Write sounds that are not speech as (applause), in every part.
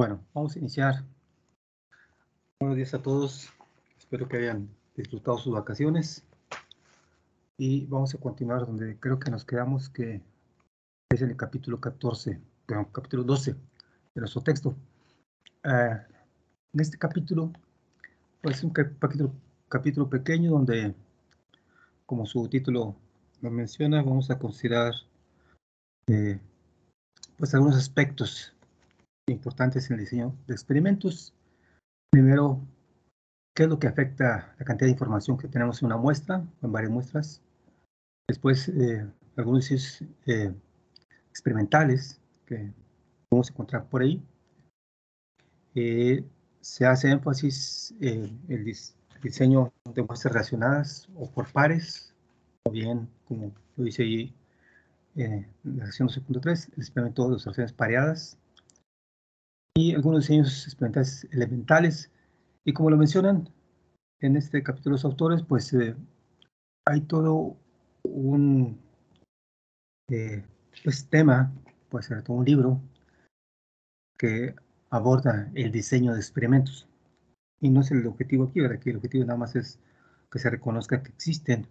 Bueno, vamos a iniciar. Buenos días a todos. Espero que hayan disfrutado sus vacaciones. Y vamos a continuar donde creo que nos quedamos, que es en el capítulo 14, perdón, capítulo 12 de nuestro texto. Eh, en este capítulo, pues es un capítulo, pequeño donde, como su título lo menciona, vamos a considerar eh, pues algunos aspectos importantes en el diseño de experimentos. Primero, ¿qué es lo que afecta la cantidad de información que tenemos en una muestra o en varias muestras? Después, eh, algunos eh, experimentales que podemos encontrar por ahí. Eh, se hace énfasis en el diseño de muestras relacionadas o por pares, o bien, como lo dice ahí en la sección 12.3, el experimento de observaciones pareadas, y algunos diseños experimentales elementales. Y como lo mencionan en este capítulo los autores, pues eh, hay todo un eh, pues, tema, puede ser todo un libro, que aborda el diseño de experimentos. Y no es el objetivo aquí, ¿verdad? Que el objetivo nada más es que se reconozca que existen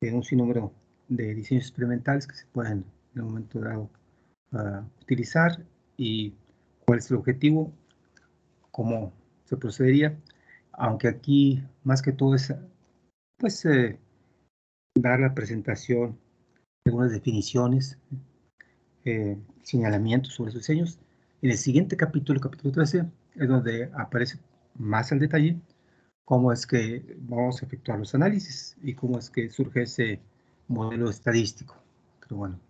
eh, un sinnúmero de diseños experimentales que se pueden en un momento dado uh, utilizar y cuál es el objetivo, cómo se procedería, aunque aquí más que todo es pues eh, dar la presentación de algunas definiciones, eh, señalamientos sobre sus diseños. En el siguiente capítulo, capítulo 13, es donde aparece más al detalle cómo es que vamos a efectuar los análisis y cómo es que surge ese modelo estadístico. Pero bueno,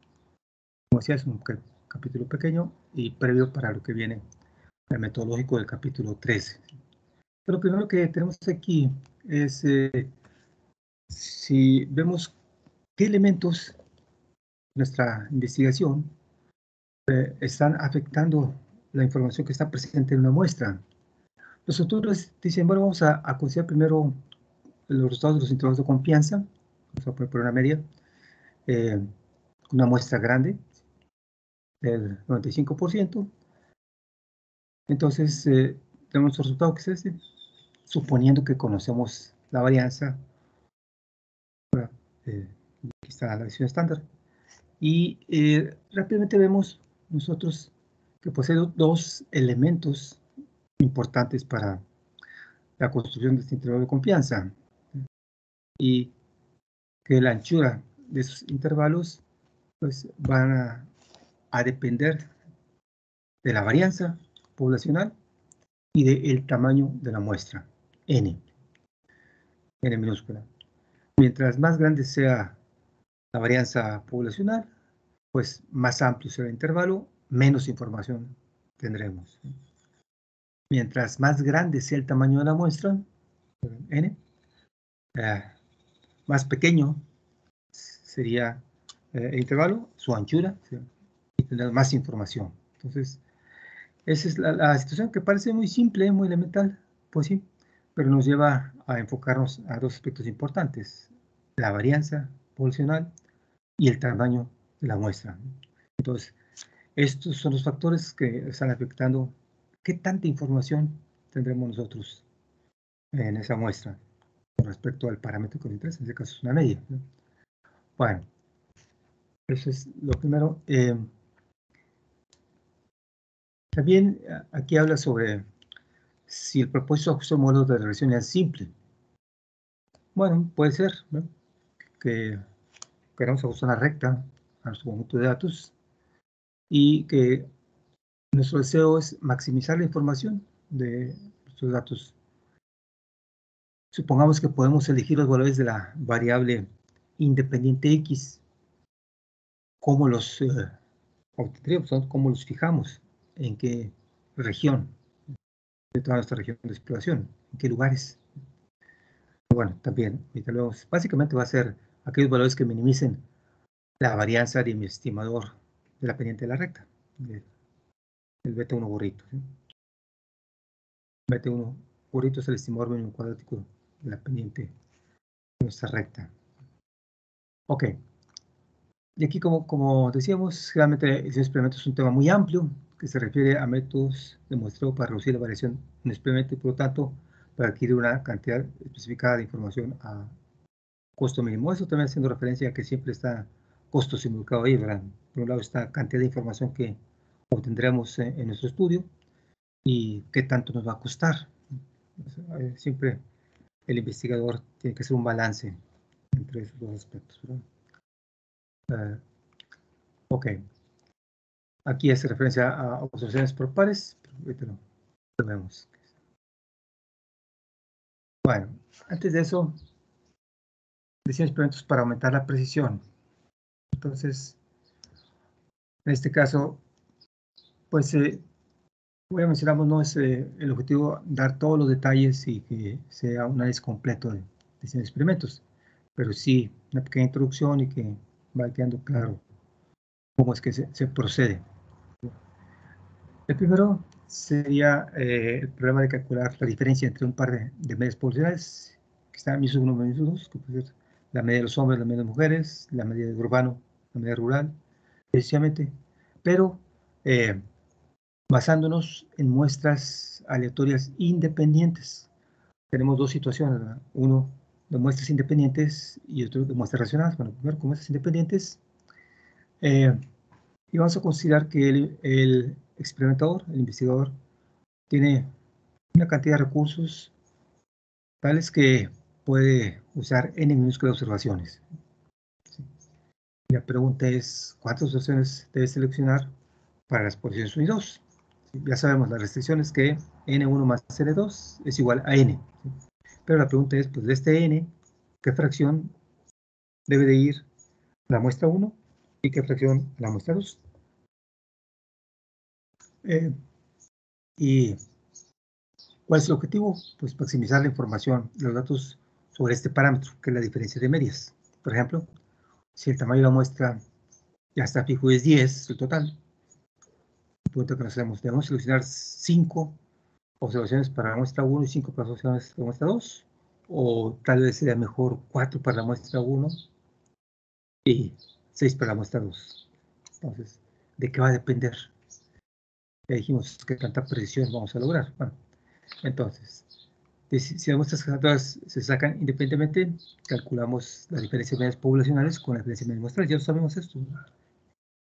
como decía, es un capítulo pequeño y previo para lo que viene el metodológico del capítulo 13. Pero lo primero que tenemos aquí es eh, si vemos qué elementos nuestra investigación eh, están afectando la información que está presente en una muestra. Los autores dicen, bueno, vamos a, considerar primero los resultados de los intervalos de confianza, vamos a poner por una media, eh, una muestra grande, del 95%. Entonces, eh, tenemos el resultado que es este, suponiendo que conocemos la varianza. Eh, aquí está la visión estándar. Y eh, rápidamente vemos nosotros que posee dos elementos importantes para la construcción de este intervalo de confianza. Y que la anchura de esos intervalos pues, van a a depender de la varianza poblacional y del tamaño de la muestra, n, n minúscula. Mientras más grande sea la varianza poblacional, pues más amplio será el intervalo, menos información tendremos. Mientras más grande sea el tamaño de la muestra, n, eh, más pequeño sería eh, el intervalo, su anchura, tener más información. Entonces, esa es la, situación que parece muy simple, muy elemental, pues sí, pero nos lleva a enfocarnos a dos aspectos importantes, la varianza poblacional y el tamaño de la muestra. Entonces, estos son los factores que están afectando qué tanta información tendremos nosotros en esa muestra con respecto al parámetro que nos interesa, en este caso es una media. Bueno, eso es lo primero. Eh, también eh, aquí habla sobre si el propósito de modelos de regresión es simple. Bueno, puede ser que queramos ajustar una recta a nuestro conjunto de datos y que nuestro deseo es maximizar la información de nuestros datos. Supongamos que podemos elegir los valores de la variable independiente x. ¿Cómo los eh? ¿Cómo los fijamos? En qué región de toda nuestra región de exploración, en qué lugares. Bueno, también, básicamente va a ser aquellos valores que minimicen la varianza de mi estimador de la pendiente de la recta, el beta 1 burrito. Beta 1 burrito es el estimador mínimo cuadrático de la pendiente de nuestra recta. Ok. Y aquí, como, como decíamos, realmente ese experimento es un tema muy amplio, que se refiere a métodos demostrados para reducir la variación en experimento y por lo tanto para adquirir una cantidad especificada de información a costo mínimo. Eso también haciendo referencia a que siempre está costo simulcado ahí, ¿verdad? Por un lado está cantidad de información que obtendremos en, en nuestro estudio y qué tanto nos va a costar. Siempre el investigador tiene que hacer un balance entre esos dos aspectos. Uh, ok. Aquí hace referencia a observaciones por pares, pero. Bueno, antes de eso, decían experimentos para aumentar la precisión. Entonces, en este caso, pues, eh, a mencionamos, no es eh, el objetivo dar todos los detalles y que sea un análisis completo de, de experimentos, pero sí una pequeña introducción y que va quedando claro cómo es que se, procede. El primero sería eh, el problema de calcular la diferencia entre un par de, medias poblacionales, que están en 1, menos 2, que puede ser la media de los hombres, la media de las mujeres, la media de urbano, la media rural, precisamente, pero eh, basándonos en muestras aleatorias independientes. Tenemos dos situaciones, uno de muestras independientes y otro de muestras racionales. Bueno, primero con muestras independientes. Eh, y vamos a considerar que el, el, experimentador, el investigador, tiene una cantidad de recursos tales que puede usar n minúsculas observaciones. La pregunta es, ¿cuántas observaciones debe seleccionar para las posiciones 1 y 2? Ya sabemos las restricciones que n1 más n2 es igual a n. Pero la pregunta es, pues de este n, ¿qué fracción debe de ir la muestra 1 y qué fracción la muestra 2? Eh, y ¿cuál es el objetivo? Pues maximizar la información, los datos sobre este parámetro, que es la diferencia de medias. Por ejemplo, si el tamaño de la muestra ya está fijo es 10, el total. El punto que nos hacemos, debemos seleccionar 5 observaciones para la muestra 1 y 5 para observaciones de la muestra 2, o tal vez sería mejor 4 para la muestra 1 y 6 para la muestra 2. Entonces, ¿de qué va a depender? Ya dijimos que tanta precisión vamos a lograr. Bueno, entonces, si las muestras se sacan independientemente, calculamos la diferencia de medias poblacionales con la diferencia de medias muestrales. Ya sabemos esto.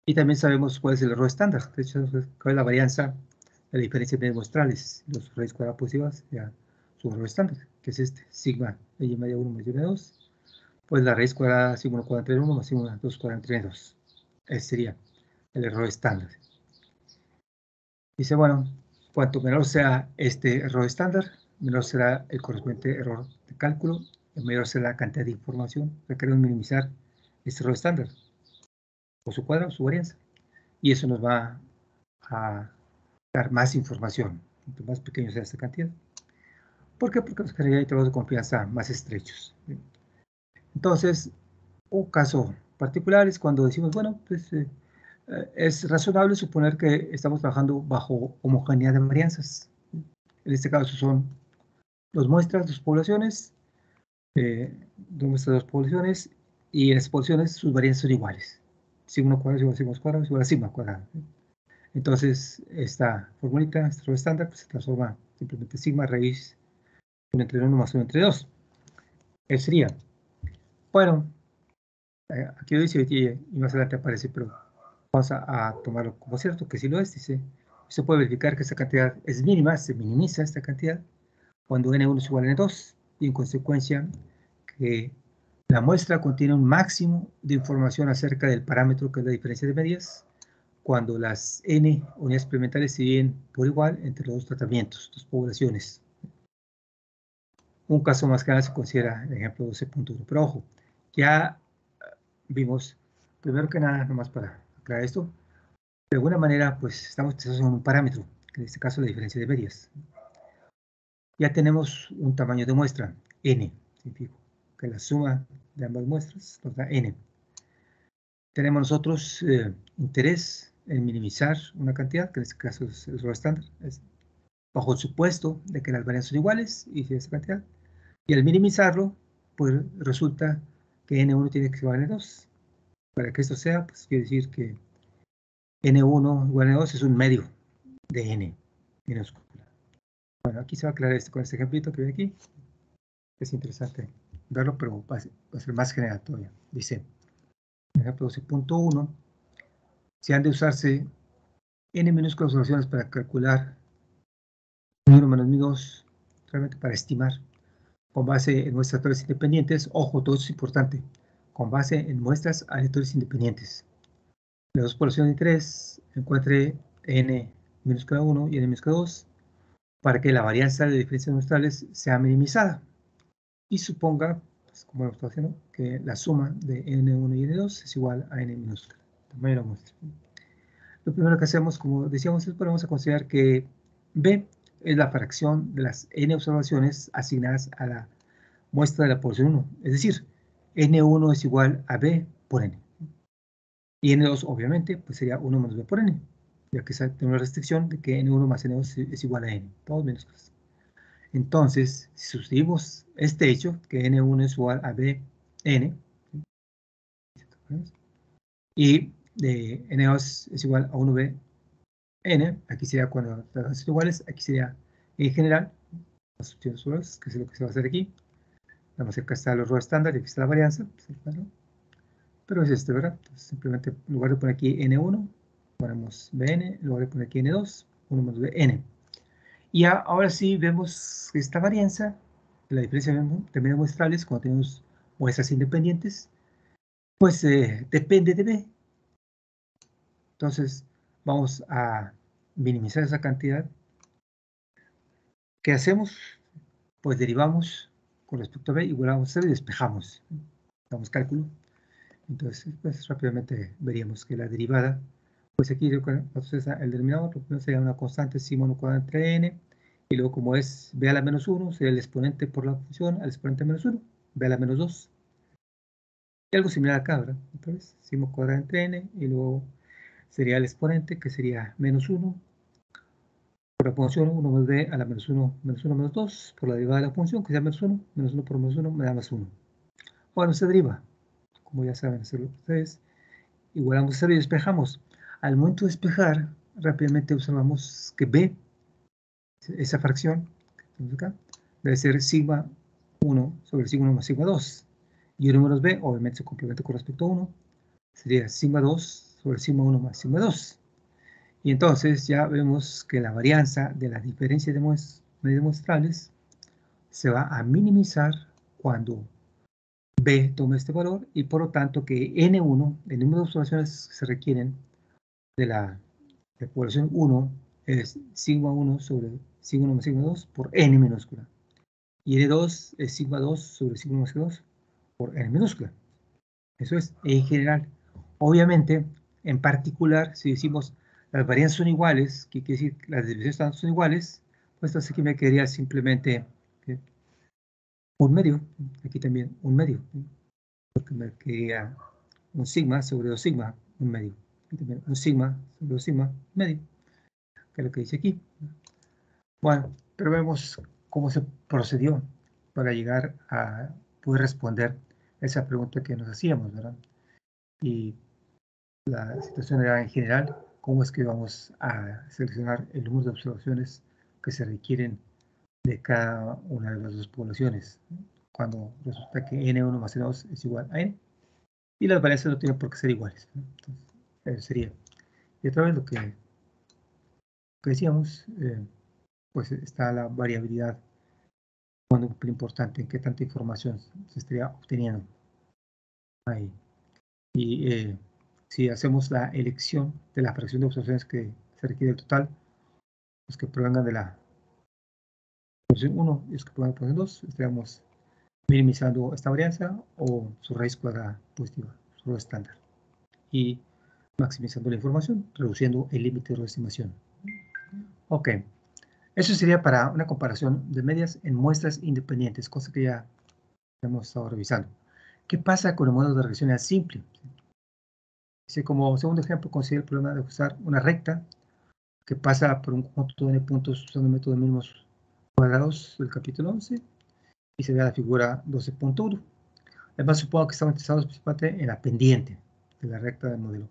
Y también sabemos cuál es el error estándar. De hecho, cuál es la varianza la diferencia de muestrales, los raíces cuadradas positivas, ya su error estándar, que es este, sigma y media 1 más y 2, pues la raíz cuadrada sigma 1 cuadrada entre 1 más sigma 2 cuadrada entre 2. Ese sería el error estándar. Dice, bueno, cuanto menor sea este error estándar, menor será el correspondiente error de cálculo, y mayor será la cantidad de información. Queremos minimizar este error estándar, o su cuadrado, su varianza. Y eso nos va a dar más información, cuanto más pequeño sea esta cantidad. ¿Por qué? Porque nos hay intervalos de confianza más estrechos. Entonces, un caso particular es cuando decimos, bueno, pues eh, es razonable suponer que estamos trabajando bajo homogeneidad de varianzas. En este caso son dos muestras, dos poblaciones, eh, dos muestras, dos poblaciones, y en las poblaciones sus varianzas son iguales. Sigma cuadrado igual a sigma cuadrado igual a sigma cuadrado. Entonces, esta formulita, error estándar, pues, se transforma simplemente sigma raíz 1 entre 1 más 1 entre 2. Eso sería. Bueno, eh, aquí lo dice y más adelante aparece, pero vamos a, tomarlo como cierto, que si lo es, dice, se puede verificar que esta cantidad es mínima, se minimiza esta cantidad, cuando n1 es igual a n2, y en consecuencia que la muestra contiene un máximo de información acerca del parámetro que es la diferencia de medias, cuando las n unidades experimentales se dividen por igual entre los dos tratamientos, dos poblaciones. Un caso más claro se considera el ejemplo 12.1, pero ojo, ya vimos, primero que nada, nomás para aclarar esto, de alguna manera, pues estamos en un parámetro, en este caso la diferencia de medias. Ya tenemos un tamaño de muestra, n, significa que la suma de ambas muestras nos da n. Tenemos nosotros eh, interés en minimizar una cantidad, que en este caso es el error estándar, es bajo el supuesto de que las varianzas son iguales y esa cantidad. Y al minimizarlo, pues resulta que n1 tiene que ser igual a n2. Para que esto sea, pues quiere decir que n1 igual a n2 es un medio de n minúscula. Bueno, aquí se va a aclarar esto con este ejemplito que ve aquí. Es interesante verlo, pero va a ser, más general todavía. Dice, ejemplo 12.1, si han de usarse n minúsculas soluciones para calcular número menos menos, realmente para estimar, con base en muestras aleatorias independientes, ojo, todo esto es importante, con base en muestras aleatorias independientes. Las dos poblaciones de interés, encuentre n minúscula 1 y n minúscula 2, para que la varianza de diferencias muestrales sea minimizada. Y suponga, pues, como lo estoy haciendo, que la suma de n1 y n2 es igual a n minúscula, tamaño de la muestra. Lo primero que hacemos, como decíamos, es ponemos a considerar que b es la fracción de las n observaciones asignadas a la muestra de la población 1. Es decir, n1 es igual a b por n. Y n2, obviamente, pues sería 1 menos b por n ya que tenemos la restricción de que n1 más n2 es igual a n, todos minúsculas. Entonces, si sustituimos este hecho, que n1 es igual a bn, y de n2 es igual a 1bn, aquí sería cuando las son iguales, aquí sería en general, las opciones que es lo que se va a hacer aquí. Vamos a acá está los rows estándar y aquí está la varianza, pero es este, ¿verdad? Entonces, simplemente en lugar de poner aquí n1, ponemos bn, en lugar de poner aquí n2, ponemos bn. Y ahora sí vemos esta varianza, la diferencia de medidas muestrales cuando tenemos muestras independientes, pues eh, depende de b. Entonces vamos a minimizar esa cantidad. ¿Qué hacemos? Pues derivamos con respecto a b, igualamos a 0 y despejamos. Damos cálculo. Entonces, pues rápidamente veríamos que la derivada pues aquí el denominador sería una constante sigma 1 cuadrado entre n, y luego como es b a la menos 1, sería el exponente por la función al exponente menos 1, b a la menos 2. Y algo similar acá, ¿verdad? Entonces, sigma cuadrado entre n, y luego sería el exponente, que sería menos 1, por la función 1 más b a la menos 1, menos 1 menos 2, por la derivada de la función, que sería menos 1, menos 1 por menos 1, me da más 1. Bueno, se deriva, como ya saben hacerlo ustedes, igualamos 0 y despejamos. Al momento de despejar, rápidamente observamos que B, esa fracción acá, debe ser sigma 1 sobre sigma 1 más sigma 2. Y el número B, obviamente se complementa con respecto a 1, sería sigma 2 sobre sigma 1 más sigma 2. Y entonces ya vemos que la varianza de la diferencia de medidas muestrales se va a minimizar cuando B toma este valor y por lo tanto que N1, el número de observaciones que se requieren de la, población 1 es sigma 1 sobre sigma 1 más sigma 2 por n minúscula. Y n2 es sigma 2 sobre sigma más 2 por n minúscula. Eso es en general. Obviamente, en particular, si decimos las varianzas son iguales, que quiere decir las desviaciones son iguales, pues entonces aquí me quedaría simplemente un medio, aquí también un medio, porque me quedaría un sigma sobre 2 sigma, un medio un sigma sobre un sigma medio, que es lo que dice aquí. Bueno, pero vemos cómo se procedió para llegar a poder responder esa pregunta que nos hacíamos, ¿verdad? Y la situación era en general, cómo es que vamos a seleccionar el número de observaciones que se requieren de cada una de las dos poblaciones, cuando resulta que n1 más n2 es igual a n, y las varianzas no tienen por qué ser iguales. Entonces, sería. Y otra vez lo que, decíamos, eh, pues está la variabilidad cuando importante en qué tanta información se estaría obteniendo ahí. Y eh, si hacemos la elección de la fracción de observaciones que se requiere el total, los que provengan de la posición 1 y los que provengan de la posición 2, estaríamos minimizando esta varianza o su raíz cuadrada positiva, su estándar. Y maximizando la información, reduciendo el límite de estimación. Ok, eso sería para una comparación de medias en muestras independientes, cosa que ya hemos estado revisando. ¿Qué pasa con el modelo de regresión simple? Dice, como segundo ejemplo, considera el problema de usar una recta que pasa por un conjunto de puntos usando el método de mínimos cuadrados del capítulo 11 y se ve la figura 12.1. Además, supongo que estamos interesados principalmente en la pendiente de la recta del modelo.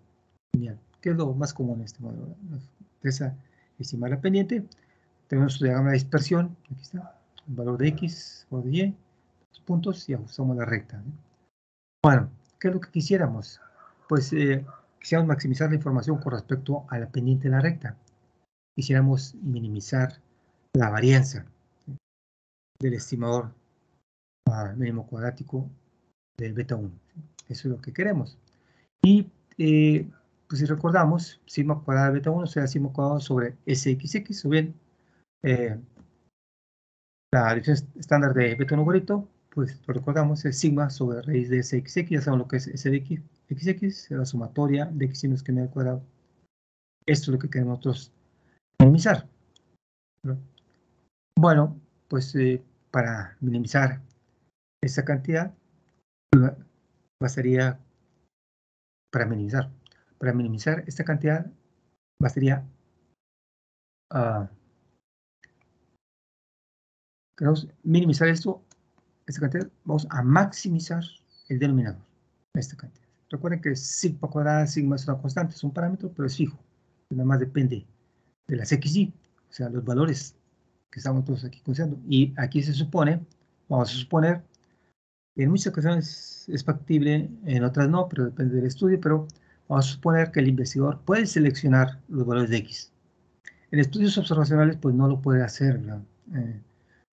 Genial. ¿Qué es lo más común en este modelo? Esa estimar la pendiente. Tenemos nuestro diagrama de dispersión, aquí está, el valor de X, valor de Y, los puntos y ajustamos la recta. Bueno, ¿qué es lo que quisiéramos? Pues eh, quisiéramos maximizar la información con respecto a la pendiente de la recta. Quisiéramos minimizar la varianza del estimador mínimo cuadrático de beta 1. Eso es lo que queremos. Y eh, pues si recordamos, sigma cuadrada de beta 1 será sigma cuadrado sobre sxx, o bien eh, la dirección estándar de beta 1 gorito, pues lo recordamos, es sigma sobre raíz de sxx, ya sabemos lo que es s xx, la sumatoria de x menos que medio al cuadrado. Esto es lo que queremos nosotros minimizar. Bueno, pues eh, para minimizar esa cantidad, bastaría, para minimizar, para minimizar esta cantidad, bastaría, uh, queremos minimizar esto, esta cantidad, vamos a maximizar el denominador, esta cantidad. Recuerden que sigma cuadrada, sigma es una constante, es un parámetro, pero es fijo, nada más depende de las xy, o sea, los valores que estamos todos aquí considerando. Y aquí se supone, vamos a suponer, en muchas ocasiones es factible, en otras no, pero depende del estudio, pero vamos a suponer que el investigador puede seleccionar los valores de X. En estudios observacionales, pues no lo puede hacer, eh,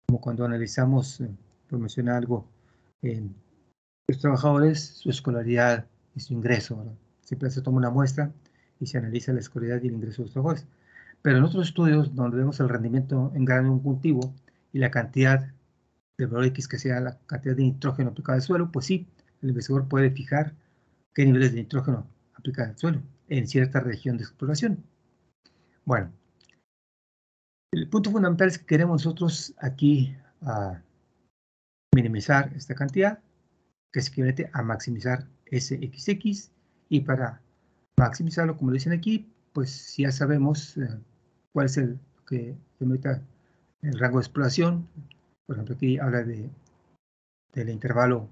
como cuando analizamos, eh, algo, en los trabajadores, su escolaridad y su ingreso. Siempre se toma una muestra y se analiza la escolaridad y el ingreso de los trabajadores. Pero en otros estudios donde vemos el rendimiento en grano de un cultivo y la cantidad de valor X que sea la cantidad de nitrógeno aplicado al suelo, pues sí, el investigador puede fijar qué niveles de nitrógeno aplicar al suelo en cierta región de exploración. Bueno, el punto fundamental es que queremos nosotros aquí uh, minimizar esta cantidad, que es equivalente a maximizar SXX, y para maximizarlo, como lo dicen aquí, pues ya sabemos eh, cuál es el que limita el rango de exploración. Por ejemplo, aquí habla de del intervalo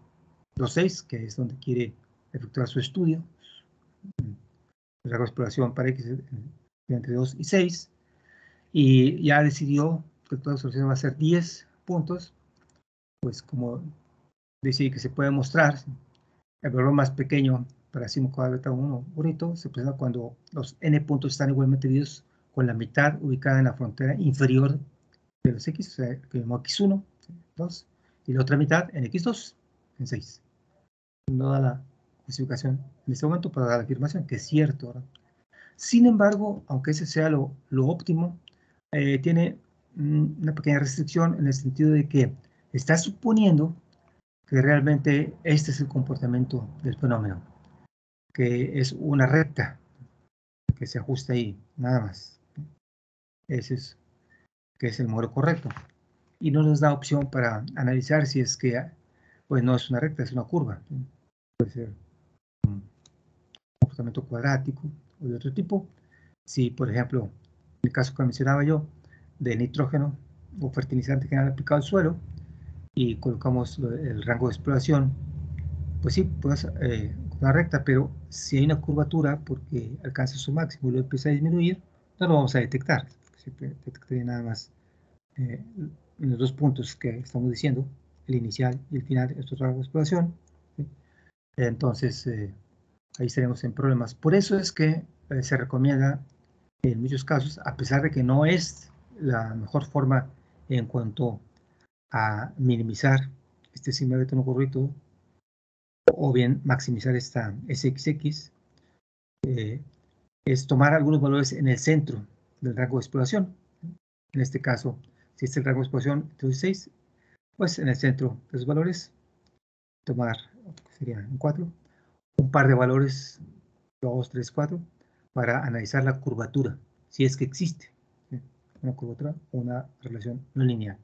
2.6, que es donde quiere efectuar su estudio. El rango de exploración para X entre 2 y 6. Y ya decidió que toda la solución va a ser 10 puntos. Pues como dice que se puede mostrar, el valor más pequeño para sigma cuadrado beta 1 bonito se presenta cuando los n puntos están igualmente divididos con la mitad ubicada en la frontera inferior de los x, o sea, que vemos x1, 2, y la otra mitad en x2, en 6. No da la justificación en este momento para dar la afirmación, que es cierto. Sin embargo, aunque ese sea lo, lo óptimo, eh, tiene una pequeña restricción en el sentido de que está suponiendo que realmente este es el comportamiento del fenómeno, que es una recta que se ajusta ahí, nada más. Ese es, que es el modelo correcto. Y no nos da opción para analizar si es que pues no es una recta, es una curva. Puede ser un comportamiento cuadrático o de otro tipo. Si, por ejemplo, en el caso que mencionaba yo, de nitrógeno o fertilizante general aplicado al suelo, y colocamos el rango de exploración, pues sí, pues eh, una recta, pero si hay una curvatura porque alcanza su máximo y lo empieza a disminuir, no lo vamos a detectar siempre detectaría nada más eh, en los dos puntos que estamos diciendo, el inicial y el final estos rango de exploración. Entonces, eh, ahí estaremos en problemas. Por eso es que eh, se recomienda en muchos casos, a pesar de que no es la mejor forma en cuanto a minimizar este sigma de tono correcto o bien maximizar esta SXX, es tomar algunos valores en el centro del rango de exploración. En este caso, si es el rango de exploración, entonces 6, pues en el centro de los valores, tomar, sería un 4, un par de valores, 2, 3, 4, para analizar la curvatura, si es que existe una curvatura una relación no lineal.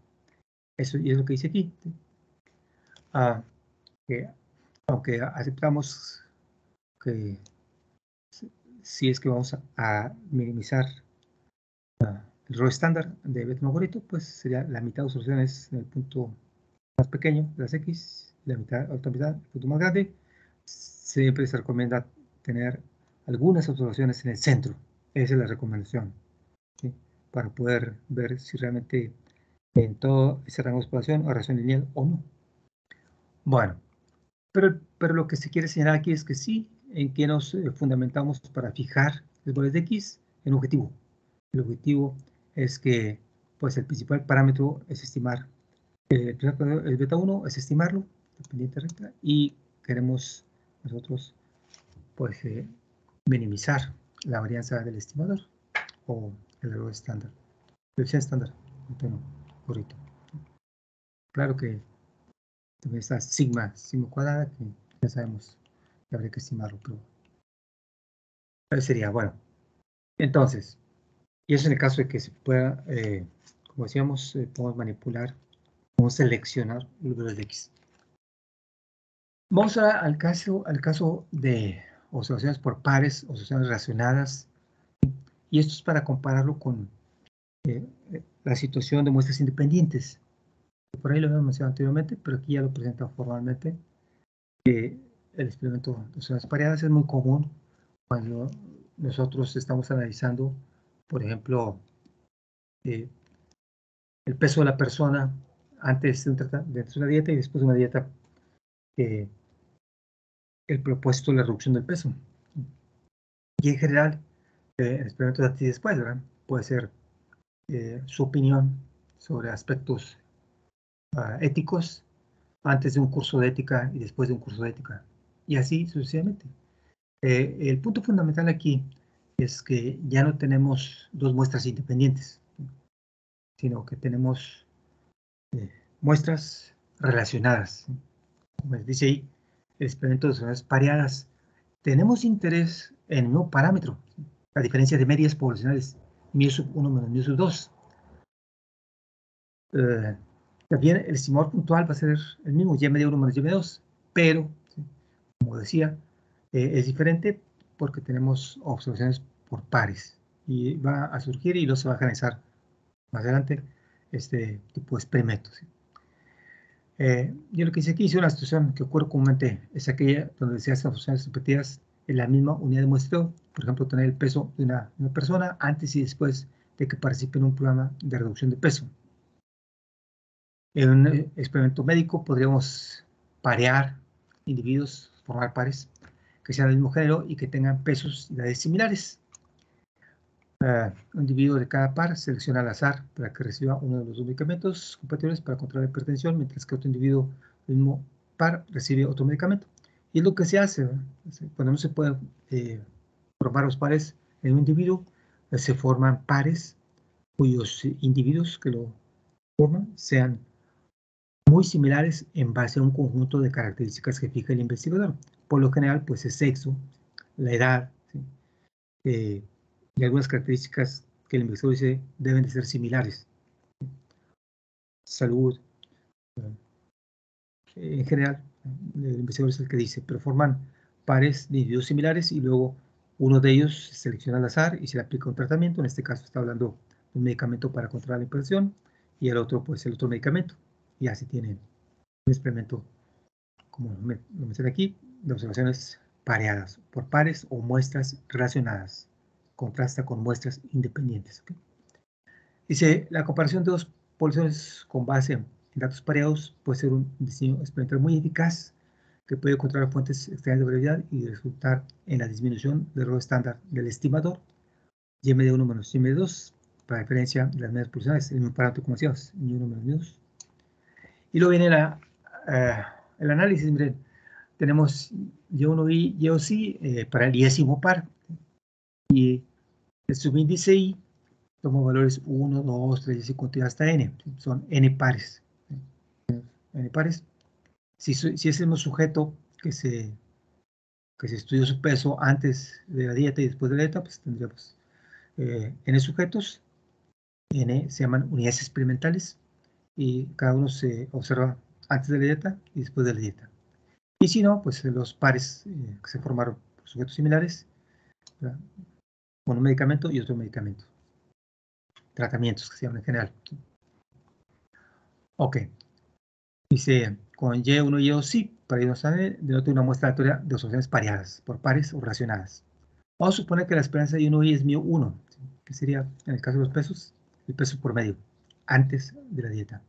Eso y es lo que dice aquí. Ah, que, aunque aceptamos que si es que vamos a minimizar el rho estándar de beta gorito, pues sería la mitad de soluciones en el punto más pequeño las X, la mitad, otra mitad, el punto más grande. Siempre se recomienda tener algunas observaciones en el centro. Esa es la recomendación. para poder ver si realmente en todo ese rango de exploración o relación lineal o no. Bueno, pero, pero lo que se quiere señalar aquí es que sí, en que nos eh, fundamentamos para fijar los valores de x en objetivo. El objetivo es que pues el principal parámetro es estimar, eh, el beta 1 es estimarlo, dependiente recta, y queremos nosotros pues eh, minimizar la varianza del estimador o el error estándar, el estándar, bueno, Claro que también está sigma, sigma cuadrada, que ya sabemos que habría que estimarlo, pero sería, bueno, entonces, y eso en el caso de que se pueda, eh, como decíamos, podemos manipular, podemos seleccionar los valores de X. Vamos ahora al caso, al caso de observaciones por pares, observaciones relacionadas, y esto es para compararlo con eh, la situación de muestras independientes. Por ahí lo habíamos mencionado anteriormente, pero aquí ya lo presenta formalmente. el experimento de observaciones pareadas es muy común cuando nosotros estamos analizando, por ejemplo, eh, el peso de la persona antes de, una dieta y después de una dieta, eh, el propósito de la reducción del peso. Y en general, eh, el experimento de antes y después, ¿verdad? Puede ser su opinión sobre aspectos ah, éticos antes de un curso de ética y después de un curso de ética. Y así sucesivamente. Eh, el punto fundamental aquí es que ya no tenemos dos muestras independientes, sino que tenemos eh, muestras relacionadas. Como les dice ahí, el experimento de zonas pareadas. Tenemos interés en mismo parámetro, la diferencia de medias poblacionales, mu sub 1 menos mu sub 2. Eh, también el estimador puntual va a ser el mismo, y media 1 menos y media 2, pero, como decía, eh, es diferente porque tenemos observaciones por pares y va a surgir y luego se va a generalizar más adelante este tipo de experimentos. Eh, yo lo que hice aquí hice una situación que ocurre comúnmente, es aquella donde se hacen observaciones repetidas en la misma unidad de muestreo, por ejemplo, tener el peso de una, una, persona antes y después de que participe en un programa de reducción de peso. En un eh, experimento médico podríamos parear individuos, formar pares, que sean del mismo género y que tengan pesos y edades similares. Uh, un individuo de cada par selecciona al azar para que reciba uno de los dos medicamentos compatibles para controlar la hipertensión, mientras que otro individuo del mismo par recibe otro medicamento. Y es lo que se hace, cuando no se pueden eh, formar los pares en un individuo, eh, se forman pares cuyos individuos que lo forman sean muy similares en base a un conjunto de características que fija el investigador. Por lo general, pues es sexo, la edad, eh, y algunas características que el investigador dice deben de ser similares. Salud, en general, el investigador es el que dice, pero forman pares de individuos similares y luego uno de ellos se selecciona al azar y se le aplica un tratamiento, en este caso está hablando de un medicamento para controlar la hipertensión y el otro pues el otro medicamento y así tienen un experimento como lo mencioné aquí, de observaciones pareadas por pares o muestras relacionadas. Contrasta con muestras independientes. Dice, la comparación de dos poblaciones con base en datos pareados puede ser un diseño experimental muy eficaz que puede encontrar fuentes extrañas de variabilidad y resultar en la disminución del error estándar del estimador de 1 menos de 2 para diferencia de las medias poblacionales, el mismo parámetro como decíamos, 1 menos 2. Y luego viene la, eh, el análisis, miren, tenemos Y1 y Y eh, para el décimo par. Y el subíndice I toma valores 1, 2, 3 y hasta n. Son n pares. n pares. Si, si es el mismo sujeto que se, que se estudió su peso antes de la dieta y después de la dieta, pues tendríamos eh, n sujetos. n se llaman unidades experimentales y cada uno se observa antes de la dieta y después de la dieta. Y si no, pues los pares eh, que se formaron por sujetos similares, con un medicamento y otro medicamento. Tratamientos que se llaman en general. Ok. Dice, con Y1 y Y2 sí, para irnos a denota una muestra aleatoria de observaciones pareadas, por pares o relacionadas. Vamos a suponer que la esperanza de Y1 y es mu 1. que sería, en el caso de los pesos, el peso por medio, antes de la dieta.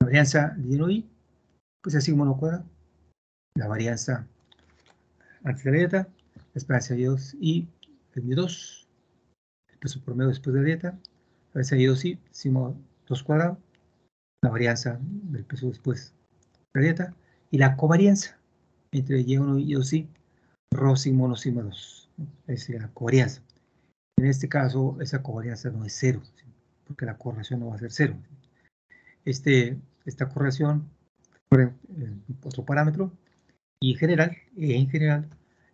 La varianza de y pues es sigma 1 cuadrado. La varianza antes de la dieta, la esperanza de 2 y el 2, el peso por medio después de la dieta, la varianza de 2 y sigma 2 cuadrado, la varianza del peso después de dieta, y la covarianza entre Y1 y Y2, Rho sigma 1 sigma 2. Esa es la covarianza. En este caso, esa covarianza no es cero, porque la correlación no va a ser cero. Este, esta correlación, eh, otro parámetro, y en general, en general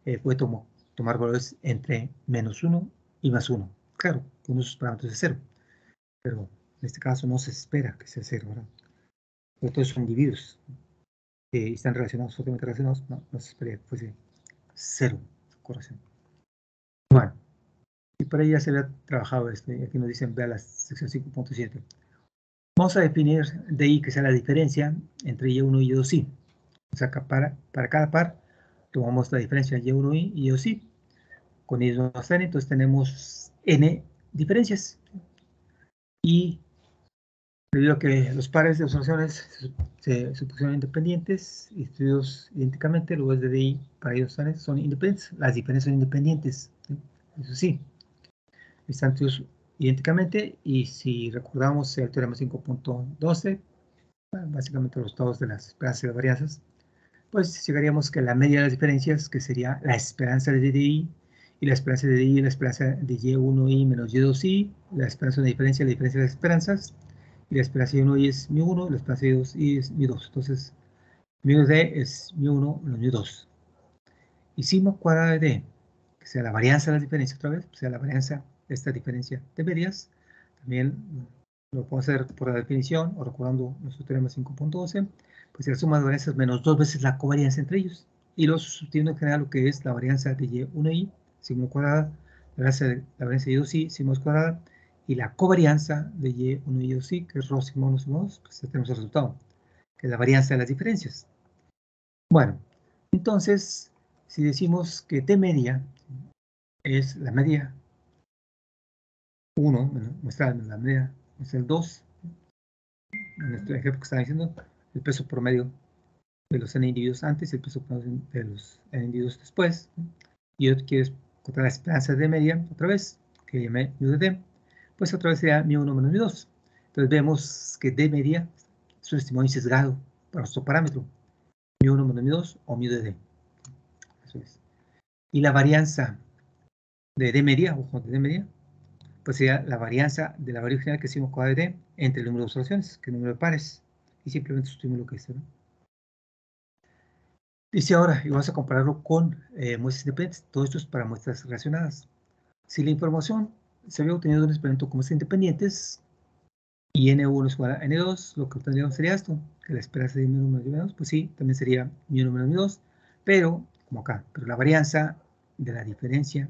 eh, puede tomar valores entre menos 1 y más 1. Claro, con esos parámetros de cero, pero en este caso no se espera que sea cero, ¿verdad? Porque todos son individuos y están relacionados, totalmente relacionados, no, no se espera que fuese cero correlación. Bueno. Y por ahí ya se había trabajado esto. aquí nos dicen, vea la sección 5.7. Vamos a definir de ahí que sea la diferencia entre Y1 y Y2i. O sea, para, para cada par tomamos la diferencia Y1i y Y2i. Con ellos están, entonces tenemos n diferencias. Y debido a que los pares de observaciones se, supusieron independientes y estudios idénticamente, los de para ellos son independientes. Las diferencias son independientes. Eso sí, están todos idénticamente y si recordamos el teorema 5.12, básicamente los estados de las esperanzas de varianzas, pues llegaríamos que la media de las diferencias, que sería la esperanza de DI, y la esperanza de DI y la esperanza de Y1i menos Y2i, la esperanza de diferencia, la diferencia de las esperanzas, y la esperanza de 1i es μ1, la esperanza de 2i es μ2. Entonces, μ de es μ1 menos μ2. Y sigma cuadrada de D, que sea la varianza de las diferencias otra vez, sea la varianza esta diferencia de medias. También lo puedo hacer por la definición o recordando nuestro teorema 5.12, pues la suma de varianzas menos dos veces la covarianza entre ellos. Y lo sustituyendo en general lo que es la varianza de y1i, sigma cuadrada, la varianza de, la varianza de y2i, sigma cuadrada, y la covarianza de y1 y y2i, que es rho sigma 1 sigma 2, pues tenemos el resultado, que es la varianza de las diferencias. Bueno, entonces, si decimos que t media es la media 1, muestra la media, es el 2, en este ejemplo que estaba diciendo, el peso promedio de los n individuos antes y el peso promedio de los n individuos después. Y yo quiero encontrar la esperanza de media otra vez, que llamé mu de d, pues otra vez sería mu1 menos mu2. Entonces vemos que d media es un testimonio sesgado para nuestro parámetro, mu1 menos mu2 o mu de d. Eso es. Y la varianza de d media, ojo, de d media, pues sería la varianza de la variable general que hicimos con d entre el número de observaciones, que el número de pares, y simplemente sustituimos lo que dice. Dice ahora, y vamos a compararlo con eh, muestras independientes, todo esto es para muestras relacionadas. Si la información se había obtenido de un experimento muestras independientes, y N1 es igual a N2, lo que obtendríamos sería esto, que la esperanza de M1 menos M2, pues sí, también sería M1 menos M2, pero, como acá, pero la varianza de la diferencia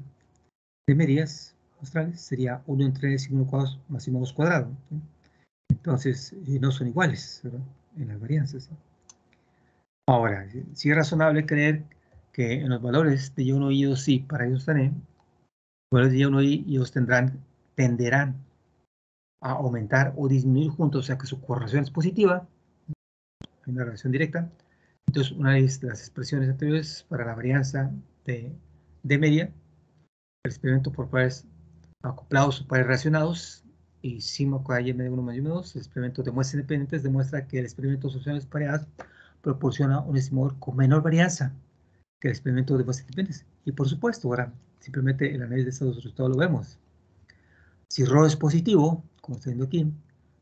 de medias sería 1 entre signo cuadrado más signo 2 cuadrado. Entonces, no son iguales en las varianzas. Ahora, si es razonable creer que en los valores de Y1 y Y2 para ellos también, valores de Y1 y Y2 tendrán, tenderán a aumentar o disminuir juntos, o sea que su correlación es positiva, hay una relación directa. Entonces, una de las expresiones anteriores para la varianza de, de media, el experimento por pares acoplados o pares relacionados y sigma con y medio 1 más y 2, el experimento de muestras independientes demuestra que el experimento de soluciones pareadas proporciona un estimador con menor varianza que el experimento de muestras independientes. Y por supuesto, ahora simplemente el análisis de estos resultados lo vemos. Si ρ es positivo, como está viendo aquí,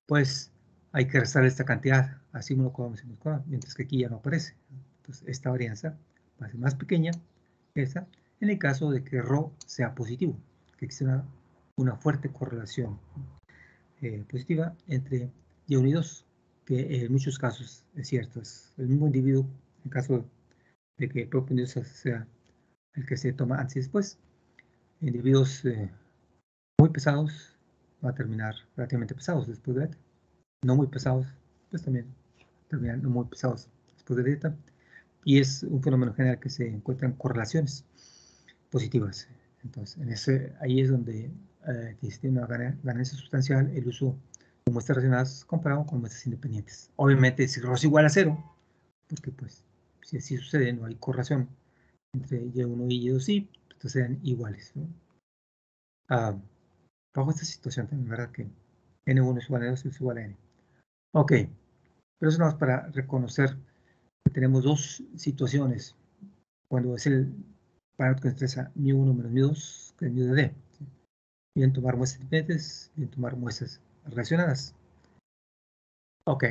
pues hay que restar esta cantidad a sigma cuadrado mientras que aquí ya no aparece. Entonces esta varianza va a ser más pequeña que esta en el caso de que ρ sea positivo, que existe una una fuerte correlación eh, positiva entre Y1 y 2, que en muchos casos es cierto, es el mismo individuo, en caso de que el propio individuo sea el que se toma antes y después. Individuos eh, muy pesados van a terminar relativamente pesados después de dieta. No muy pesados, pues también terminan muy pesados después de dieta. Y es un fenómeno general que se encuentran correlaciones positivas. Entonces, en ese, ahí es donde eh, tiene una ganancia sustancial el uso de muestras relacionadas comparado con muestras independientes. Obviamente, si es igual a cero, porque pues si así sucede, no hay correlación entre Y1 y Y2i, entonces sean iguales. Ah, bajo esta situación también, ¿verdad? Que N1 es igual a 2 es igual a N. Ok, pero eso no es para reconocer que tenemos dos situaciones cuando es el parámetro que expresa μ1 menos μ2, que es μ de D. Bien tomar muestras independientes, bien tomar muestras relacionadas. Ok.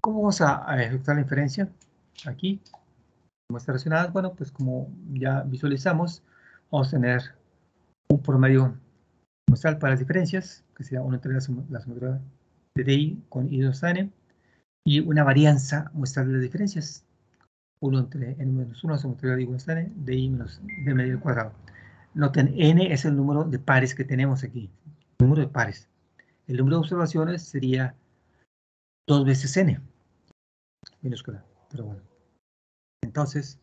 ¿Cómo vamos a, a ejecutar la inferencia? Aquí, muestras relacionadas, bueno, pues como ya visualizamos, vamos a tener un promedio muestral para las diferencias, que sería 1 entre la, sumatoria de DI con I 2 N, y una varianza muestral de las diferencias, 1 entre n menos 1, la sumatoria de I 1 N, de I menos D medio cuadrado. Noten, n es el número de pares que tenemos aquí, el número de pares. El número de observaciones sería 2 veces n, minúscula, pero bueno. Entonces,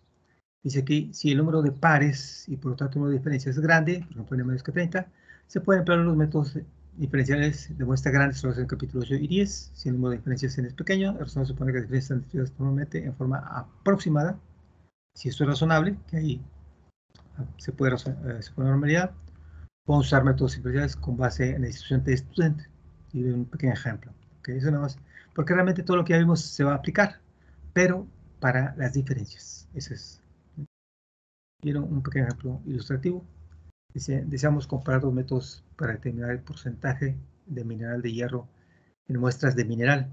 dice aquí, si el número de pares y por lo tanto el número de diferencias es grande, por ejemplo n menos que 30, se pueden emplear los métodos diferenciales de muestra grande solo en el capítulo 8 y 10. Si el número de diferencias es pequeño, el razonable supone que las diferencias están distribuidas normalmente en forma aproximada. Si esto es razonable, que ahí se puede, eh, puede normalidad, podemos usar métodos diferenciales con base en la distribución de estudiante. Y un pequeño ejemplo. ¿okay? Eso nada más, porque realmente todo lo que ya vimos se va a aplicar, pero para las diferencias. Ese es. Vieron un pequeño ejemplo ilustrativo. Deseamos comparar dos métodos para determinar el porcentaje de mineral de hierro en muestras de mineral.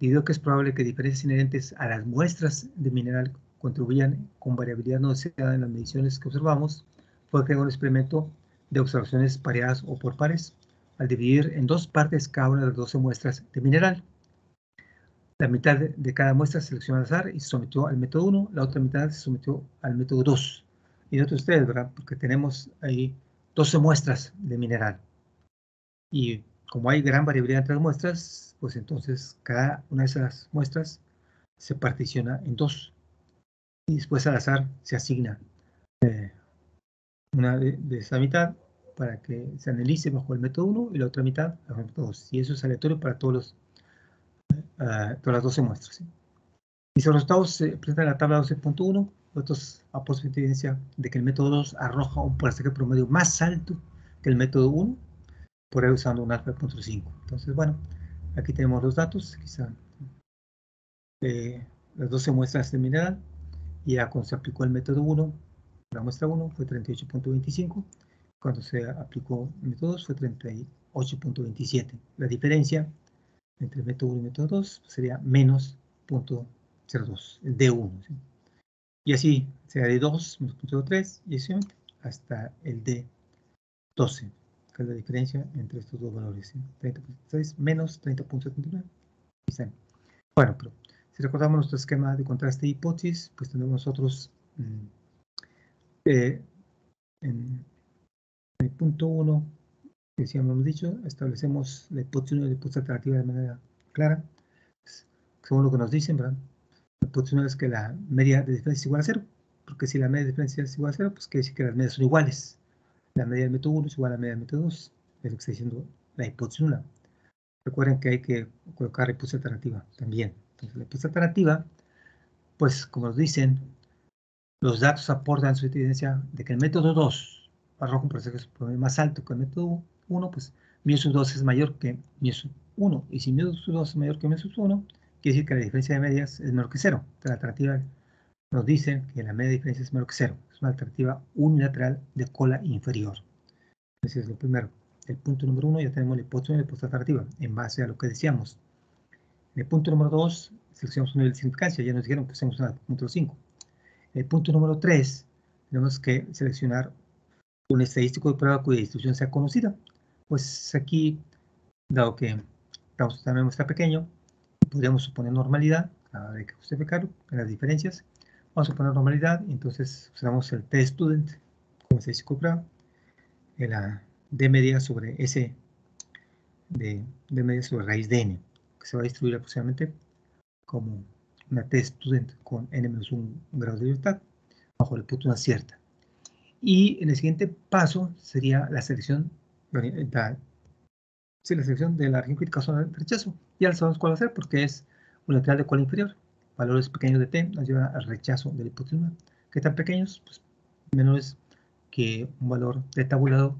Debido que es probable que diferencias inherentes a las muestras de mineral contribuyan con variabilidad no deseada en las mediciones que observamos, fue creado un experimento de observaciones pareadas o por pares, al dividir en dos partes cada una de las 12 muestras de mineral. La mitad de cada muestra se seleccionó al azar y se sometió al método 1, la otra mitad se sometió al método 2. Y noten ustedes, ¿verdad? Porque tenemos ahí 12 muestras de mineral. Y como hay gran variabilidad entre las muestras, pues entonces cada una de esas muestras se particiona en dos. Y después al azar se asigna eh, una de, esa mitad para que se analice bajo el método 1 y la otra mitad bajo el método 2. Y eso es aleatorio para todos los, uh, todas las 12 muestras. ¿sí? Y los resultados se presentan en la tabla 12.1. Nosotros aportamos evidencia de que el método 2 arroja un porcentaje promedio más alto que el método 1, por ahí usando un alfa de 0.5. Entonces, bueno, aquí tenemos los datos, quizá eh, las 12 muestras de y ya cuando se aplicó el método 1, la muestra 1 fue 38.25, cuando se aplicó el método 2 fue 38.27. La diferencia entre el método 1 y el método 2 sería menos 0.02, el D1. Y así sea D2 menos 0.03 y así hasta el D12, que es la diferencia entre estos dos valores. 30.6 menos 30.79. Bueno, pero si recordamos nuestro esquema de contraste de hipótesis, pues tenemos nosotros mm, eh, en, el punto 1, que ya hemos dicho, establecemos la hipótesis 1 y la hipótesis alternativa de manera clara, según lo que nos dicen, ¿verdad? La hipótesis 1 es que la media de diferencia es igual a 0, porque si la media de diferencia es igual a 0, pues quiere decir que las medias son iguales. La media del método 1 es igual a la media del método 2, es lo que está diciendo la hipótesis 1. Recuerden que hay que colocar la hipótesis alternativa también. Entonces, la hipótesis alternativa, pues como nos dicen, los datos aportan su evidencia de que el método 2 arroja un proceso más alto que el método 1, pues mi sub 2 es mayor que mi sub 1. Y si mi sub 2 es mayor que mi sub 1, quiere decir que la diferencia de medias es menor que 0. Entonces, la alternativa nos dice que la media de diferencia es menor que 0. Es una alternativa unilateral de cola inferior. Ese es lo primero. El punto número 1 ya tenemos la hipótesis y la hipótesis alternativa, en base a lo que decíamos. En el punto número 2, seleccionamos un nivel de significancia. Ya nos dijeron que usemos una punto 5. El punto número 3, tenemos que seleccionar un estadístico de prueba cuya distribución sea conocida. Pues aquí, dado que también está pequeño, podríamos suponer normalidad, vez que justificarlo, en las diferencias. Vamos a suponer normalidad, entonces usamos el t-student como estadístico de prueba, la d media sobre s de d media sobre raíz de n, que se va a distribuir aproximadamente como una test student con n-1 grado de libertad bajo la hipótesis cierta. Y en el siguiente paso sería la selección la, sí, la selección de la región crítica zona de rechazo. Ya sabemos cuál va a ser porque es un lateral de cual inferior. Valores pequeños de t nos llevan al rechazo de la hipótesis ¿Qué tan pequeños? Pues menores que un valor de tabulado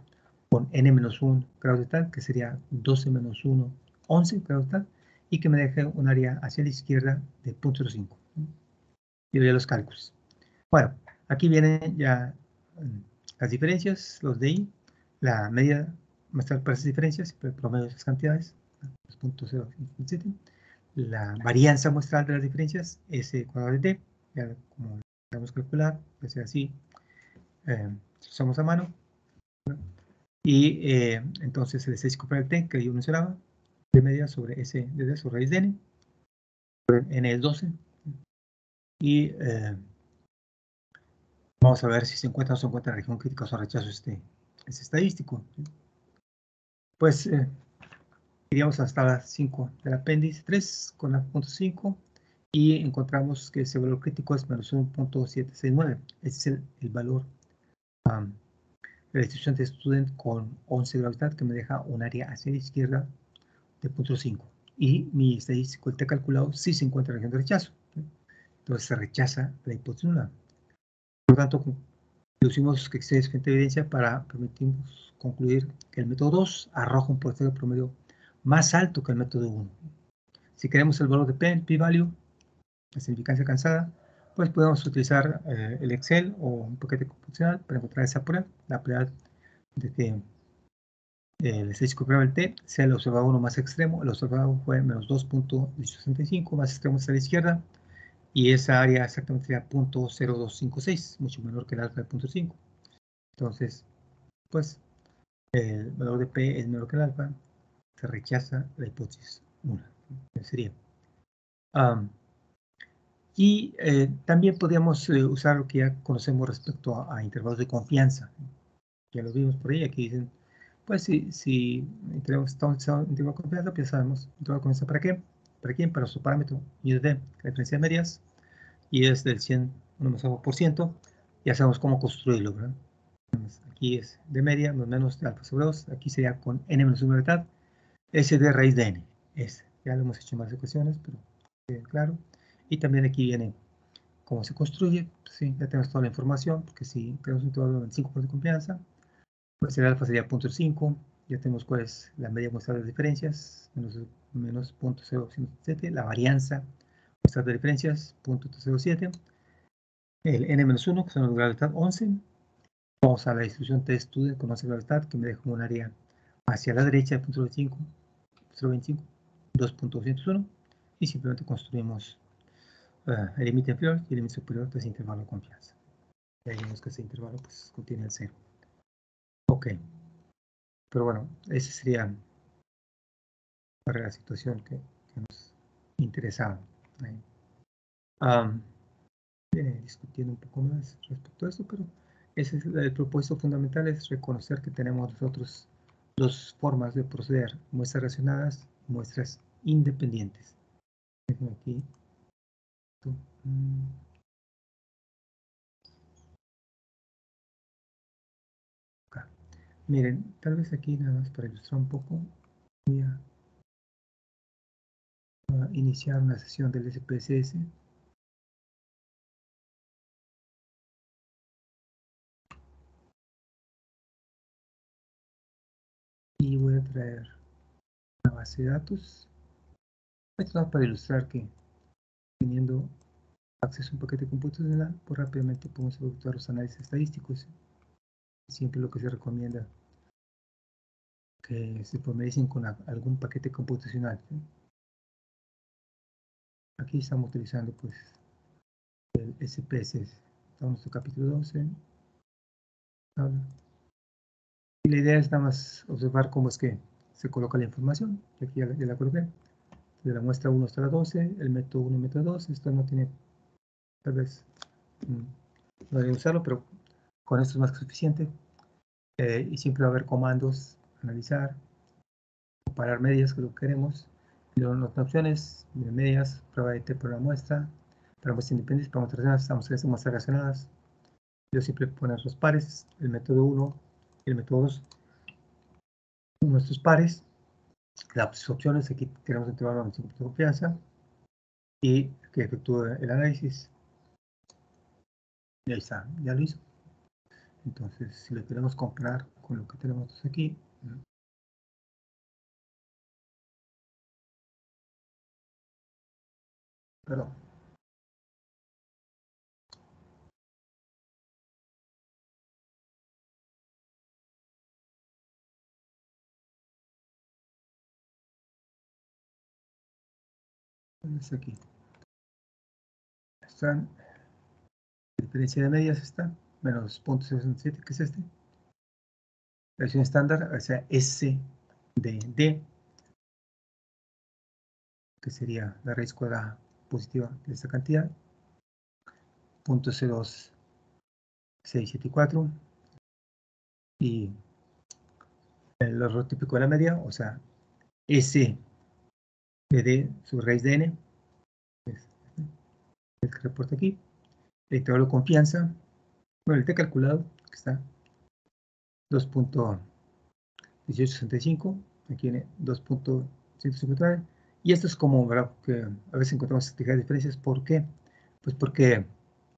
con n-1 grado de tal, que sería 12 menos 1, 11 grados de tal, y que me deje un área hacia la izquierda de 0.05. Y doy los cálculos. Bueno, aquí vienen ya mm, las diferencias, los de I, la media muestra para esas diferencias, promedio de esas cantidades, 2.057, la varianza muestral de las diferencias, S cuadrado de T, ya como podemos calcular, que sea así, eh, usamos a mano, y eh, entonces el estadístico para el T, que yo mencionaba, de media sobre S de D sobre raíz de N, N es 12, y eh, vamos a ver si se encuentra o no se encuentra en la región crítica o rechazo este, este estadístico. Pues eh, iríamos hasta la 5 del apéndice 3 con la punto 5 y encontramos que ese valor crítico es menos 1.769. Ese es el, valor de la distribución de student con 11 gravedad que me deja un área hacia la izquierda de 0.5. Y mi estadístico, el T calculado, sí se encuentra en la región de rechazo. Entonces se rechaza la hipótesis nula. Por lo tanto, deducimos que existe suficiente evidencia para permitirnos concluir que el método 2 arroja un porcentaje promedio más alto que el método 1. Si queremos el valor de p-value, la significancia cansada, pues podemos utilizar eh, el Excel o un paquete computacional para encontrar esa prueba, la prueba de que eh, el estadístico prueba el T sea el observado 1 más extremo, el observado fue menos 2.65, más extremo a la izquierda, y esa área exactamente sería 0.0256, mucho menor que el alfa de 0.5. Entonces, pues, el valor de P es menor que el alfa, se rechaza la hipótesis 1. Sería. y eh, también podríamos eh, usar lo que ya conocemos respecto a, intervalos de confianza. Ya lo vimos por ahí, aquí dicen, pues si, si estamos en intervalo de confianza, pues sabemos, intervalo de confianza para qué, para quién, para su parámetro de la diferencia de medias, y es del 100 por ciento, ya sabemos cómo construirlo, ¿verdad? Aquí es de media, menos de alfa sobre 2, aquí sería con n menos 1 de S de raíz de n. Es, ya lo hemos hecho en varias ecuaciones, pero claro. Y también aquí viene cómo se construye, pues sí, ya tenemos toda la información, porque si tenemos un intervalo de 25% de confianza, pues el alfa sería 0.5, ya tenemos cuál es la media muestra de diferencias, menos, menos 0.007, la varianza muestra de diferencias, 0.07, el n-1, que son los gravedad 11, vamos a la distribución t-student con 11 gravedad, que me deja un área hacia la derecha de 0.25, 0.25, 2.201 y simplemente construimos uh, el límite inferior y el límite superior de ese intervalo de confianza. Y ahí vemos que ese intervalo pues, contiene el cero. Ok. Pero bueno, esa sería la situación que, nos interesaba. Discutiendo un poco más respecto a esto, pero ese es el propósito fundamental, es reconocer que tenemos nosotros dos formas de proceder, muestras relacionadas muestras independientes. Aquí. Miren, tal vez aquí nada más para ilustrar un poco, voy a, iniciar una sesión del SPSS. y voy a traer una base de datos. Esto para ilustrar que teniendo acceso a un paquete computacional, pues rápidamente podemos efectuar los análisis estadísticos. Siempre lo que se recomienda que se prometicen con algún paquete computacional. Aquí estamos utilizando pues el SPS. Estamos en capítulo 12. Y la idea es nada más observar cómo es que se coloca la información. Aquí ya, la coloqué. De la muestra 1 hasta la 12, el método 1 y método 2. Esto no tiene, tal vez, mm, no debe usarlo, pero con esto es más que suficiente. Eh, y siempre va a haber comandos, analizar, comparar medias, que lo que queremos. Y luego opciones, medias, prueba de T por la muestra, para muestras independientes, para muestras relacionadas, estamos en muestras relacionadas. Yo siempre poner los pares, el método 1 el método 2 nuestros pares. Las opciones, aquí tenemos intervalo de confianza y que efectúe el análisis. Y ahí está, ya lo hizo. Entonces, si le queremos comparar con lo que tenemos aquí, perdón. Aquí. Están, la diferencia de medias está, menos 0.67, que es este. Versión estándar, o sea, S de D, que sería la raíz cuadrada positiva de esta cantidad, 0.0674 y el error típico de la media, o sea, S de D, su raíz de N, es el que reporta aquí, el intervalo de confianza, bueno, el T calculado, que está 2.1865, aquí tiene 2.159, y esto es como, ¿verdad? Que a veces encontramos ligeras diferencias. ¿Por qué? Pues porque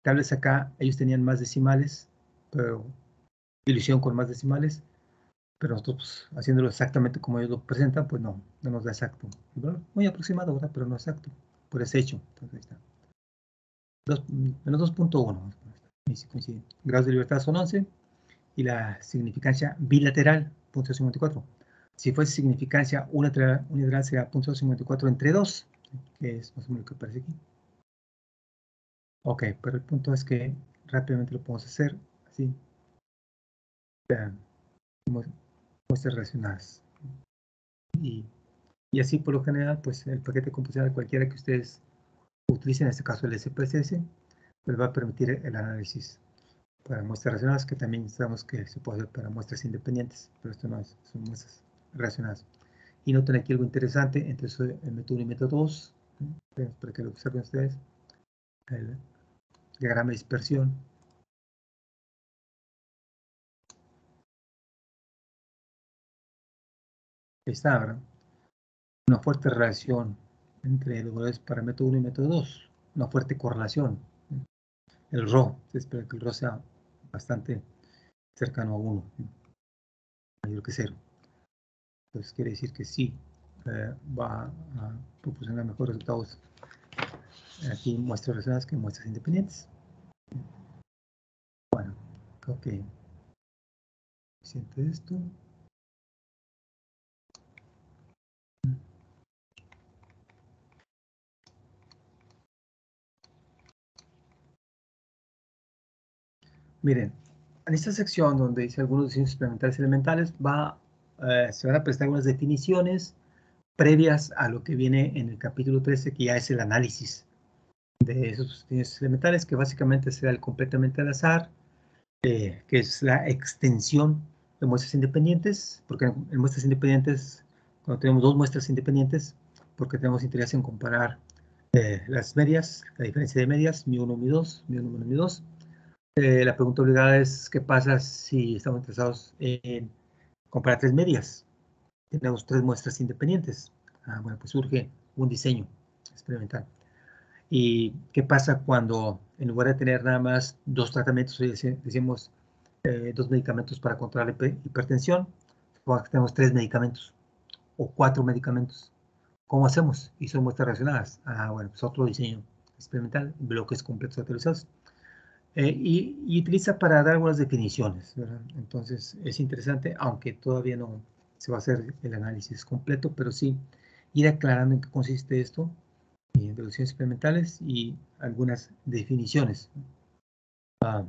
tal acá ellos tenían más decimales, pero ilusión con más decimales, pero nosotros pues, haciéndolo exactamente como ellos lo presentan, pues no, no nos da exacto. Muy aproximado, ¿verdad? Pero no exacto, por ese hecho. Entonces ahí está. menos 2.1. Grados de libertad son 11 y la significancia bilateral, 0.54. Si fuese significancia unilateral, unilateral sería 0.54 entre 2, que es más o menos lo que aparece aquí. Ok, pero el punto es que rápidamente lo podemos hacer así. Muestras relacionadas. Y, y, así por lo general, pues el paquete computacional cualquiera que ustedes utilicen, en este caso el SPSS, les va a permitir el análisis para muestras relacionadas, que también sabemos que se puede hacer para muestras independientes, pero esto no es, son muestras relacionadas. Y noten aquí algo interesante entre el método 1 y método 2, para que lo observen ustedes, el diagrama de dispersión. Está, ¿verdad? Una fuerte relación entre los valores para método 1 y método 2, una fuerte correlación. El RO, se espera que el RO sea bastante cercano a 1, mayor que 0. Entonces quiere decir que sí eh, va a proporcionar mejores resultados aquí muestras relacionadas que muestras independientes. Bueno, creo que siente esto. Miren, en esta sección donde dice algunos diseños experimentales elementales va eh, se van a prestar unas definiciones previas a lo que viene en el capítulo 13, que ya es el análisis de esos diseños elementales, que básicamente será el completamente al azar, eh, que es la extensión de muestras independientes, porque en, muestras independientes, cuando tenemos dos muestras independientes, porque tenemos interés en comparar eh, las medias, la diferencia de medias, mi1, mi2, mi1, mi2. la pregunta obligada es, ¿qué pasa si estamos interesados en comparar tres medias. Tenemos tres muestras independientes. Ah, bueno, pues surge un diseño experimental. ¿Y qué pasa cuando en lugar de tener nada más dos tratamientos, decimos eh, dos medicamentos para controlar la hipertensión, tenemos tres medicamentos o cuatro medicamentos? ¿Cómo hacemos? Y son muestras relacionadas. Ah, bueno, pues otro diseño experimental, bloques completos actualizados. Eh, y, utiliza para dar algunas definiciones. Entonces es interesante, aunque todavía no se va a hacer el análisis completo, pero sí ir aclarando en qué consiste esto, en deducciones experimentales y algunas definiciones. Ah.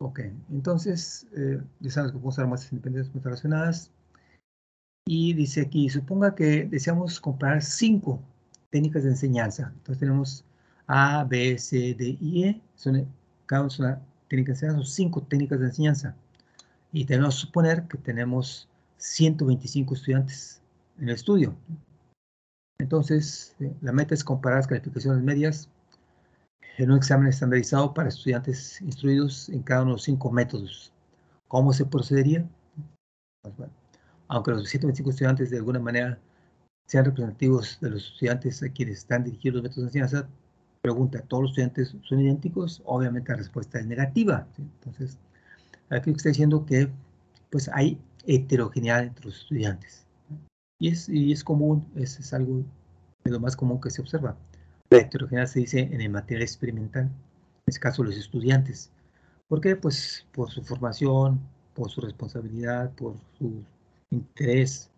ok, entonces eh, ya sabemos que podemos usar muestras independientes muy relacionadas. Y dice aquí, suponga que deseamos comparar cinco técnicas de enseñanza. Entonces tenemos a, B, C, D y E. Son, cada una tiene que ser cinco técnicas de enseñanza. Y tenemos que suponer que tenemos 125 estudiantes en el estudio. Entonces, eh, la meta es comparar las calificaciones medias en un examen estandarizado para estudiantes instruidos en cada uno de los cinco métodos. ¿Cómo se procedería? Pues aunque los 125 estudiantes de alguna manera sean representativos de los estudiantes a quienes están dirigidos los métodos de enseñanza, pregunta, ¿todos los estudiantes son idénticos? Obviamente la respuesta es negativa. Entonces, aquí está diciendo que pues hay heterogeneidad entre los estudiantes. Y es, y es común, es, es algo de lo más común que se observa. La heterogeneidad se dice en el material experimental, en este caso los estudiantes. ¿Por qué? Pues por su formación, por su responsabilidad, por su interés,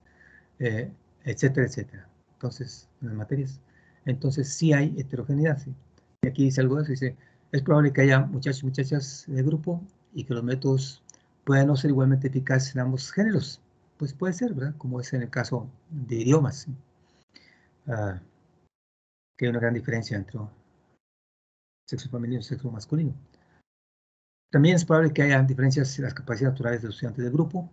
eh, etcétera, etcétera. Entonces, en las materias. Entonces, sí hay heterogeneidad. ¿sí? Y aquí dice algo de eso, dice, es probable que haya muchachos y muchachas de grupo y que los métodos puedan no ser igualmente eficaces en ambos géneros. Pues puede ser, ¿verdad? Como es en el caso de idiomas. Ah, que hay una gran diferencia entre sexo femenino y sexo masculino. También es probable que haya diferencias en las capacidades naturales de los estudiantes del grupo,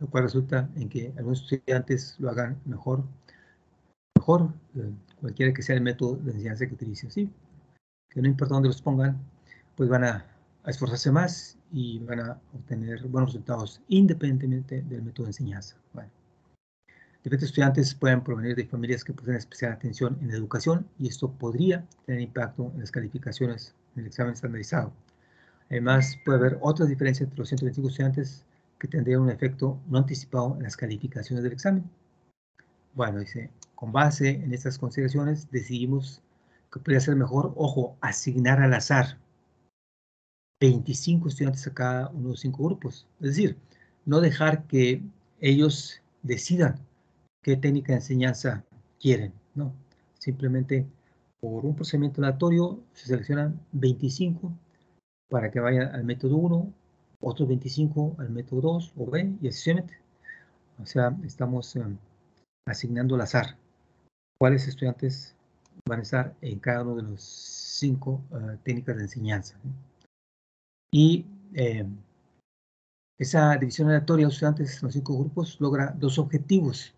lo cual resulta en que algunos estudiantes lo hagan mejor, mejor eh, cualquiera que sea el método de enseñanza que utilice. ¿sí? Que no importa dónde los pongan, pues van a, esforzarse más y van a obtener buenos resultados independientemente del método de enseñanza. Bueno. Diferentes estudiantes pueden provenir de familias que poseen especial atención en la educación y esto podría tener impacto en las calificaciones en el examen estandarizado. Además, puede haber otras diferencias entre los 125 estudiantes que tendría un efecto no anticipado en las calificaciones del examen. Bueno, dice, con base en estas consideraciones decidimos que podría ser mejor, ojo, asignar al azar 25 estudiantes a cada uno de los cinco grupos. Es decir, no dejar que ellos decidan qué técnica de enseñanza quieren, no. Simplemente por un procedimiento aleatorio se seleccionan 25 para que vayan al método 1 otros 25 al método 2 o B y así. O sea, estamos em, asignando al azar cuáles estudiantes van a estar en cada uno de los cinco eh, técnicas de enseñanza. Y em, esa división aleatoria de estudiantes en los cinco grupos logra dos objetivos,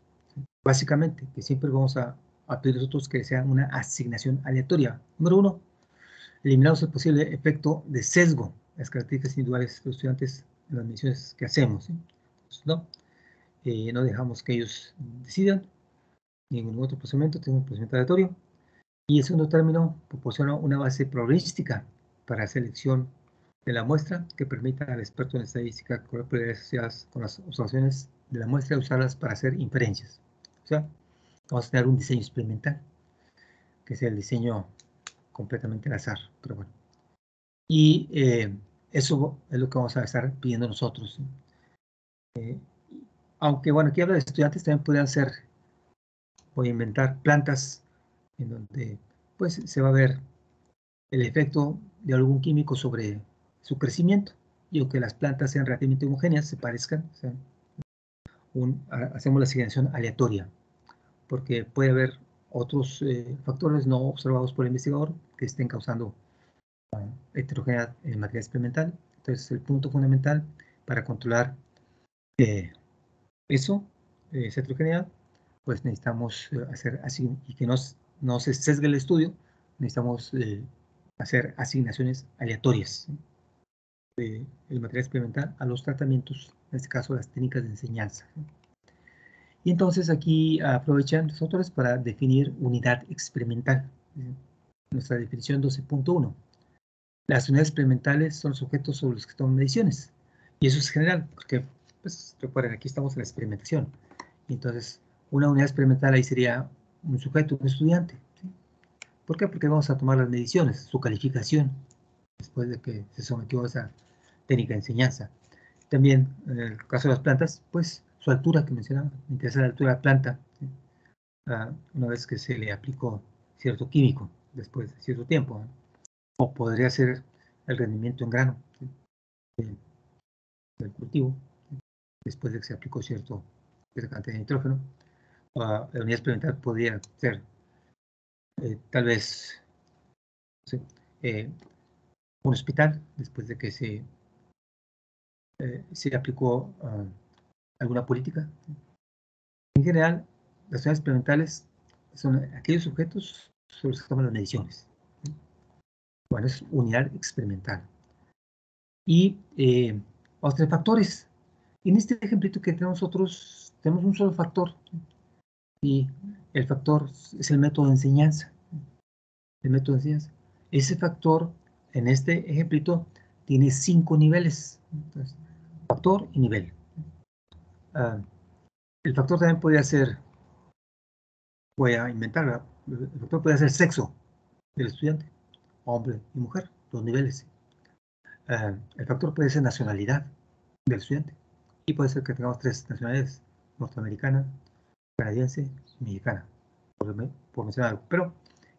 básicamente, que siempre vamos a, a pedir nosotros que sea una asignación aleatoria. Número uno, eliminamos el posible efecto de sesgo las características individuales de los estudiantes en las misiones que hacemos. no, eh, no dejamos que ellos decidan, ni en ningún otro procedimiento, tenemos un procedimiento aleatorio. Y el segundo término proporciona una base probabilística para selección de la muestra que permita al experto en estadística con las observaciones de la muestra usarlas para hacer inferencias. O sea, vamos a tener un diseño experimental, que es el diseño completamente al azar, pero bueno. Y eh, eso es lo que vamos a estar pidiendo nosotros. Eh, aunque, bueno, aquí habla de estudiantes, también podrían ser, voy a inventar plantas en donde pues se va a ver el efecto de algún químico sobre su crecimiento. Y aunque las plantas sean relativamente homogéneas, se parezcan, hacemos la asignación aleatoria, porque puede haber otros eh, factores no observados por el investigador que estén causando heterogeneidad en materia experimental. Entonces, el punto fundamental para controlar eh, eso, eh, esa heterogeneidad, pues necesitamos eh, hacer así y que no, no se sesgue el estudio, necesitamos hacer asignaciones aleatorias del material experimental a los tratamientos, en este caso las técnicas de enseñanza. Y entonces aquí aprovechan los autores para definir unidad experimental. Nuestra definición 12.1 las unidades experimentales son sujetos sobre los que toman mediciones. Y eso es general, porque, pues, recuerden, aquí estamos en la experimentación. entonces, una unidad experimental ahí sería un sujeto, un estudiante. ¿Por qué? Porque vamos a tomar las mediciones, su calificación, después de que se sometió a esa técnica de enseñanza. También, en el caso de las plantas, pues, su altura que mencionaba, me interesa la altura de la planta, ah, una vez que se le aplicó cierto químico, después de cierto tiempo o podría ser el rendimiento en grano del cultivo, después de que se aplicó cierto, cantidad de nitrógeno. La unidad experimental podría ser eh, tal vez eh, un hospital, después de que se, eh, se aplicó ah, alguna política. En general, las unidades experimentales son aquellos sujetos sobre los que toman las mediciones. Bueno, es unidad experimental. Y eh, factores. En este ejemplito que tenemos nosotros, tenemos un solo factor y el factor es el método de enseñanza. El método de enseñanza. Ese factor, en este ejemplito, tiene cinco niveles. factor y nivel. Ah, el factor también podría ser, voy a inventar, el factor puede ser sexo del estudiante, hombre y mujer, dos niveles. Ah, el factor puede ser nacionalidad del estudiante y puede ser que tengamos tres nacionalidades, norteamericana, canadiense y mexicana, por, por mencionar algo. Pero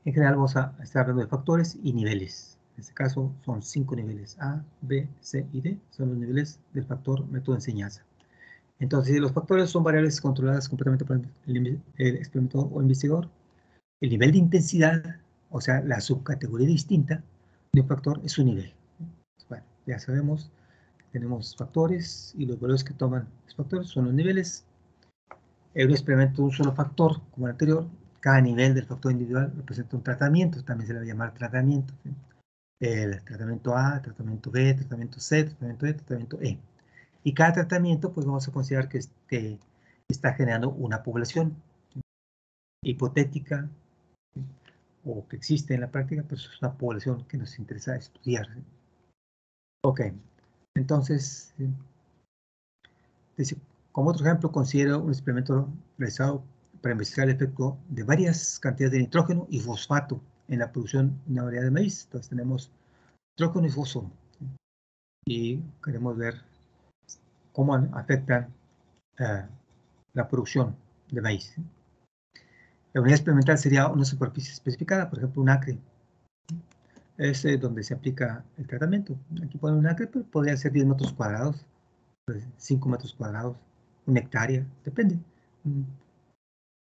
en general vamos a estar hablando de factores y niveles. En este caso son cinco niveles, A, B, C y D, son los niveles del factor método de enseñanza. Entonces, los factores son variables controladas completamente por el, experimentador o investigador. El nivel de intensidad, o sea, la subcategoría distinta de un factor es su nivel. Bueno, ya sabemos, tenemos factores y los valores que toman los factores son los niveles. En un experimento de un solo factor, como el anterior, cada nivel del factor individual representa un tratamiento, también se le va a llamar tratamiento. El tratamiento A, tratamiento B, tratamiento C, tratamiento D, tratamiento E. Y cada tratamiento, pues vamos a considerar que, este, está generando una población hipotética o que existe en la práctica, pues es una población que nos interesa estudiar. Ok, entonces, como otro ejemplo, considero un experimento realizado para investigar el efecto de varias cantidades de nitrógeno y fosfato en la producción de una variedad de maíz. Entonces tenemos nitrógeno y fósforo. Y queremos ver cómo afectan eh, la producción de maíz. La unidad experimental sería una superficie especificada, por ejemplo, un acre. Es eh, donde se aplica el tratamiento. Aquí ponen un acre, pero podría ser 10 metros cuadrados, 5 pues, metros cuadrados, una hectárea, depende.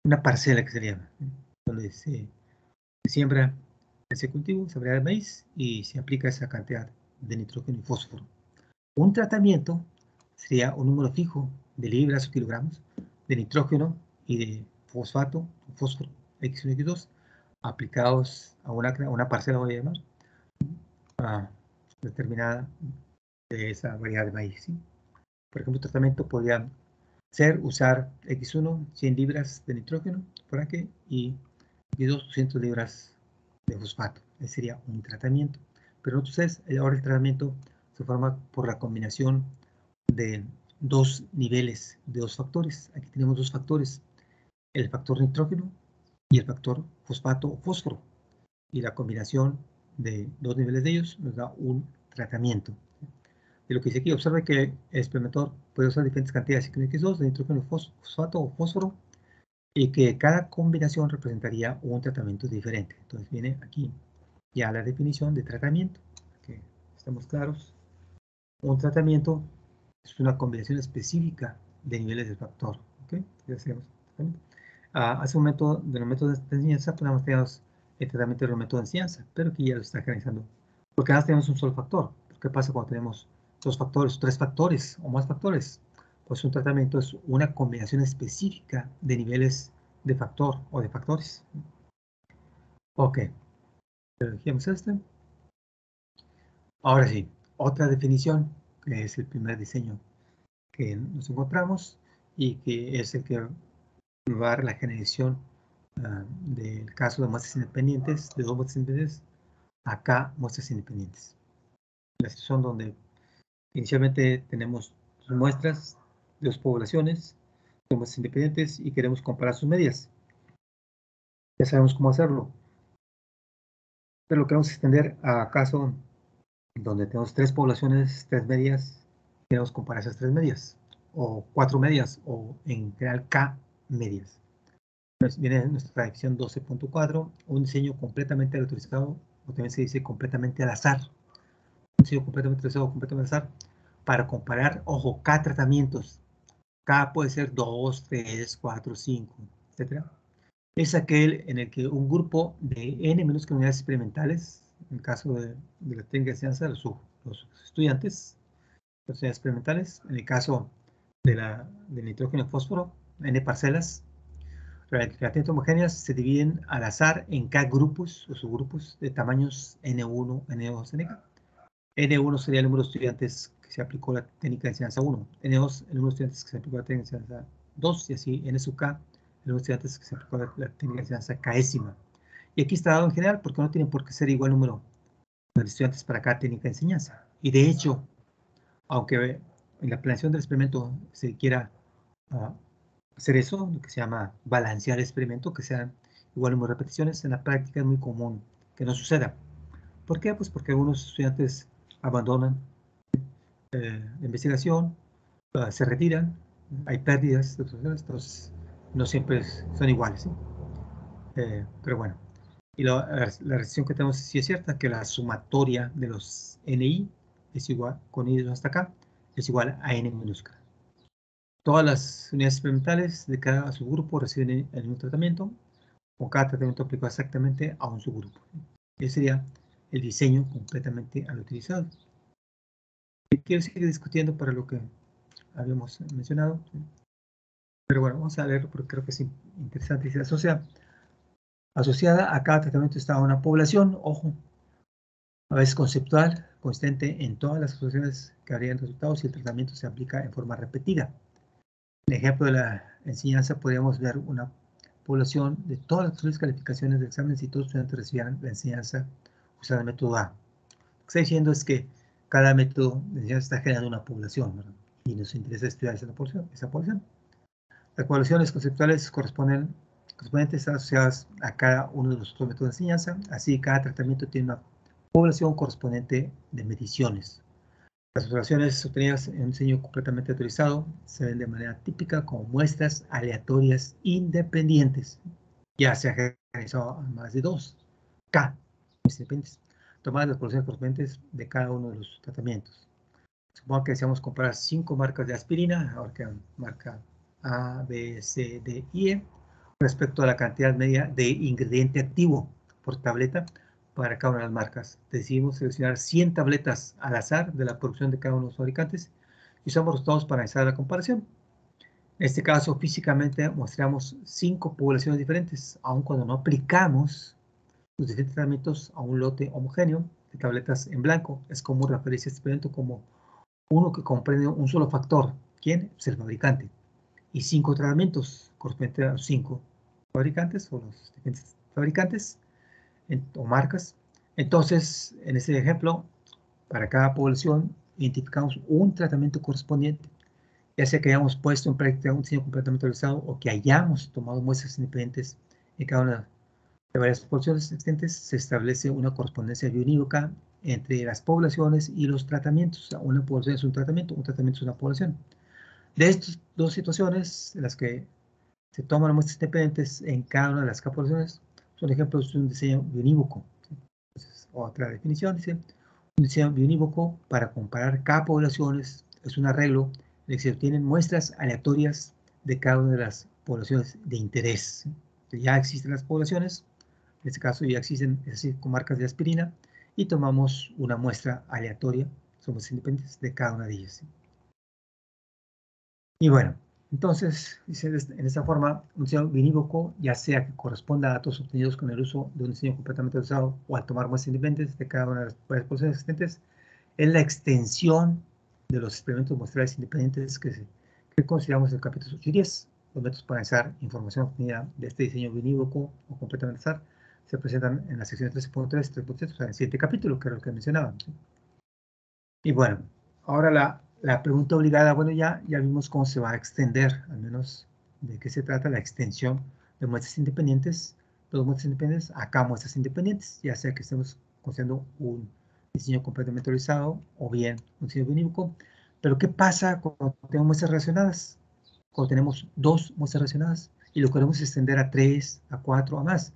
Una parcela que se llama, donde se, siembra ese cultivo, se de maíz y se aplica esa cantidad de nitrógeno y fósforo. Un tratamiento sería un número fijo de libras o kilogramos de nitrógeno y de fosfato, fósforo, X1 y X2, aplicados a una, una parcela, voy a llamar, determinada de esa variedad de maíz. Por ejemplo, el tratamiento podría ser usar X1, 100 libras de nitrógeno por aquí y X2, 200 libras de fosfato. Ese sería un tratamiento. Pero entonces, ahora el tratamiento se forma por la combinación de dos niveles, de dos factores. Aquí tenemos dos factores, el factor nitrógeno y el factor fosfato o fósforo. Y la combinación de dos niveles de ellos nos da un tratamiento. De lo que dice aquí, observe que el experimental puede usar diferentes cantidades de X2 de nitrógeno, fosfato o fósforo y que cada combinación representaría un tratamiento diferente. Entonces viene aquí ya la definición de tratamiento, que estamos claros. Un tratamiento es una combinación específica de niveles del factor. ¿okay? Ya ah, hace un método de los métodos de enseñanza, podemos tener el tratamiento de los métodos de enseñanza, pero aquí ya lo está generalizando. Porque ahora tenemos un solo factor. ¿Qué pasa cuando tenemos dos factores, tres factores o más factores? Pues un tratamiento es una combinación específica de niveles de factor o de factores. Ok. Elegimos este. Ahora sí, otra definición es el primer diseño que nos encontramos y que es el que va a la generación ah, del caso de muestras independientes, de dos muestras independientes, acá muestras independientes. La situación donde inicialmente tenemos muestras de dos poblaciones, de muestras independientes y queremos comparar sus medias. Ya sabemos cómo hacerlo. Pero lo queremos extender a caso donde tenemos tres poblaciones, tres medias, queremos comparar esas tres medias, o cuatro medias, o en general K medias. Entonces viene nuestra definición 12.4, un diseño completamente autorizado, o también se dice completamente al azar. Diseño completamente autorizado, completamente al azar, para comparar, ojo, K tratamientos. K puede ser 2, 3, 4, 5, etc. Es aquel en el que un grupo de N menos que unidades experimentales en el caso de, la técnica de enseñanza, los, los estudiantes, los estudiantes experimentales, en el caso de la, del nitrógeno y fósforo, N parcelas, relativamente homogéneas se dividen al azar en K grupos o subgrupos de tamaños N1, N2, N. N1 sería el número de estudiantes que se aplicó la técnica de enseñanza 1, N2 el número de estudiantes que se aplicó la técnica de enseñanza 2 y así N sub K el número de estudiantes que se aplicó la, técnica de enseñanza Késima. Y aquí está dado en general porque no tiene por qué ser igual número de estudiantes para cada técnica de enseñanza. Y de hecho, aunque en la planeación del experimento se quiera uh, hacer eso, lo que se llama balancear el experimento, que sean igual número de repeticiones, en la práctica es muy común que no suceda. ¿Por qué? Pues porque algunos estudiantes abandonan eh, la investigación, uh, se retiran, hay pérdidas entonces no siempre son iguales. Eh, pero bueno, y la, la que tenemos sí es cierta, que la sumatoria de los NI es igual, con I hasta acá, es igual a N minúscula. Todas las unidades experimentales de cada subgrupo reciben el mismo tratamiento, con cada tratamiento aplicado exactamente a un subgrupo. Ese sería el diseño completamente al utilizado. Quiero seguir discutiendo para lo que habíamos mencionado. Pero bueno, vamos a leerlo porque creo que es interesante. Se asocia, asociada a cada tratamiento está una población, ojo, a veces conceptual, consistente en todas las asociaciones que habrían resultados si el tratamiento se aplica en forma repetida. En ejemplo de la enseñanza podríamos ver una población de todas las calificaciones de examen si todos los estudiantes recibieran la enseñanza usando el método A. Lo que está diciendo es que cada método enseñanza está generando una población, ¿verdad? Y nos interesa estudiar esa población. Esa población. Las poblaciones conceptuales corresponden, correspondientes asociadas a cada uno de los otros métodos de enseñanza, así cada tratamiento tiene una población correspondiente de mediciones. Las observaciones obtenidas en un diseño completamente autorizado se ven de manera típica como muestras aleatorias independientes. Ya se ha realizado más de dos K independientes, tomadas las poblaciones correspondientes de cada uno de los tratamientos. Supongo que deseamos comparar cinco marcas de aspirina, ahora que marca A, B, C, D y E, respecto a la cantidad media de ingrediente activo por tableta para cada una de las marcas. Decidimos seleccionar 100 tabletas al azar de la producción de cada uno de los fabricantes y usamos resultados para realizar la comparación. En este caso, físicamente mostramos cinco poblaciones diferentes, aun cuando no aplicamos los diferentes tratamientos a un lote homogéneo de tabletas en blanco. Es común referirse a este experimento como uno que comprende un solo factor. ¿Quién? Pues el fabricante. Y cinco tratamientos correspondientes a los cinco fabricantes o los diferentes fabricantes o marcas. Entonces, en este ejemplo, para cada población identificamos un tratamiento correspondiente, ya sea que hayamos puesto en práctica un diseño completamente realizado o que hayamos tomado muestras independientes en cada una de varias poblaciones existentes, se establece una correspondencia bionívoca entre las poblaciones y los tratamientos. una población es un tratamiento, un tratamiento es una población. De estas dos situaciones, en las que se toman muestras independientes en cada una de las poblaciones, son ejemplos de un diseño bionívoco. otra definición dice, un diseño bionívoco para comparar cada población es un arreglo en el que se obtienen muestras aleatorias de cada una de las poblaciones de interés. Ya existen las poblaciones, en este caso ya existen esas comarcas de aspirina, y tomamos una muestra aleatoria, somos independientes de cada una de ellas. Y bueno, entonces, dice en esta forma, un diseño binívoco, ya sea que corresponda a datos obtenidos con el uso de un diseño completamente usado o al tomar muestras independientes de cada una de las posiciones existentes, es la extensión de los experimentos muestrales independientes que, que consideramos el capítulo 8 y 10. Los métodos para analizar información obtenida de este diseño binívoco o completamente usado se presentan en la sección 13.3, 3.7, o sea, en el siguiente capítulo, que era lo que mencionaba. Y bueno, ahora la la pregunta obligada, bueno, ya, ya vimos cómo se va a extender, al menos de qué se trata la extensión de muestras independientes, dos muestras independientes, acá muestras independientes, ya sea que estemos considerando un diseño completamente realizado o bien un diseño unívoco. Pero ¿qué pasa cuando tenemos muestras relacionadas? Cuando tenemos dos muestras relacionadas y lo queremos extender a tres, a cuatro, a más,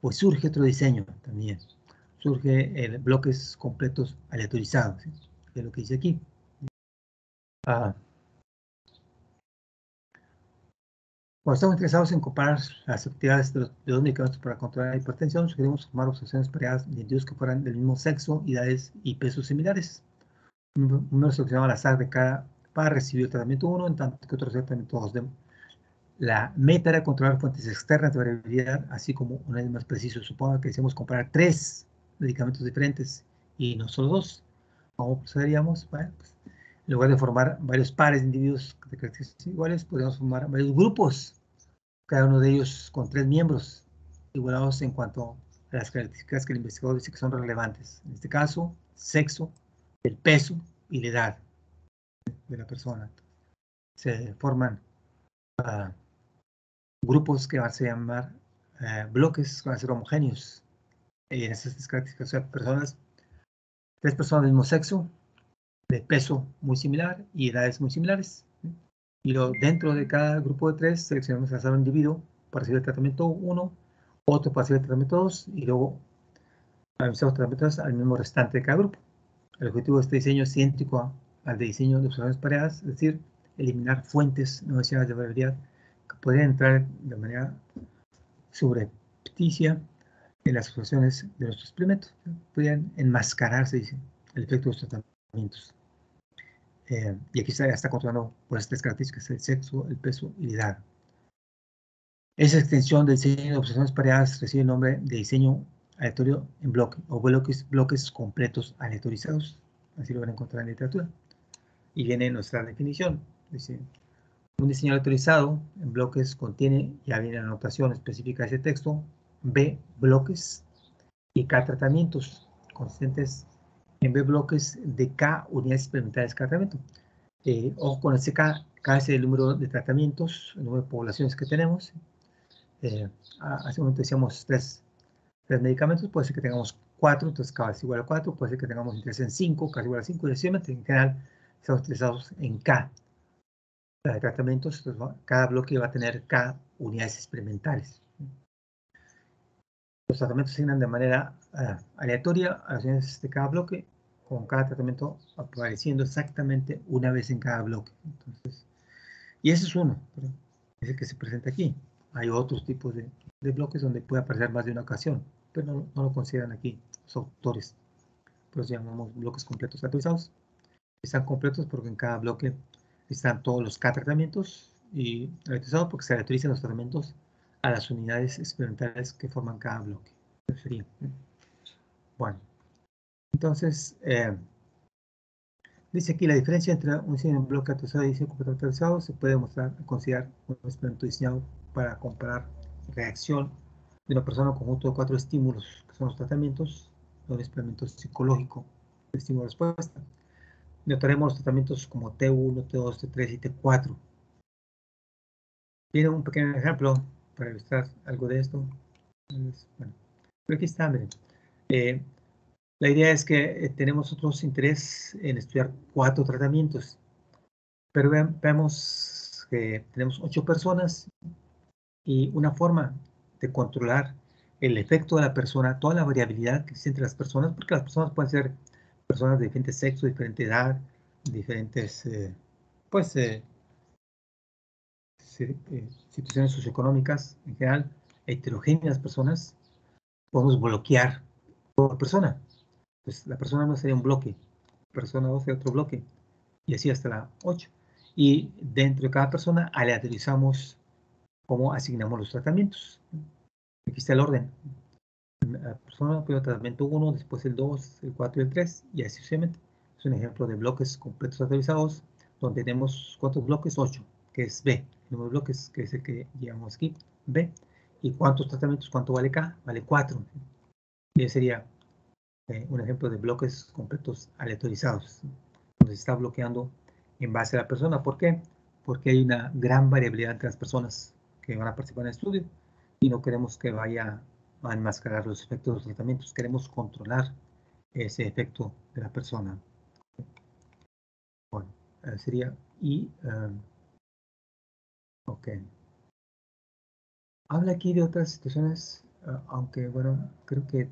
pues surge otro diseño también. Surge el bloques completos aleatorizados, que es lo que dice aquí. Ah. Cuando estamos interesados en comparar las actividades de los, medicamentos para controlar la hipertensión, sugerimos formar observaciones pareadas de individuos que fueran del mismo sexo, edades y pesos similares. Un número seleccionado al azar de cada para recibir el tratamiento 1, en tanto que otros tratamiento 2. La meta era controlar fuentes externas de variabilidad, así como una vez más preciso. Supongo que deseamos comparar tres medicamentos diferentes y no solo dos. ¿Cómo procederíamos? Bueno, pues, En lugar de formar varios pares de individuos de características iguales, podemos formar varios grupos, cada uno de ellos con tres miembros, igualados en cuanto a las características que el investigador dice que son relevantes. En este caso, sexo, el peso y la edad de la persona. Se forman uh, grupos que van a llamar uh, bloques, que van a ser homogéneos. Y en esas características, personas, tres personas del mismo sexo, de peso muy similar y edades muy similares. Y lo, dentro de cada grupo de tres seleccionamos a un individuo para recibir el tratamiento 1, otro para recibir el tratamiento 2 y luego analizamos tratamientos al mismo restante de cada grupo. El objetivo de este diseño es idéntico al de diseño de observaciones pareadas, es decir, eliminar fuentes no deseadas de variabilidad que podrían entrar de manera subrepticia en las observaciones de nuestros experimentos. Podrían enmascararse, dice, el efecto de los tratamientos. Eh, y aquí está, está controlando por estas características, el sexo, el peso y la edad. Esa extensión del diseño de observaciones pareadas recibe el nombre de diseño aleatorio en bloque o bloques, bloques completos aleatorizados. Así lo van a encontrar en la literatura. Y viene nuestra definición. Dice, un diseño aleatorizado en bloques contiene, ya viene la anotación específica de ese texto, B bloques y K tratamientos consistentes en B bloques de K unidades experimentales de tratamiento. Eh, ojo con ese K, K es el número de tratamientos, el número de poblaciones que tenemos. Eh, hace un momento decíamos tres, tres, medicamentos, puede ser que tengamos cuatro, entonces K es igual a cuatro, puede ser que tengamos interés en cinco, K es igual a cinco, y así en general estamos interesados en K de tratamientos, entonces cada bloque va a tener K unidades experimentales. Los tratamientos se asignan de manera uh, aleatoria a las unidades de cada bloque, con cada tratamiento apareciendo exactamente una vez en cada bloque. Entonces, y ese es uno, es el que se presenta aquí. Hay otros tipos de, de, bloques donde puede aparecer más de una ocasión, pero no, no lo consideran aquí los autores. Eso llamamos bloques completos aleatorizados. Están completos porque en cada bloque están todos los K tratamientos y aleatorizados porque se aleatorizan los tratamientos a las unidades experimentales que forman cada bloque. Bueno, entonces, eh, dice aquí la diferencia entre un bloque aleatorizado y diseño completo aleatorizado se puede mostrar, considerar un experimento diseñado para comparar reacción de una persona con conjunto de cuatro estímulos, que son los tratamientos, un experimento psicológico estímulo-respuesta. Notaremos los tratamientos como T1, T2, T3 y T4. Viene un pequeño ejemplo para ilustrar algo de esto. Bueno, pero aquí está, miren. Eh, la idea es que eh, tenemos otros interés en estudiar cuatro tratamientos, pero vemos que tenemos ocho personas y una forma de controlar el efecto de la persona, toda la variabilidad que existe entre las personas, porque las personas pueden ser personas de diferente sexo, diferente edad, diferentes, eh, pues, eh, eh, situaciones socioeconómicas en general, heterogéneas personas, podemos bloquear por persona. Pues la persona no sería un bloque, persona 2 sería otro bloque, y así hasta la 8. Y dentro de cada persona aleatorizamos cómo asignamos los tratamientos. Aquí está el orden. La persona primero tratamiento 1, después el 2, el 4 y el 3, y así sucesivamente. Es un ejemplo de bloques completos aleatorizados, donde tenemos cuántos bloques, 8, que es B número de bloques, que es el que llevamos aquí, B. ¿Y cuántos tratamientos? ¿Cuánto vale K? Vale 4. Y ese sería eh, un ejemplo de bloques completos aleatorizados, donde se está bloqueando en base a la persona. ¿Por qué? Porque hay una gran variabilidad entre las personas que van a participar en el estudio y no queremos que vaya a enmascarar los efectos de los tratamientos. Queremos controlar ese efecto de la persona. Bueno, sería y um, Ok. Habla aquí de otras situaciones, uh, aunque bueno, creo que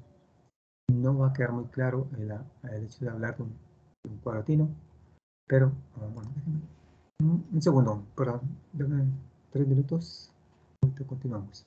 no va a quedar muy claro el, el hecho de hablar de un, de cuadratino, pero uh, bueno, un, un, segundo, perdón, denme tres minutos, y continuamos.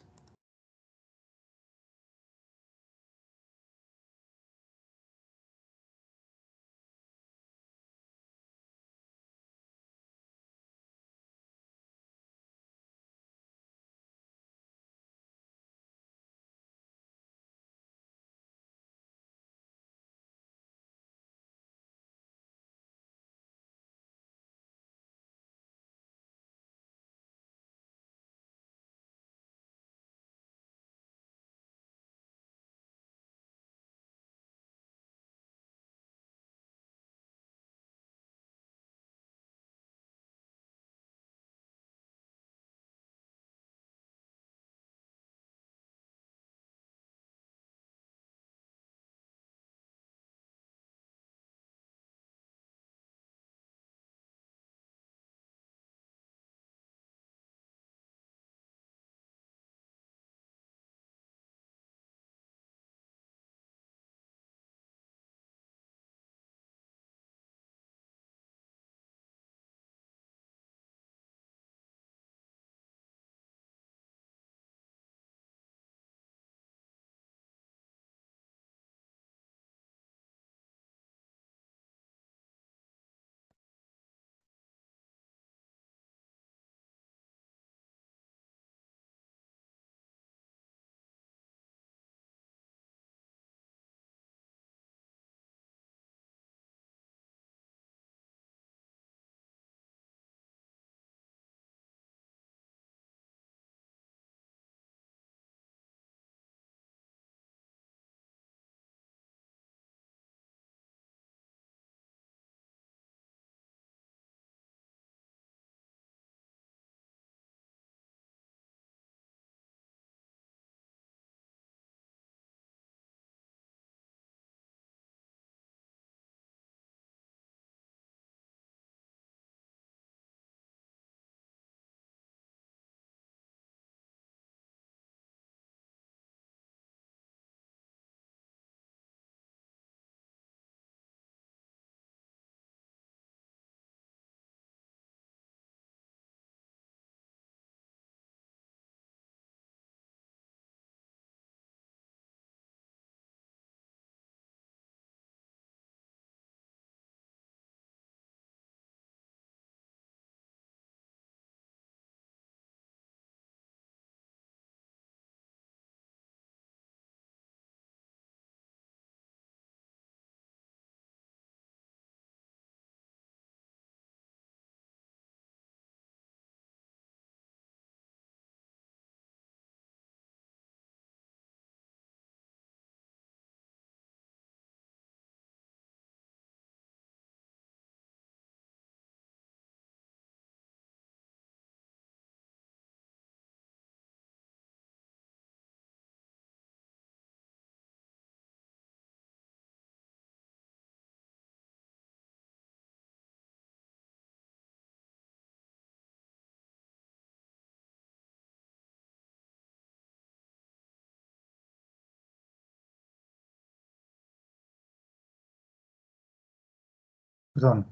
Perdón,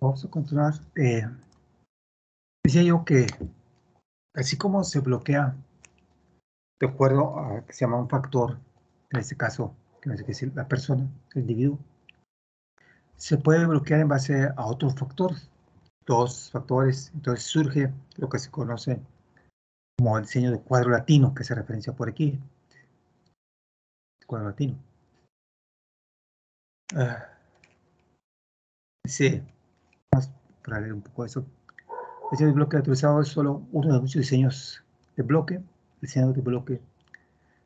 vamos a continuar. Eh, decía yo que así como se bloquea de acuerdo a que se llama un factor, en este caso, que qué decir, la persona, el individuo, se puede bloquear en base a otros factores, dos factores, entonces surge lo que se conoce como el diseño de cuadro latino, que se referencia por aquí, cuadro latino. Ah, sí, para leer un poco eso. De bloque autorizado es solo uno de muchos diseños de bloque. El diseño de bloque,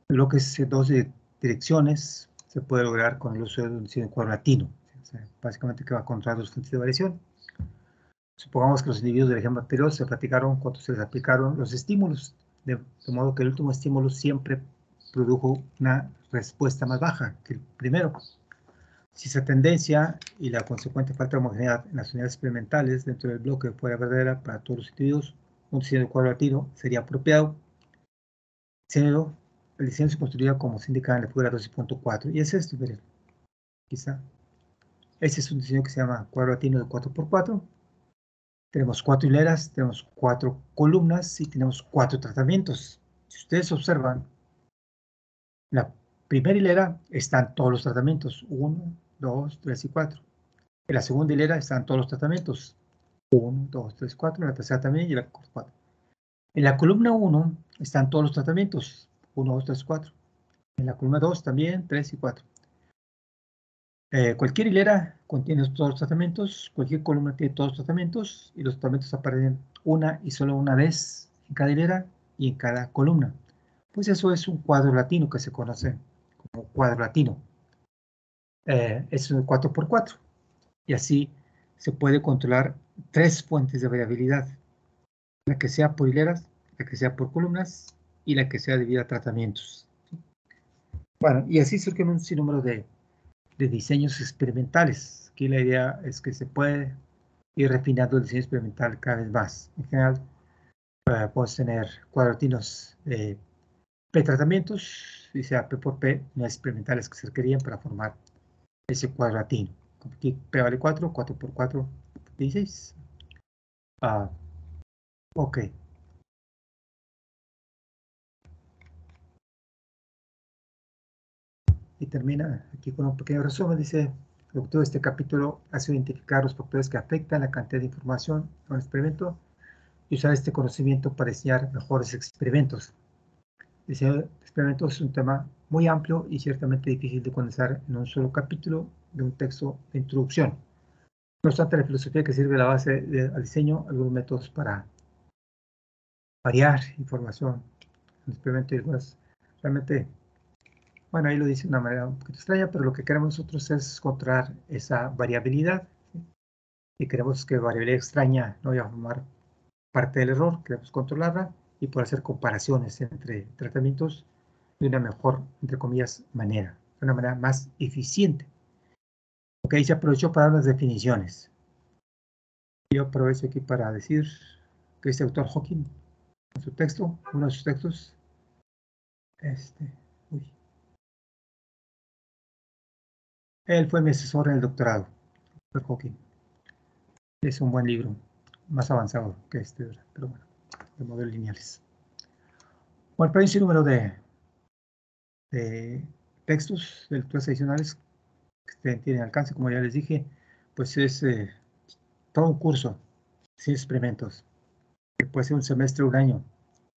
el bloque es dos direcciones, se puede lograr con el uso de un diseño de cuadro latino. básicamente que va a controlar los fuentes de variación. Supongamos que los individuos del ejemplo anterior se platicaron cuando se les aplicaron los estímulos, de modo que el último estímulo siempre produjo una respuesta más baja que el primero. Si esa tendencia y la consecuente falta de homogeneidad en las unidades experimentales dentro del bloque fuera verdadera para todos los individuos, un diseño de cuadro latino sería apropiado. El diseño, se construiría como se indica en la figura 12.4. Y es esto, miren. Quizá. Ese es un diseño que se llama cuadro latino de 4x4. Tenemos cuatro hileras, tenemos cuatro columnas y tenemos cuatro tratamientos. Si ustedes observan, la primera hilera están todos los tratamientos, 1, 2, 3 y 4. En la segunda hilera están todos los tratamientos, 1, 2, 3, 4, en la tercera también y la 4. En la columna 1 están todos los tratamientos, 1, 2, 3, 4. En la columna 2 también, 3 y 4. Eh, cualquier hilera contiene todos los tratamientos, cualquier columna tiene todos los tratamientos y los tratamientos aparecen una y solo una vez en cada hilera y en cada columna. Pues eso es un cuadro latino que se conoce como cuadro latino. Eh, es un 4x4 y así se puede controlar tres fuentes de variabilidad, la que sea por hileras, la que sea por columnas y la que sea debido a tratamientos. Bueno, y así surgen un sinnúmero de de diseños experimentales. Aquí la idea es que se puede ir refinando el diseño experimental cada vez más. En general, uh, podemos tener cuadratinos de P-tratamientos, y sea P por P, no experimentales que se requerían para formar ese cuadratino. Aquí P vale 4, 4 por 4, 16. Ah, ok. y termina aquí con un pequeño resumen. Dice, el objetivo de este capítulo ha identificar los factores que afectan la cantidad de información en un experimento y usar este conocimiento para diseñar mejores experimentos. Diseño experimentos es un tema muy amplio y ciertamente difícil de condensar en un solo capítulo de un texto de introducción. No obstante, la filosofía que sirve la base del diseño, algunos métodos para variar información algunas realmente bueno, ahí lo dice de una manera un poquito extraña, pero lo que queremos nosotros es encontrar esa variabilidad. Y queremos que variabilidad extraña no vaya a formar parte del error, queremos controlarla y poder hacer comparaciones entre tratamientos de una mejor, entre comillas, manera, de una manera más eficiente. Ok, se aprovechó para las definiciones. Yo aprovecho aquí para decir que este autor Hawking, en su texto, uno de sus textos, este, uy, Él fue mi asesor en el doctorado, Hawking. Es un buen libro, más avanzado que este, pero bueno, de modelos lineales. Bueno, el un número de, de textos de lecturas adicionales que tienen alcance, como ya les dije, pues es eh, todo un curso, sin experimentos, que puede ser un semestre un año.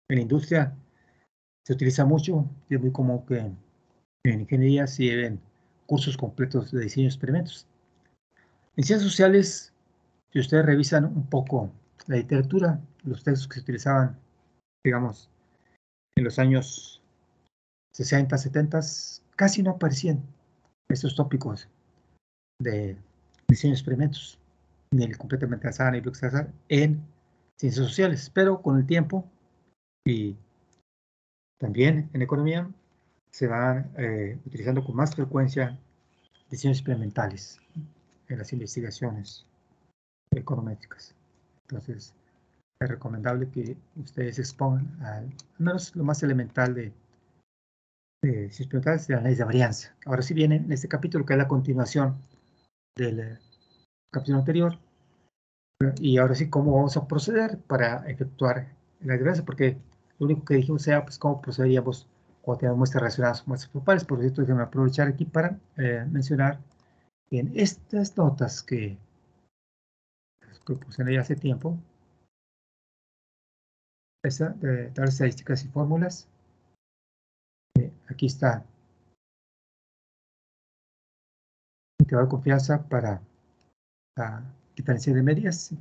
En la industria se utiliza mucho, y es muy común que en ingeniería se lleven cursos completos de diseño de experimentos. En ciencias sociales, si ustedes revisan un poco la literatura, los textos que se utilizaban, digamos, en los años 60, 70, casi no aparecían estos tópicos de diseño de experimentos, ni el completamente azar ni bloques azar, en ciencias sociales, pero con el tiempo y también en economía se van eh, utilizando con más frecuencia diseños experimentales en las investigaciones econométricas. Entonces, es recomendable que ustedes expongan al, menos lo más elemental de, de experimentales de la ley de varianza. Ahora sí viene en este capítulo que es la continuación del, capítulo anterior. Y ahora sí, ¿cómo vamos a proceder para efectuar la diferencia? Porque lo único que dijimos era, pues, cómo procederíamos cuando tenemos muestras relacionadas con muestras grupales. Por cierto, déjenme aprovechar aquí para eh, mencionar que en estas notas que, que puse hace tiempo, esta de dar estadísticas y fórmulas, eh, aquí está intervalo de confianza para la diferencia de medias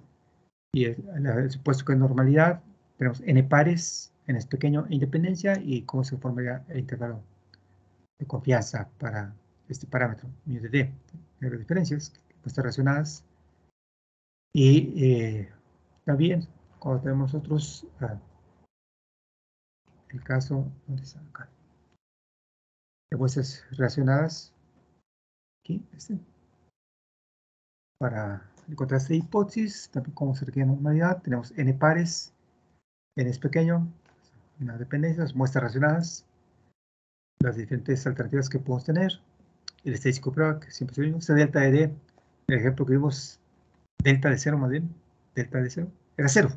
y el, supuesto que es normalidad, tenemos n pares, n es pequeño, independencia y cómo se forma el intervalo de confianza para este parámetro, mu de d, de diferencias, puestas relacionadas. Y eh, también, cuando tenemos otros, ah, el caso, ¿dónde está acá? De muestras relacionadas, aquí, este, para encontrar esta hipótesis, también como se requiere normalidad, tenemos n pares, n es pequeño, una dependencia, muestras relacionadas, las diferentes alternativas que podemos tener, el estadístico prueba, que siempre se esta delta de D, el ejemplo que vimos, delta de cero más bien, delta de cero, era cero,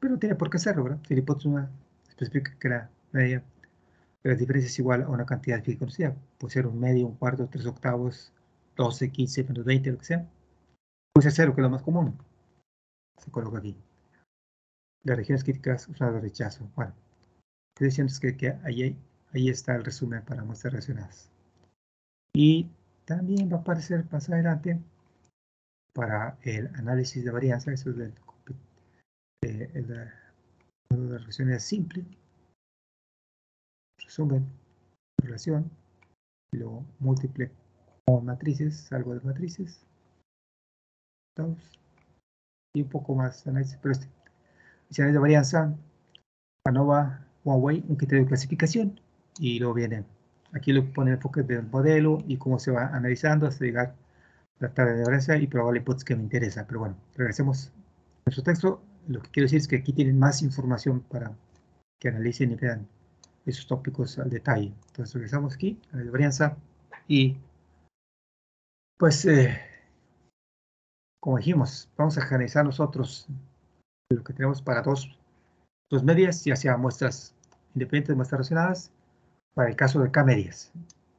pero no tiene por qué serlo, ¿verdad? Si la hipótesis una específica que era media, la diferencia es igual a una cantidad fija conocida, puede ser un medio, un cuarto, tres octavos, 12, 15, menos 20, lo que sea, puede ser cero, que es lo más común, se coloca aquí. Las regiones críticas usan el rechazo, bueno, estoy diciendo es que, que ahí, ahí está el resumen para muestras relacionadas. Y también va a aparecer más adelante para el análisis de varianza, eso es el, eh, el, de relaciones simple, resumen, relación, y luego múltiple matrices, algo de matrices, y un poco más análisis, pero este, análisis de varianza, ANOVA, Huawei, un criterio de clasificación, y luego viene Aquí lo pone el enfoque del modelo y cómo se va analizando hasta llegar a la tabla de varianza y probable hipótesis que me interesa. Pero bueno, regresemos a nuestro texto. Lo que quiero decir es que aquí tienen más información para que analicen y vean esos tópicos al detalle. Entonces regresamos aquí a la varianza y pues eh, como dijimos, vamos a generalizar nosotros lo que tenemos para dos, dos medias, ya sea muestras independientes, muestras relacionadas, para el caso de K-medias.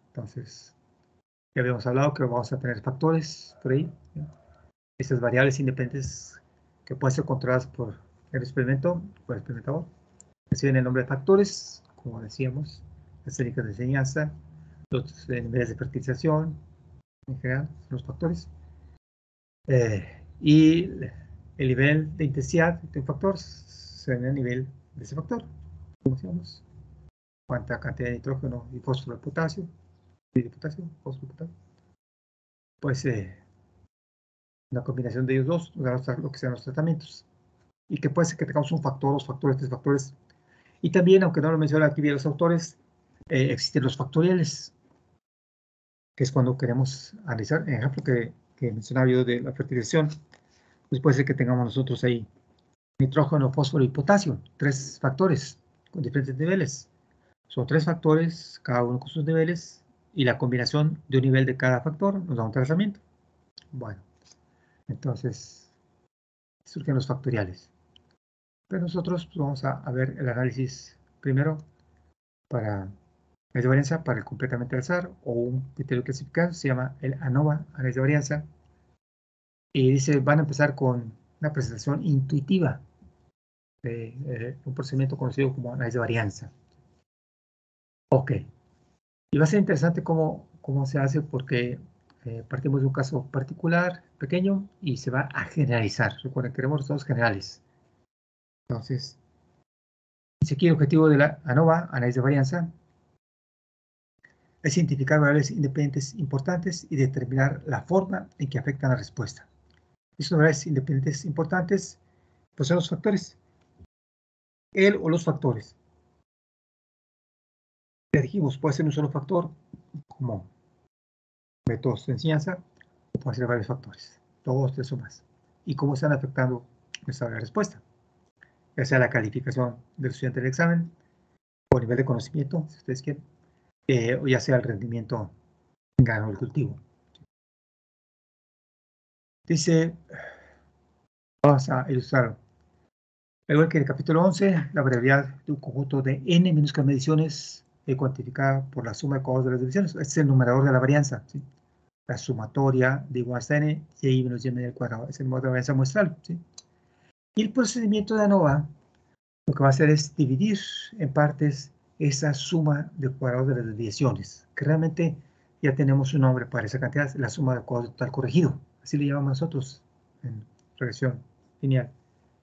Entonces, ya habíamos hablado que vamos a tener factores por ahí. Estas variables independientes que pueden ser controladas por el experimento, por el experimentador. Reciben el nombre de factores, como decíamos, las técnicas de enseñanza, los niveles de fertilización, en general, los factores. Eh, y el nivel de intensidad de un factor se ve el nivel de ese factor, como decíamos cuánta cantidad de nitrógeno y fósforo de potasio, y de potasio, fósforo de potasio, pues eh, combinación de ellos dos lo que sean los tratamientos. Y que puede ser que tengamos un factor, dos factores, tres factores. Y también, aunque no lo menciona aquí bien los autores, eh, existen los factoriales, que es cuando queremos analizar, el ejemplo que, que mencionaba yo de la fertilización, pues puede ser que tengamos nosotros ahí nitrógeno, fósforo y potasio, tres factores con diferentes niveles. Son tres factores, cada uno con sus niveles, y la combinación de un nivel de cada factor nos da un tratamiento. Bueno, entonces surgen los factoriales. Pero nosotros pues, vamos a, ver el análisis primero para la varianza para el completamente al azar o un criterio clasificado, se llama el ANOVA, análisis de varianza. Y dice, van a empezar con una presentación intuitiva de eh, un procedimiento conocido como análisis de varianza. Ok. Y va a ser interesante cómo, cómo se hace porque eh, partimos de un caso particular, pequeño, y se va a generalizar. Recuerden, queremos resultados generales. Entonces, si aquí el objetivo de la ANOVA, análisis de varianza, es identificar variables independientes importantes y determinar la forma en que afectan la respuesta. Esas variables independientes importantes pues son los factores. El o los factores dijimos, puede ser un solo factor, como métodos de enseñanza, o puede ser varios factores, dos, tres o más. Y cómo están afectando nuestra respuesta, ya sea la calificación del estudiante del examen, o nivel de conocimiento, si ustedes quieren, eh, o ya sea el rendimiento en grano del cultivo. Dice, vamos a ilustrarlo. Igual que en el capítulo 11, la variabilidad de un conjunto de n minúsculas mediciones es cuantificada por la suma de codos de las divisiones. Este es el numerador de la varianza. ¿sí? La sumatoria de igual a n, y menos y medio al cuadrado. Es el modo de varianza muestral. ¿sí? Y el procedimiento de ANOVA lo que va a hacer es dividir en partes esa suma de cuadrados de las desviaciones, que realmente ya tenemos un nombre para esa cantidad, la suma de cuadrados total corregido. Así le llamamos nosotros en regresión lineal,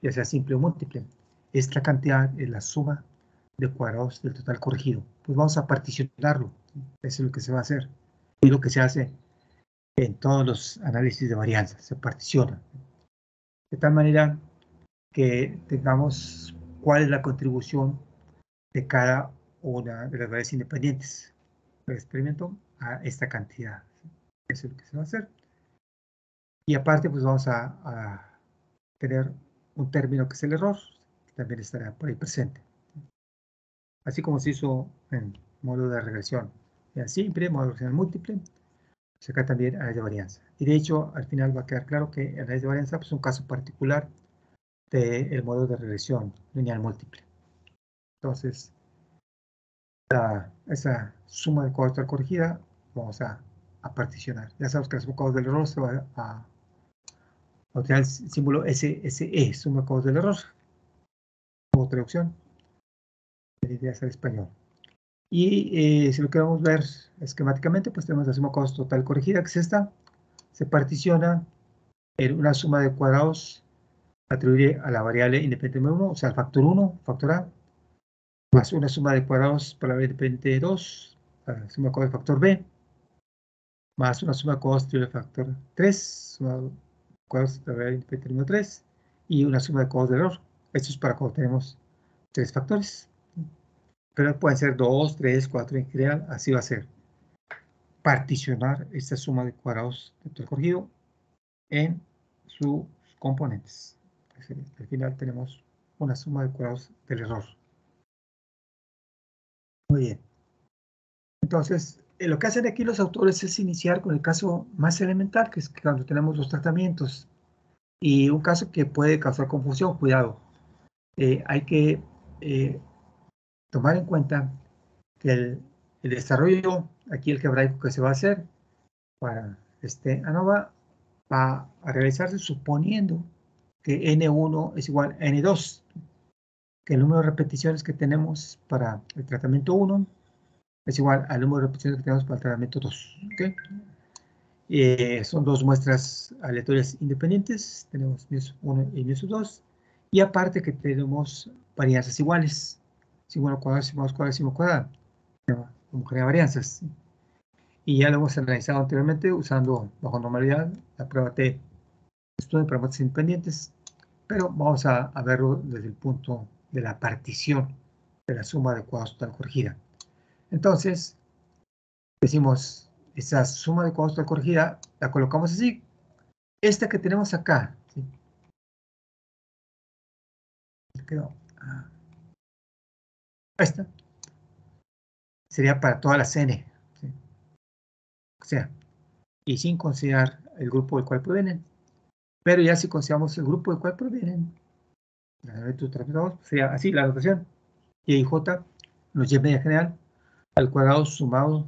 ya sea simple o múltiple. Esta cantidad es la suma de cuadrados del total corregido. Pues vamos a particionarlo. Eso es lo que se va a hacer. Y lo que se hace en todos los análisis de varianza. Se particiona. De tal manera que tengamos cuál es la contribución de cada una de las variables independientes del experimento a esta cantidad. Eso es lo que se va a hacer. Y aparte, pues vamos a, a tener un término que es el error, que también estará por ahí presente. Así como se hizo en módulo de regresión simple, módulo de regresión múltiple, se acá también análisis de varianza. Y de hecho, al final va a quedar claro que el análisis de varianza pues, es un caso particular del módulo de regresión lineal múltiple. Entonces, esa suma de cuadros corregida vamos a, particionar. Ya sabemos que la suma de cuadros del error se va a, utilizar el símbolo SSE, suma de cuadros del error, como traducción. Debería ser español. Y eh, si lo queremos ver esquemáticamente, pues tenemos la suma de cuadros total corregida, que es esta. Se particiona en una suma de cuadrados atribuir a la variable independiente 1, o sea, el factor 1, factor A, más una suma de cuadrados para la variable independiente 2, la suma de cuadrados del factor B, más una suma de cuadrados del factor 3, suma de cuadrados de la variable independiente número 3, y una suma de cuadrados del error. Esto es para cuando tenemos tres factores. Pero pueden ser 2, 3, 4 en general, así va a ser. Particionar esta suma de cuadrados de todo corregido en sus componentes al final tenemos una suma de cuadrados del error. Muy bien. Entonces, eh, lo que hacen aquí los autores es iniciar con el caso más elemental, que es cuando tenemos los tratamientos. Y un caso que puede causar confusión, cuidado. Eh, hay que eh, tomar en cuenta que el, el, desarrollo, aquí el quebraico que se va a hacer para este ANOVA, va a realizarse suponiendo que N1 es igual a N2, que el número de repeticiones que tenemos para el tratamiento 1 es igual al número de repeticiones que tenemos para el tratamiento 2. ¿okay? Eh, son dos muestras aleatorias independientes, tenemos µ 1 y µ 2, y aparte que tenemos varianzas iguales, sigma cuadrado, sigma cuadrado, sigma cuadrado, como crea varianzas. Y ya lo hemos analizado anteriormente usando bajo normalidad la prueba T estudio de parametros independientes, pero vamos a, verlo desde el punto de la partición de la suma de cuadros total corregida. Entonces, decimos, esa suma de cuadros total corregida la colocamos así. Esta que tenemos acá. Quedó. Ah. Esta sería para todas las n. O sea, y sin considerar el grupo del cual provienen. Pero ya si consideramos el grupo del cual provienen, sería así la notación. Y J nos lleva en general al cuadrado sumado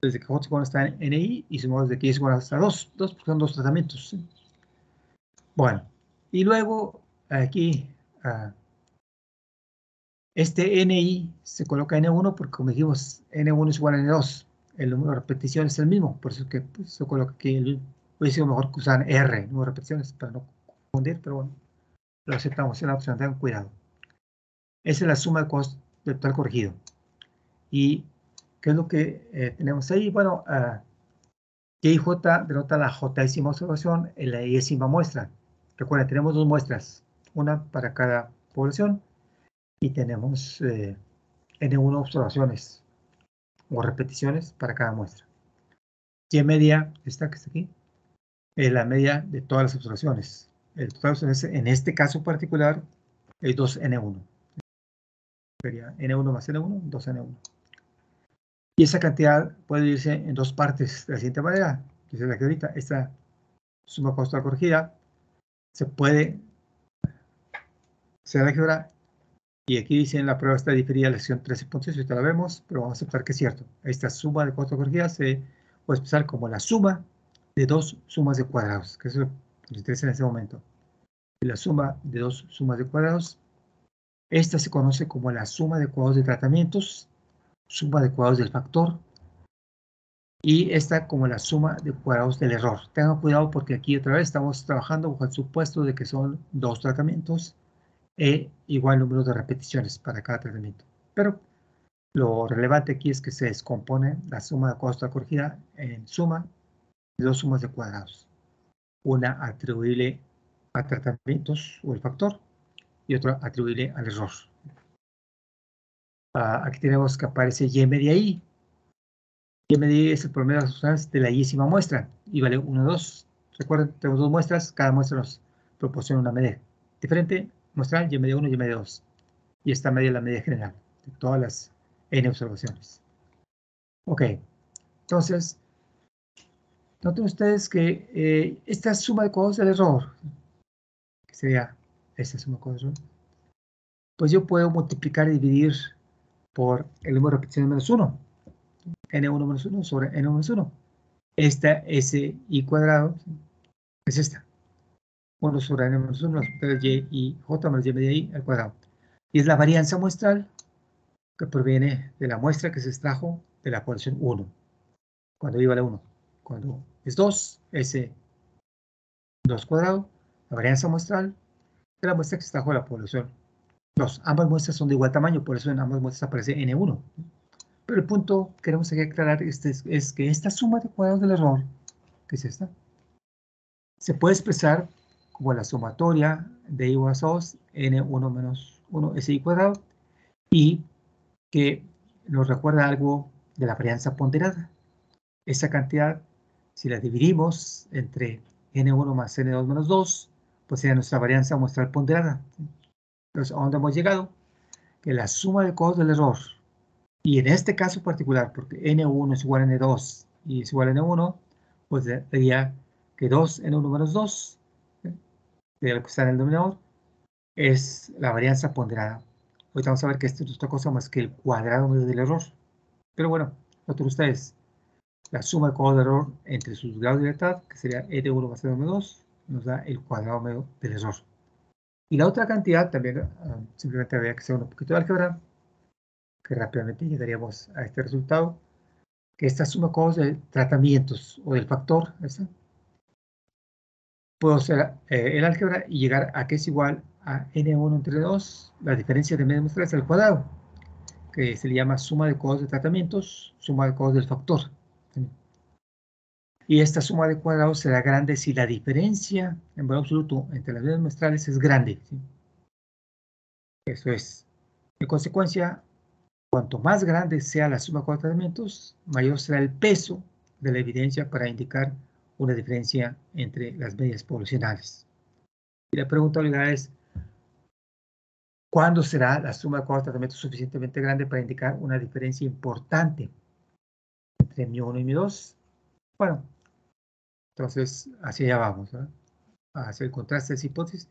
desde que J está en NI y sumado desde que Y igual hasta 2, 2 porque son dos tratamientos. Bueno, y luego aquí uh, este NI se coloca en N1 porque como dijimos N1 es igual a N2. El número de repeticiones es el mismo, por eso que pues, se coloca aquí el Hubiese sido mejor que usaran R, no repeticiones, para no confundir, pero bueno, lo aceptamos, es la opción, tengan cuidado. Esa es la suma de costos de total corregido. ¿Y qué es lo que eh, tenemos ahí? Bueno, uh, y J denota la J observación en la décima muestra. Recuerden, tenemos dos muestras, una para cada población y tenemos eh, N1 observaciones o repeticiones para cada muestra. Y media, esta que está aquí, es la media de todas las observaciones. El total en este caso particular es 2N1. Sería N1 más N1, 2N1. Y esa cantidad puede irse en dos partes de la siguiente manera. Dice la que ahorita, esta suma cuadrados corregida, se puede hacer álgebra y aquí dice en la prueba está diferida la lección 13.6, ahorita la vemos, pero vamos a aceptar que es cierto. Esta suma de cuadrados corregidas se puede expresar como la suma de dos sumas de cuadrados, que es lo que nos interesa en este momento. La suma de dos sumas de cuadrados, esta se conoce como la suma de cuadrados de tratamientos, suma de cuadrados del factor, y esta como la suma de cuadrados del error. Tengan cuidado porque aquí otra vez estamos trabajando bajo el supuesto de que son dos tratamientos e igual número de repeticiones para cada tratamiento. Pero lo relevante aquí es que se descompone la suma de cuadrados de corregida en suma dos sumas de cuadrados. Una atribuible a tratamientos o el factor y otra atribuible al error. Ah, aquí tenemos que aparece y media i, y medir es el promedio de las sustancias de la yésima muestra y vale 1, 2. Recuerden, tenemos dos muestras, cada muestra nos proporciona una medida diferente, muestral, y media 1 y media 2. Y esta media es la media general de todas las n observaciones. Ok, entonces, noten ustedes que eh, esta suma de cuadrados del error, que sería esta suma de cuadrados del error, pues yo puedo multiplicar y dividir por el número de repeticiones menos 1 n1 menos 1 sobre n1 menos 1. Esta s i cuadrado es esta. 1 sobre n menos 1, las puntas y y j menos y media i al cuadrado. Y es la varianza muestral que proviene de la muestra que se extrajo de la población 1. Cuando i vale 1. Cuando es 2, s 2 cuadrado, la varianza muestral de la muestra que extrajo de la población 2. Ambas muestras son de igual tamaño, por eso en ambas muestras aparece n1. Pero el punto que queremos aclarar este es, que esta suma de cuadrados del error, que es esta, se puede expresar como la sumatoria de i a 2, n1 menos 1 es i cuadrado, y que nos recuerda algo de la varianza ponderada. Esa cantidad, si la dividimos entre n1 más n2 menos 2, pues sería nuestra varianza muestral ponderada. Entonces, ¿a dónde hemos llegado? Que la suma de cuadrados del error y en este caso particular, porque n1 es igual a n2 y es igual a n1, pues sería que 2 n1 menos 2, de lo que está en el denominador, es la varianza ponderada. Ahorita vamos a ver que esto es otra cosa más que el cuadrado medio del error. Pero bueno, otro ustedes, la suma de cuadrado del error entre sus grados de libertad, que sería n1 más n2, nos da el cuadrado medio del error. Y la otra cantidad también, ah, simplemente había que hacer un poquito de álgebra, que rápidamente llegaríamos a este resultado, que esta suma de tratamientos o del factor, puedo hacer eh, el álgebra y llegar a que es igual a n1 entre 2, la diferencia de media muestras al cuadrado, que se le llama suma de cuadrados de tratamientos, suma de cuadrados del factor. Y esta suma de cuadrados será grande si la diferencia en valor absoluto entre las medidas muestrales es grande. Eso es. En consecuencia, Cuanto más grande sea la suma de tratamientos, mayor será el peso de la evidencia para indicar una diferencia entre las medias poblacionales. Y la pregunta obligada es, ¿cuándo será la suma de tratamientos suficientemente grande para indicar una diferencia importante entre mi1 y mi2? Bueno, entonces hacia allá vamos, a hacer el contraste de hipótesis.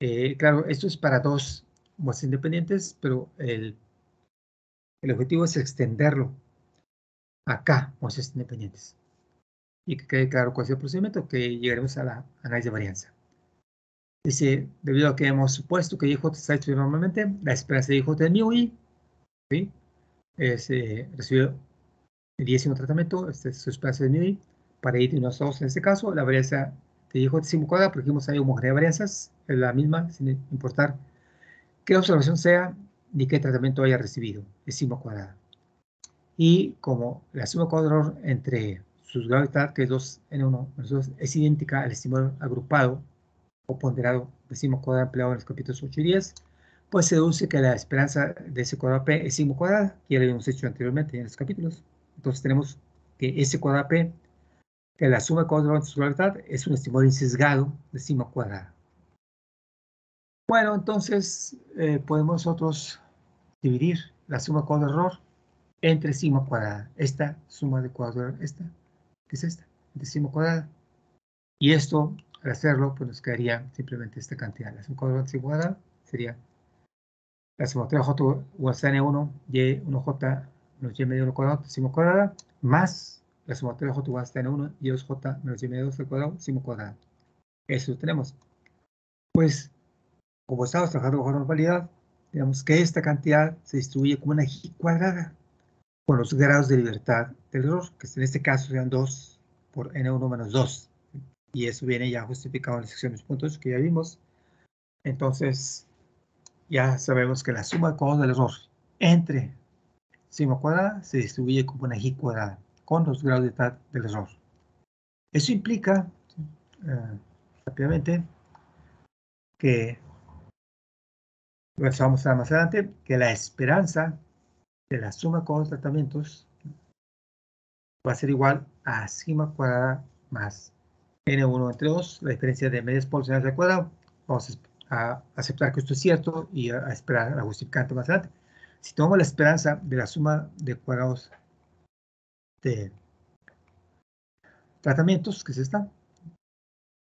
Eh, claro, esto es para dos muestras independientes, pero el el objetivo es extenderlo acá, muestras independientes. Y que quede claro cuál es el procedimiento, que llegaremos a la análisis de varianza. Dice, debido a que hemos supuesto que IJ está hecho normalmente, la esperanza de IJ de mu i, ¿sí? es eh, recibido el décimo tratamiento, esta es su esperanza de mu i, para ir dos en este caso, la varianza de es cuadrada, porque dijimos hay homogeneidad de varianzas, la misma, sin importar qué observación sea, ni qué tratamiento haya recibido, es suma cuadrada. Y como la suma cuadrada entre sus gravedad, que es 2 n 1 2, es idéntica al estimador agrupado o ponderado de sima cuadrada empleado en los capítulos 8 y 10, pues se deduce que la esperanza de ese cuadrado P es sima cuadrada, que ya lo habíamos hecho anteriormente en los capítulos. Entonces tenemos que ese cuadrado P, que la suma cuadrada entre su gravedad, es un estimador insesgado de sima cuadrada. Bueno, entonces eh, podemos nosotros dividir la suma cuadrada de error entre suma cuadrada. Esta suma de cuadrado, esta, ¿qué es esta? De suma cuadrada. Y esto, al hacerlo, pues nos quedaría simplemente esta cantidad. La suma cuadrada igual sería la sumatoria J igual a N1, Y1J menos Y medio al cuadrado, suma cuadrada, más la sumatoria J igual a N1, Y2J menos Y medio al cuadrado, suma cuadrada. Eso tenemos. Pues, como estamos trabajando bajo normalidad, digamos que esta cantidad se distribuye como una G cuadrada con los grados de libertad del error, que en este caso sean 2 por N1 menos 2. Y eso viene ya justificado en la sección de puntos que ya vimos. Entonces, ya sabemos que la suma de cuadrados del error entre sigma cuadrada se distribuye como una G cuadrada con los grados de libertad del error. Eso implica, eh, rápidamente, que vamos a más adelante que la esperanza de la suma con los tratamientos va a ser igual a sigma cuadrada más n1 entre 2, la diferencia de medias poblacionales al cuadrado. Vamos a aceptar que esto es cierto y a, esperar la justificante más adelante. Si tomamos la esperanza de la suma de cuadrados de tratamientos, que es esta,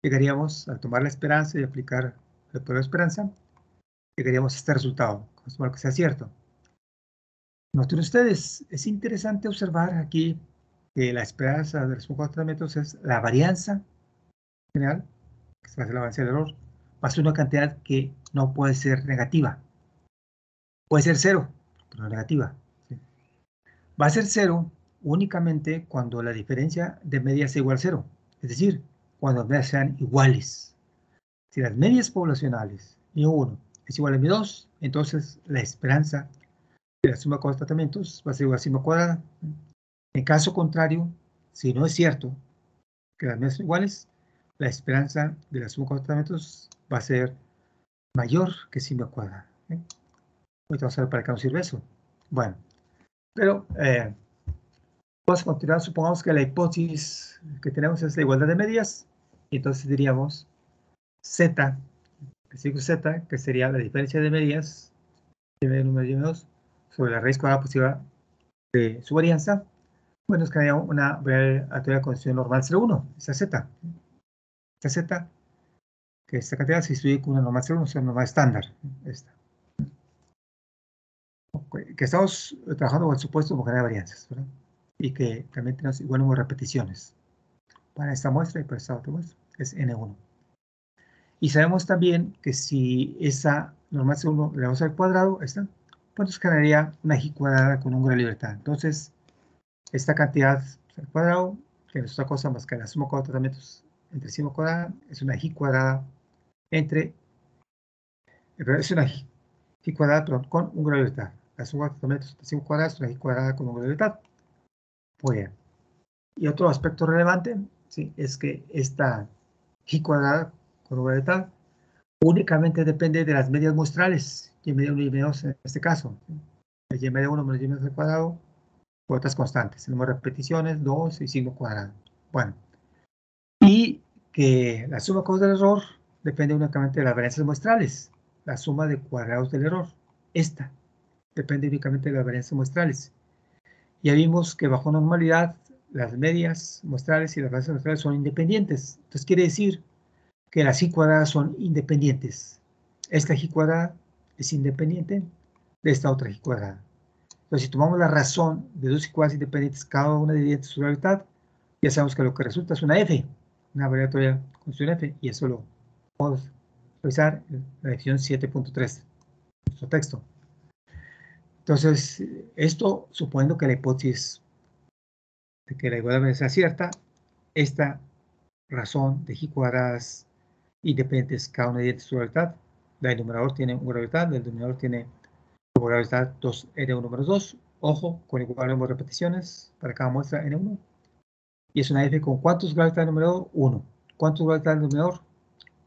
llegaríamos, al tomar la esperanza y aplicar el poder de esperanza, llegaríamos a este resultado, como que sea cierto. Noten ustedes, es interesante observar aquí que la esperanza de los tratamientos es la varianza general, que se hacer la varianza del error, ser una cantidad que no puede ser negativa. Puede ser cero, pero no negativa. Va a ser cero únicamente cuando la diferencia de medias sea igual a cero, es decir, cuando las medias sean iguales. Si las medias poblacionales, mi1 es igual a mi2, entonces la esperanza de la suma de tratamientos va a ser igual a suma cuadrada. En caso contrario, si no es cierto que las medias son iguales, la esperanza de la suma de tratamientos va a ser mayor que sigma cuadrada. ¿eh? Ahorita vamos a ver para qué nos sirve eso. Bueno, pero eh, vamos a continuar. Supongamos que la hipótesis que tenemos es la igualdad de medias. Y entonces diríamos z, z, que sería la diferencia de medias, de número de 2, sobre la raíz cuadrada positiva de su varianza, pues nos quedaría una variable aleatoria con condición normal 0,1, esa z. Esta z, que esta cantidad se distribuye con una normal 0,1, o sea, normal estándar. Esta. Que estamos trabajando con el supuesto de varianzas, ¿verdad? Y que también tenemos igual número de repeticiones. Para esta muestra y para esta otra muestra es n1. Y sabemos también que si esa normal 0,1 le damos al cuadrado, esta, pues nos quedaría una G cuadrada con un grado de libertad. Entonces, esta cantidad al cuadrado, que no es otra cosa más que la suma de tratamientos entre sigma cuadrada, es una G cuadrada entre, es una G, cuadrada perdón, con un grado de libertad. La suma de tratamientos entre sigma cuadrada es una G cuadrada con un grado de libertad. Pues, y otro aspecto relevante, ¿sí? es que esta G cuadrada libertad únicamente depende de las medias muestrales y medio 1 y medio 2 en este caso. El y medio 1 menos y medio al cuadrado por otras constantes. Tenemos repeticiones, 2 y signo cuadrado. Bueno, y que la suma de del error depende únicamente de las varianzas muestrales. La suma de cuadrados del error. Esta depende únicamente de las varianzas muestrales. Ya vimos que bajo normalidad las medias muestrales y las varianzas muestrales son independientes. Entonces quiere decir que las i cuadradas son independientes. Esta i cuadrada es independiente de esta otra y cuadrada. Entonces, si tomamos la razón de dos iguales independientes, cada una de ellas su gravedad, ya sabemos que lo que resulta es una f, una variatoria con su f, y eso lo podemos revisar en la definición 7.3 de nuestro texto. Entonces, esto suponiendo que la hipótesis de que la igualdad sea cierta, esta razón de g cuadradas independientes, cada una de su gravedad, el numerador tiene un gravedad, el denominador tiene como gravedad 2n1 menos 2. Ojo, con igual número de repeticiones para cada muestra n1. Y es una f con cuántos gravedad del numerador? 1. ¿Cuántos gravedad del denominador?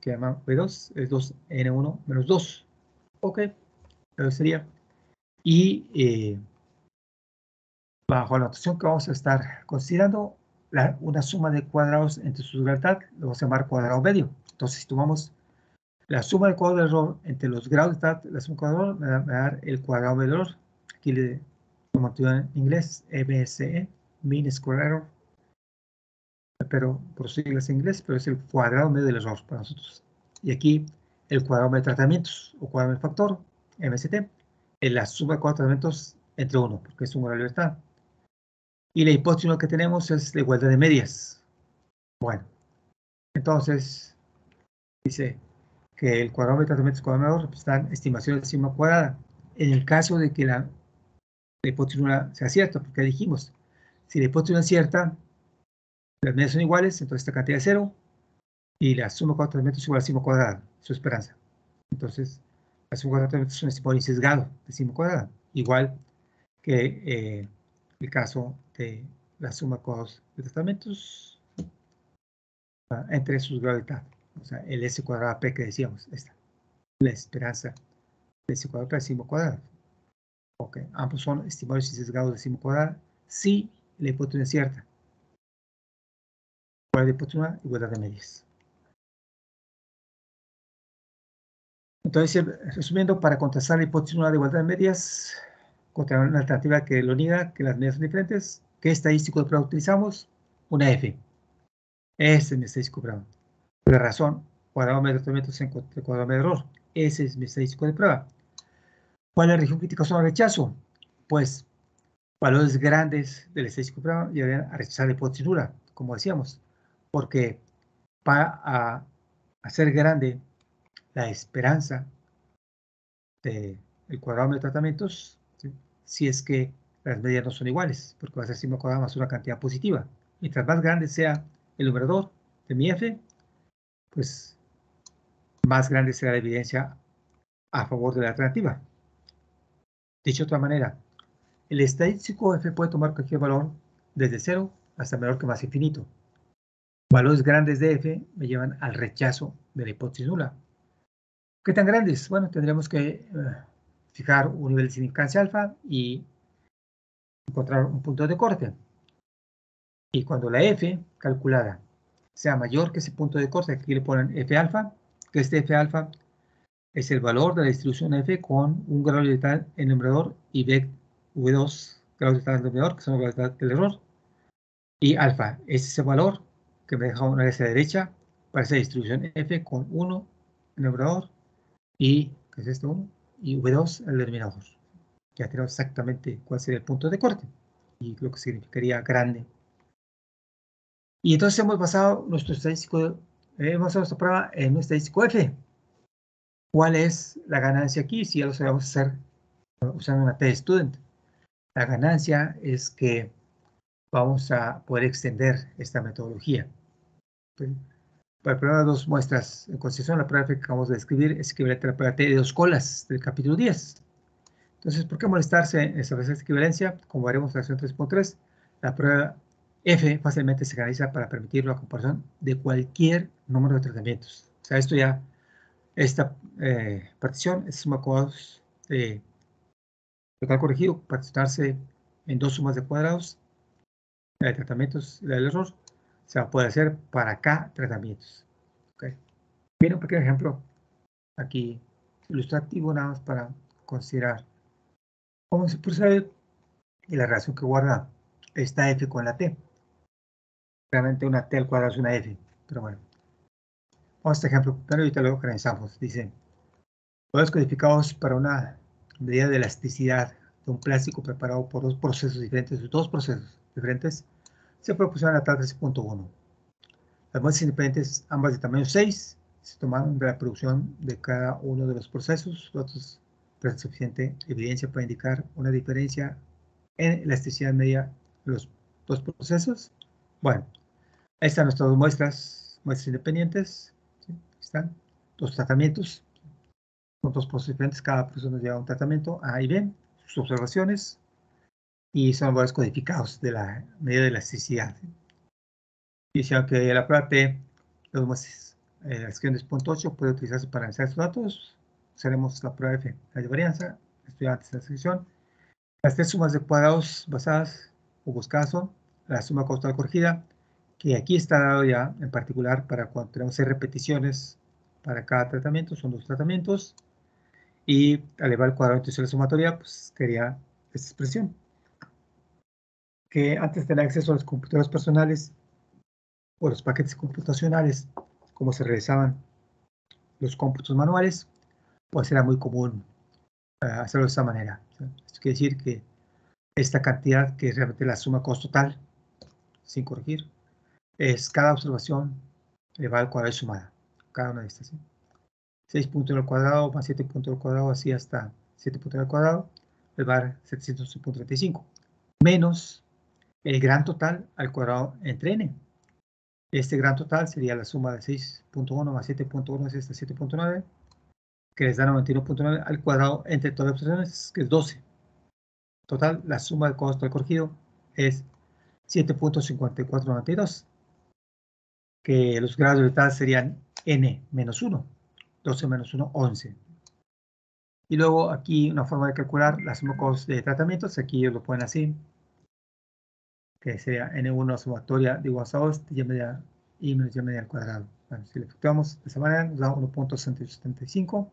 Que llama b2, es 2n1 menos 2. Ok, eso sería. Y eh, bajo la notación que vamos a estar considerando, una suma de cuadrados entre sus gravedad, lo vamos a llamar cuadrado medio. Entonces, si tomamos la suma del cuadrado del error entre los grados de la suma cuadrado me va a dar el cuadrado del error. Aquí le como en inglés, EBSE, Mean Square Error. pero por siglas en inglés, pero es el cuadrado medio del error para nosotros. Y aquí el cuadrado de tratamientos o cuadrado de factor, MST, es la suma de cuatro tratamientos entre uno, porque es un grado de libertad. Y la hipótesis que tenemos es la igualdad de medias. Bueno, entonces dice que el cuadrado de tratamientos cuadrado representan estimaciones de sigma cuadrada. En el caso de que la, hipótesis sea cierta, porque dijimos, si la hipótesis es cierta, las medias son iguales, entonces esta cantidad es cero, y la suma de cuatro tratamientos es igual a sigma cuadrada, su esperanza. Entonces, la suma de cuatro tratamientos es un estimador sesgado de cuadrada, igual que eh, el caso de la suma de tratamientos ah, entre sus gravedad o sea, el S cuadrado P que decíamos, esta, la esperanza de S cuadrado P sigma cuadrado. Ok, ambos son estimados y sesgados de sigma cuadrada si la hipótesis es cierta. ¿Cuál es la hipótesis? Igualdad de medias. Entonces, resumiendo, para contrastar la hipótesis de igualdad de medias, contra una alternativa que lo niega, que las medias son diferentes, ¿qué estadístico de prueba utilizamos? Una F. Ese es mi estadístico de prueba. La razón, cuadrado de tratamiento se encuentra cuadrado de error. Ese es mi estadístico de prueba. ¿Cuál es la región crítica sobre rechazo? Pues valores grandes del estadístico de prueba llevarían a rechazar la hipótesis nula, como decíamos, porque para hacer grande la esperanza del cuadrado de tratamientos, si es que las medias no son iguales, porque va a ser sigma cuadrado más una cantidad positiva. Mientras más grande sea el numerador de mi f, pues más grande será la evidencia a favor de la alternativa. Dicho de otra manera, el estadístico f puede tomar cualquier valor desde cero hasta menor que más infinito. Valores grandes de f me llevan al rechazo de la hipótesis nula. ¿Qué tan grandes? Bueno, tendríamos que eh, fijar un nivel de significancia alfa y encontrar un punto de corte. Y cuando la f calculada sea mayor que ese punto de corte, aquí le ponen f alfa, que este f alfa es el valor de la distribución f con un grado de tal en el numerador y v, v2 grados de tal en el numerador, que son los grados del error. Y alfa es ese valor que me deja una hacia la derecha para esa distribución f con 1 en el numerador y, que es 1, y v2 el denominador. Ya tenemos exactamente cuál sería el punto de corte y lo que significaría grande y entonces hemos basado nuestro estadístico, eh, hemos basado nuestra prueba en un estadístico F. ¿Cuál es la ganancia aquí? Si ya lo sabemos hacer usando una T-Student. La ganancia es que vamos a poder extender esta metodología. Para la prueba de dos muestras en concesión, la prueba que acabamos de describir es equivalente a la prueba T de dos colas del capítulo 10. Entonces, ¿por qué molestarse en establecer esta equivalencia? Como veremos en la sección 3.3, la prueba F fácilmente se realiza para permitir la comparación de cualquier número de tratamientos. O sea, esto ya, esta eh, partición es suma cuadrados eh, total corregido, particionarse en dos sumas de cuadrados, la de tratamientos y la del error, se puede hacer para K tratamientos. Okay. Bien, un pequeño ejemplo aquí ilustrativo nada más para considerar cómo se procede y la relación que guarda esta F con la T realmente una T al cuadrado es una F, pero bueno. Vamos a este ejemplo, pero ahorita lo organizamos. Dice, los codificados para una medida de elasticidad de un plástico preparado por dos procesos diferentes, dos procesos diferentes, se propusieron a tal 13.1. Las muestras independientes, ambas de tamaño 6, se tomaron de la producción de cada uno de los procesos. Los pero suficiente evidencia para indicar una diferencia en elasticidad media de los dos procesos. Bueno, Ahí están nuestras dos muestras, muestras independientes. Están dos tratamientos. Con dos procesos diferentes, cada proceso nos lleva un tratamiento A y B, sus observaciones, y son valores codificados de la medida de elasticidad. Si aunque la prueba T, los eh, la sección 10.8 puede utilizarse para analizar estos datos. Usaremos la prueba F, la de varianza, estudiantes de la sección. Las tres sumas de cuadrados basadas o buscadas son la suma costal corregida, que aquí está dado ya en particular para cuando tenemos seis repeticiones para cada tratamiento, son dos tratamientos, y al elevar el cuadrado de la sumatoria, pues quería esta expresión. Que antes de tener acceso a las computadoras personales, o los paquetes computacionales, como se realizaban los cómputos manuales, pues era muy común uh, hacerlo de esta manera. Esto quiere decir que esta cantidad, que es realmente la suma costo total, sin corregir, es cada observación elevada al cuadrado y sumada, cada una de estas. ¿sí? 6 puntos al cuadrado más 7 puntos al cuadrado, así hasta 7 puntos al cuadrado, va a dar 735, menos el gran total al cuadrado entre n. Este gran total sería la suma de 6.1 más 7.1 es hasta 7.9, que les da 91.9 al cuadrado entre todas las opciones, que es 12. Total, la suma del costo corregido es 7.5492, que los grados de total serían n menos 1, 12 menos 1, 11. Y luego aquí una forma de calcular la suma costo de tratamientos, aquí ellos lo ponen así, que sería n1 sumatoria de igual a 2 y media y menos y media al cuadrado. Bueno, si lo efectuamos de esa manera, nos da 1.675.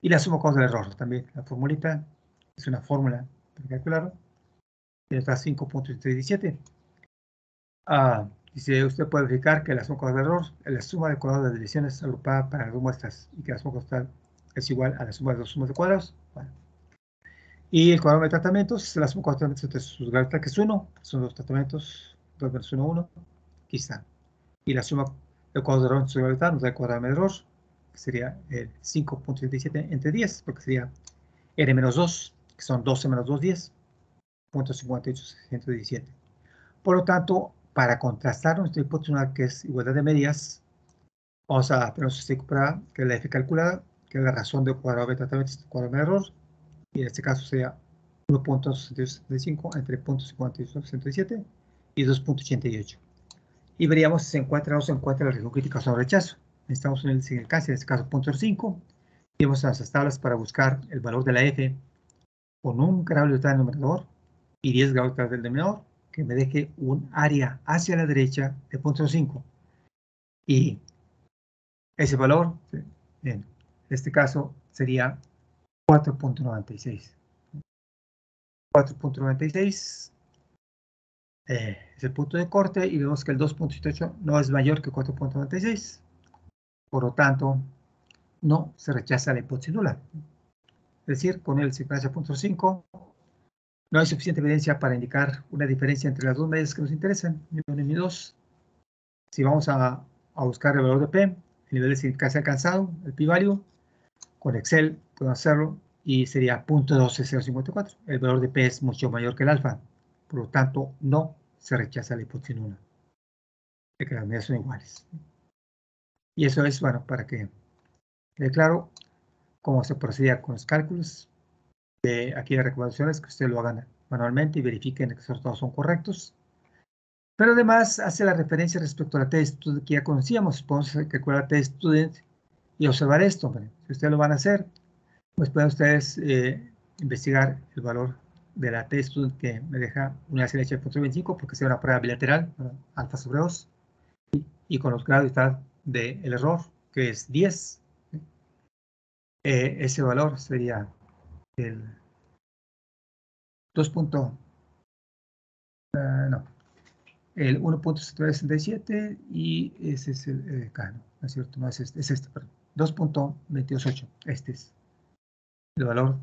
Y la suma costo del error también, la formulita, es una fórmula para calcularlo. Y nos da 5.37. Ah, dice, usted puede verificar que la suma costo del error es la suma de cuadrados de divisiones agrupada para las dos muestras y que la suma costo es igual a la suma de dos sumas de cuadrados. Bueno, y el cuadrado de tratamientos, la suma de tratamientos sus que es 1, son dos tratamientos, 2 menos 1, 1, aquí está. Y la suma del cuadrado de error entre su gravedad nos da el cuadrado de error, que sería el 5.37 entre 10, porque sería r menos 2, que son 12 menos 2, 10, punto 58, Por lo tanto, para contrastar nuestra hipótesis que es igualdad de medias, vamos a tener que es la f calculada, que es la razón del cuadrado de tratamiento, este cuadrado de error, y en este caso sería 1.65 entre 0.57 y 2.88. Y veríamos si se encuentra o no se encuentra la región crítica o rechazo. Necesitamos un índice en el cáncer, en este caso 0.5. Y vamos a las tablas para buscar el valor de la F con un grado de del numerador y 10 grados de del denominador, que me deje un área hacia la derecha de 0.5. Y ese valor, en este caso, sería 4.96. 4.96 eh, es el punto de corte y vemos que el 2.78 no es mayor que 4.96. Por lo tanto, no se rechaza la hipótesis nula. Es decir, con el 50.5 no hay suficiente evidencia para indicar una diferencia entre las dos medidas que nos interesan, ni 1 ni 2. Si vamos a, a, buscar el valor de P, el nivel de significancia alcanzado, el p-value, con Excel puedo hacerlo y sería 0.12054. El valor de P es mucho mayor que el alfa, por lo tanto no se rechaza la hipótesis nula, de que las medidas son iguales. Y eso es, bueno, para que quede claro cómo se procedía con los cálculos. De aquí las recomendaciones que ustedes lo hagan manualmente y verifiquen que los resultados son correctos. Pero además hace la referencia respecto a la test que ya conocíamos. Podemos calcular la test student y observar esto. Si ustedes lo van a hacer, pues pueden ustedes eh, investigar el valor de la test que me deja una SLH de 0.25 porque sea una prueba bilateral, alfa sobre 2, y, con los grados del de error, que es 10. Eh, ese valor sería el 2. Uh, no, el 1.67 y ese es el, eh, no, no es cierto, no es este, es este, perdón. 2.28. Este es el valor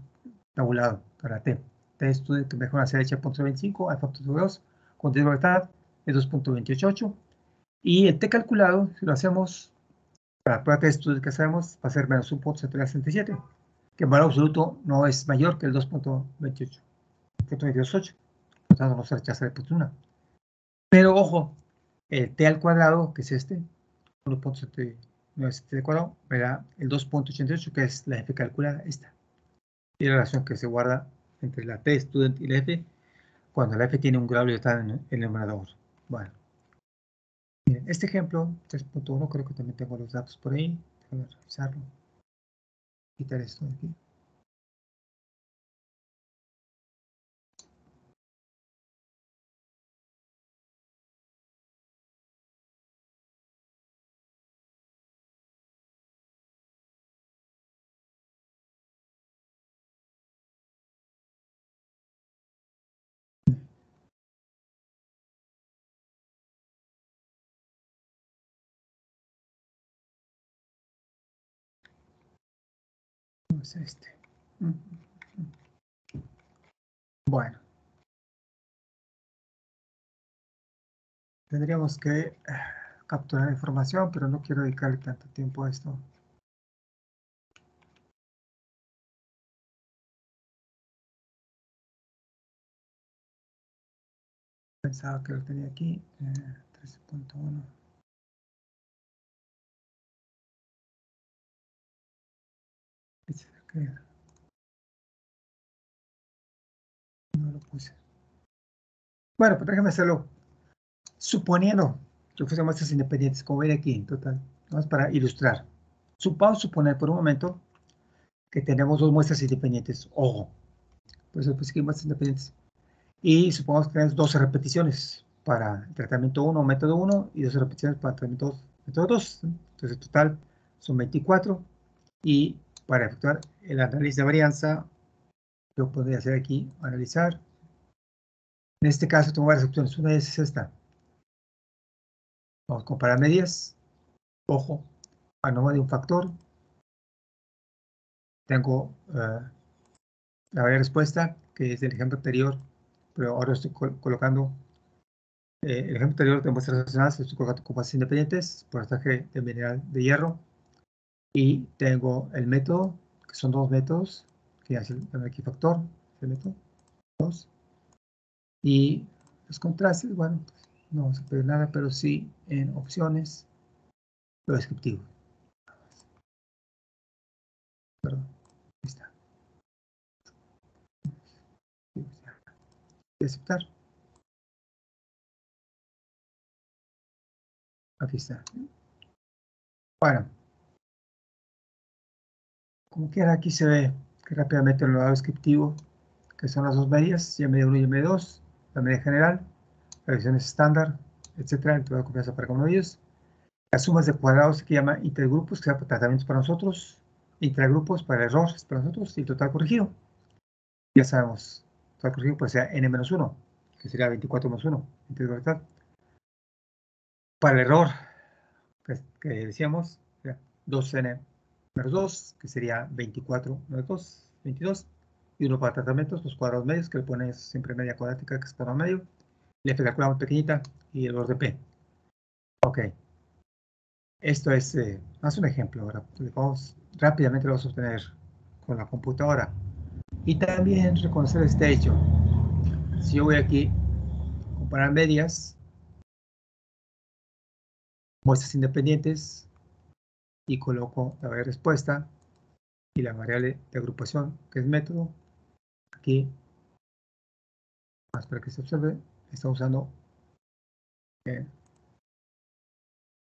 tabulado para T. T estudio que mejora hacia hecha 0.25, alfa 2, con libertad es 2.28. Y el T calculado, si lo hacemos para la prueba de estudio que hacemos, va a ser menos 1.767, que en valor absoluto no es mayor que el 2.28, 2.28, por tanto no se rechaza de 1. Pero ojo, el T al cuadrado, que es este, 1.7 no es este cuadrado, me da el 2.88, que es la F calculada, esta. Y la relación que se guarda entre la T student y la F, cuando la F tiene un grado está en el numerador. Bueno. Miren, este ejemplo, 3.1, creo que también tengo los datos por ahí. Déjame revisarlo. Quitar esto de aquí. Es este. Bueno. Tendríamos que eh, capturar información, pero no quiero dedicarle tanto tiempo a esto. Pensaba que lo tenía aquí. Eh, 13.1. No lo puse. Bueno, pues déjame hacerlo. Suponiendo que muestras independientes, como ven aquí, en total, para ilustrar. Supongamos suponer por un momento que tenemos dos muestras independientes. Ojo, por eso pues que muestras independientes. Y supongamos que tenemos 12 repeticiones para tratamiento 1, método 1, y 12 repeticiones para tratamiento 2, método 2. Entonces, en total son 24. Y para efectuar el análisis de varianza, yo podría hacer aquí, analizar. En este caso tengo varias opciones. Una es esta. Vamos a comparar medias. Ojo, ANOVA de un factor. Tengo uh, la respuesta, que es del ejemplo anterior, pero ahora estoy col colocando eh, el ejemplo anterior de muestras relacionadas, estoy colocando compuestos independientes, porcentaje de mineral de hierro, y tengo el método, que son dos métodos, que es el, aquí factor, el método, dos. Y los contrastes, bueno, pues no a pedir nada, pero sí en opciones, lo descriptivo. Perdón, ahí está. aceptar. Aquí está. Bueno, como quiera, aquí se ve que rápidamente lo lado descriptivo, que son las dos medias, y media 1 y media 2, la media general, revisiones estándar, etcétera, en toda confianza para cada uno de ellos. Las sumas de cuadrados que llama intergrupos, que sea tratamientos para nosotros, intragrupos para errores para nosotros, y total corregido. Ya sabemos, total corregido puede ser n-1, que sería 24 menos 1, integral Para el error, que, que decíamos, 2n menos 2, que sería 24 menos 2, 22. Y uno para tratamientos, los cuadrados medios, que le pones siempre media cuadrática, que es para medio. La F calculamos pequeñita y el valor de P. Ok. Esto es eh, más un ejemplo. Ahora vamos, rápidamente lo vamos a obtener con la computadora. Y también reconocer este hecho. Si yo voy aquí, comparar medias, muestras independientes, y coloco la variable respuesta y la variable de agrupación, que es método. Aquí, más para que se observe, está usando el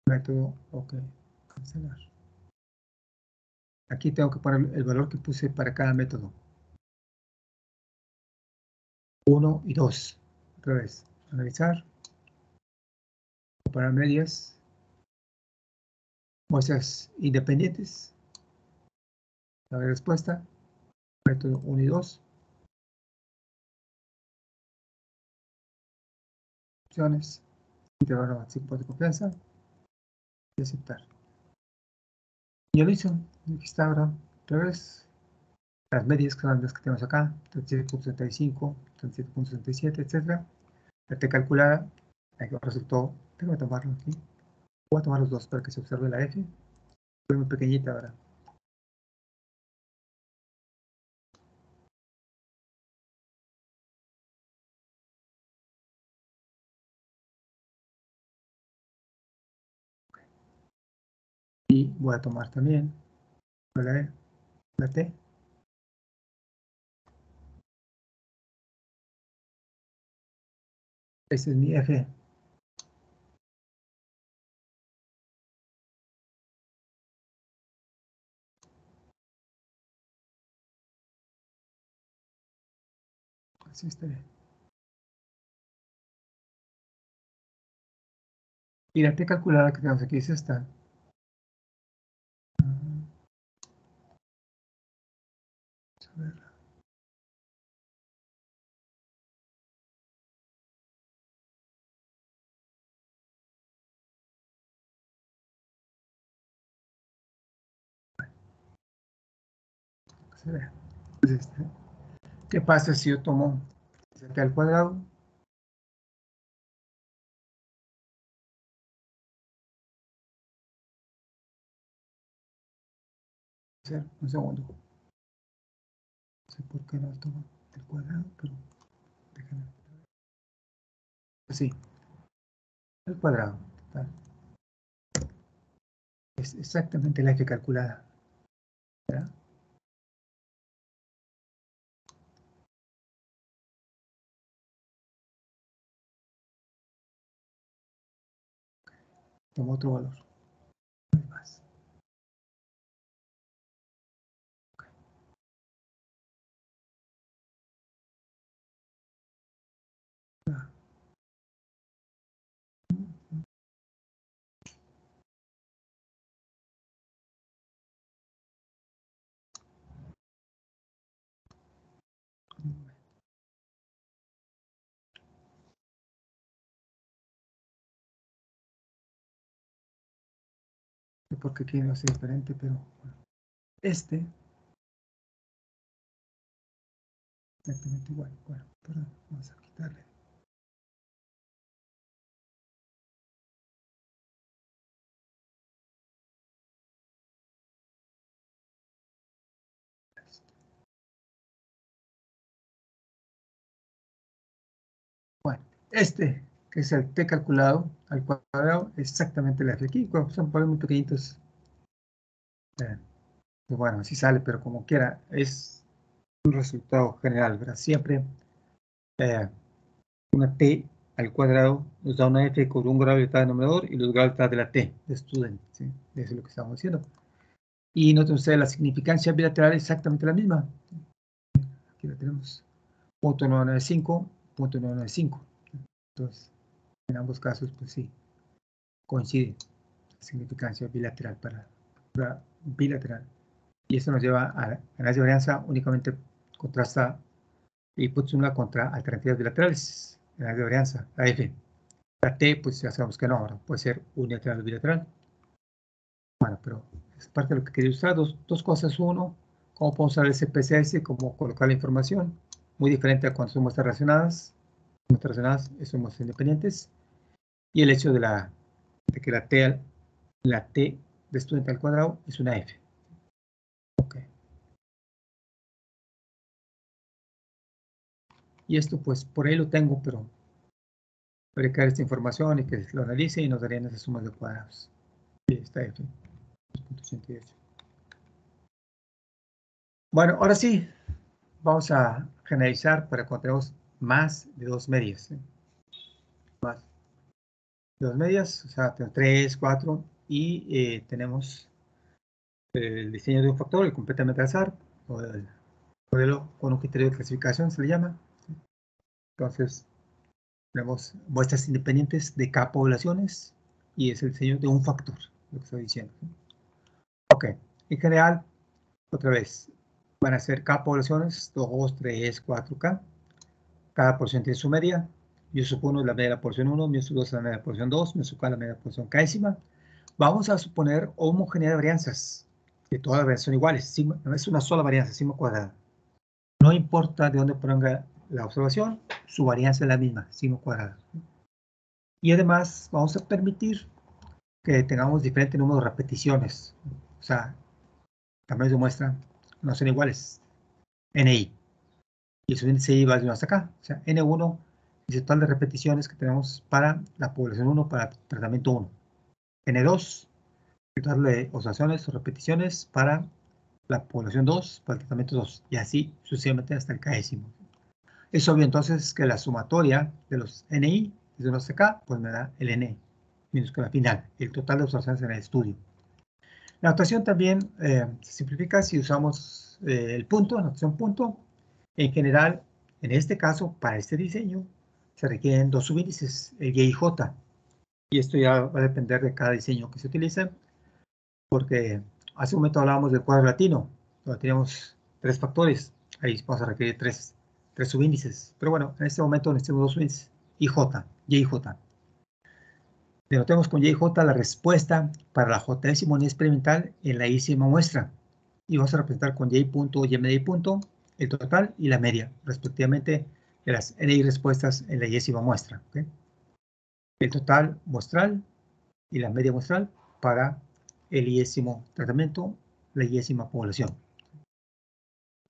método, ok, cancelar. Aquí tengo que poner el valor que puse para cada método. 1 y 2. Otra vez, analizar, comparar medias, muestras independientes. La respuesta, método 1 y 2. Opciones, intervalo máximo de confianza y aceptar. Ya lo hizo, aquí está ahora, otra vez, las medias que son las que tenemos acá, 37.35, 37.67, etc. La T calculada, aquí resultó, tengo que tomarlo aquí, Voy a tomar los dos para que se observe la F. Fue muy pequeñita ahora. Y voy a tomar también la, e, la T. Este es mi F. Así Y la T calculada que tenemos aquí es esta. Entonces, ¿qué pasa si yo tomo t al cuadrado? Un segundo. No sé por qué no tomo el cuadrado, pero déjenme. Así. El cuadrado. Es exactamente la f calculada. ¿verdad? Tomo otro valor. Porque quiero hacer diferente, pero este exactamente igual. Bueno, perdón, vamos a quitarle. Bueno, este que es el t calculado al cuadrado, exactamente la f aquí. son por muy pequeñitos. Eh, bueno, así sale, pero como quiera, es un resultado general, ¿verdad? Siempre eh, una t al cuadrado nos da una f con un grado de denominador y los grados de la t de student, ¿sí? Eso es lo que estamos diciendo. Y noten ustedes, la significancia bilateral exactamente la misma. Aquí la tenemos. Punto 995, punto 995. Entonces, en ambos casos, pues sí, coincide la significancia bilateral para, bilateral. Y esto nos lleva a la de varianza únicamente contrasta y una contra alternativas bilaterales. La de varianza, la F. La T, pues ya sabemos que no, ahora puede ser unilateral o bilateral. Bueno, pero es parte de lo que quería ilustrar. Dos, dos cosas. Uno, cómo podemos usar el SPSS, cómo colocar la información. Muy diferente a cuando son muestras relacionadas. Muestras relacionadas somos independientes y el hecho de, la, de que la t, la t de estudiante al cuadrado es una f. Ok. Y esto pues por ahí lo tengo, pero verificar esta información y que lo analice y nos darían esas sumas de cuadrados. Y esta f. 2.88. Bueno, ahora sí, vamos a generalizar para tenemos más de dos medias. ¿eh? Dos medias, o sea, 3, 4 y eh, tenemos el diseño de un factor, el completamente al azar, o el modelo con un criterio de clasificación se le llama. Entonces, tenemos muestras independientes de K poblaciones y es el diseño de un factor, lo que estoy diciendo. Ok, en general, otra vez, van a ser K poblaciones, 2, 3, 4K. Cada porción tiene su media, sub 1 es la media de la porción 1, mu sub 2 es la media de la porción 2, mu sub k es la media de la porción késima. Vamos a suponer homogeneidad de varianzas, que todas las varianzas son iguales, no es una sola varianza, sigma cuadrada. No importa de dónde ponga la observación, su varianza es la misma, sigma cuadrada. Y además vamos a permitir que tengamos diferentes números de repeticiones. O sea, tamaños de muestra no son iguales. NI. Y su índice I va de 1 hasta acá. O sea, N1 el total de repeticiones que tenemos para la población 1 para tratamiento 1. N2, el total de oscilaciones o repeticiones para la población 2 para el tratamiento 2 y así sucesivamente hasta el késimo. Es obvio entonces que la sumatoria de los NI desde 1 hasta acá pues me da el N la final, el total de observaciones en el estudio. La notación también eh, se simplifica si usamos eh, el punto, notación punto. En general, en este caso, para este diseño, se requieren dos subíndices, el Y y J. Y esto ya va a depender de cada diseño que se utilice, porque hace un momento hablábamos del cuadro latino, donde teníamos tres factores, ahí vamos a requerir tres, tres subíndices. Pero bueno, en este momento necesitamos dos subíndices, J, Y y J. Denotemos con Y y J la respuesta para la J décimo experimental en la ísima muestra. y vamos a representar con y punto y media punto el total y la media, respectivamente, de las NI respuestas en la yésima muestra. El total muestral y la media muestral para el yésimo tratamiento, la yésima población.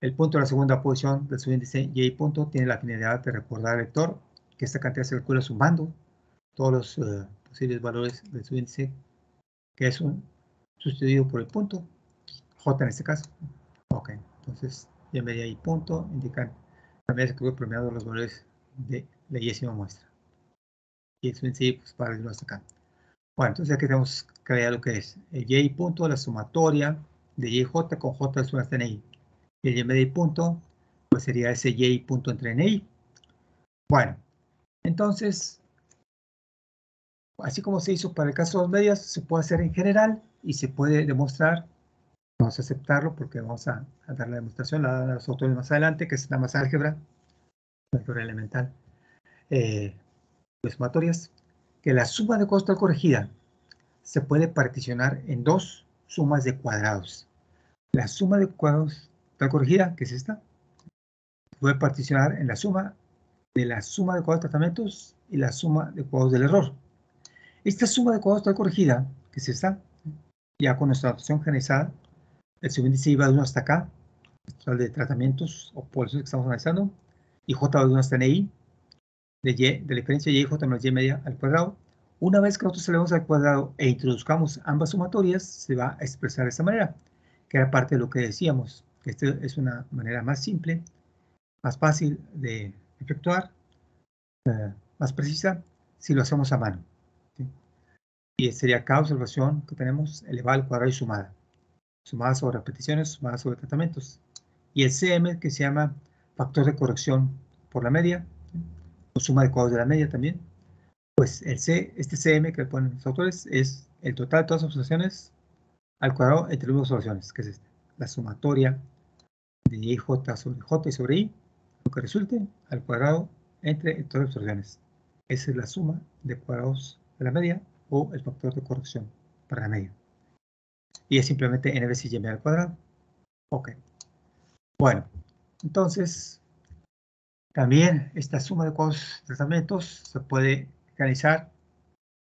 El punto de la segunda posición del subíndice Y punto tiene la finalidad de recordar al lector que esta cantidad se calcula sumando todos los eh, posibles valores del subíndice, que es un sustituido por el punto, J en este caso. Ok, entonces y media y punto indican media que premiado los valores de la yésima muestra. Y eso en sí, pues para irlo hasta acá. Bueno, entonces aquí tenemos que lo que es el y punto, la sumatoria de yj con j de suma NI. Y el y media y punto, pues sería ese y punto entre NI. Bueno, entonces, así como se hizo para el caso de las medias, se puede hacer en general y se puede demostrar Vamos a aceptarlo porque vamos a, dar la demostración, la dan los autores más adelante, que es la más álgebra, álgebra elemental, eh, sumatorias, que la suma de costo corregida se puede particionar en dos sumas de cuadrados. La suma de cuadrados tal corregida, que es esta, se puede particionar en la suma de la suma de cuadrados de tratamientos y la suma de cuadrados del error. Esta suma de cuadrados tal corregida, que es esta, ya con nuestra notación generalizada, el subíndice iba de 1 hasta acá, de tratamientos o eso que estamos analizando, y J de 1 hasta NI, de, y, de la diferencia y J menos Y media al cuadrado. Una vez que nosotros elevamos al cuadrado e introduzcamos ambas sumatorias, se va a expresar de esta manera, que era parte de lo que decíamos. que Esta es una manera más simple, más fácil de efectuar, eh, más precisa, si lo hacemos a mano. Y sería cada observación que tenemos elevada al cuadrado y sumada sumadas sobre repeticiones, sumadas sobre tratamientos. Y el CM que se llama factor de corrección por la media, o suma de cuadros de la media también. Pues el C, este CM que ponen los autores es el total de todas las observaciones al cuadrado entre las observaciones, que es la sumatoria de IJ sobre J y sobre I, lo que resulte al cuadrado entre todas las observaciones. Esa es la suma de cuadrados de la media o el factor de corrección para la media y es simplemente n veces y al cuadrado. Ok. Bueno, entonces, también esta suma de cuadros tratamientos se puede realizar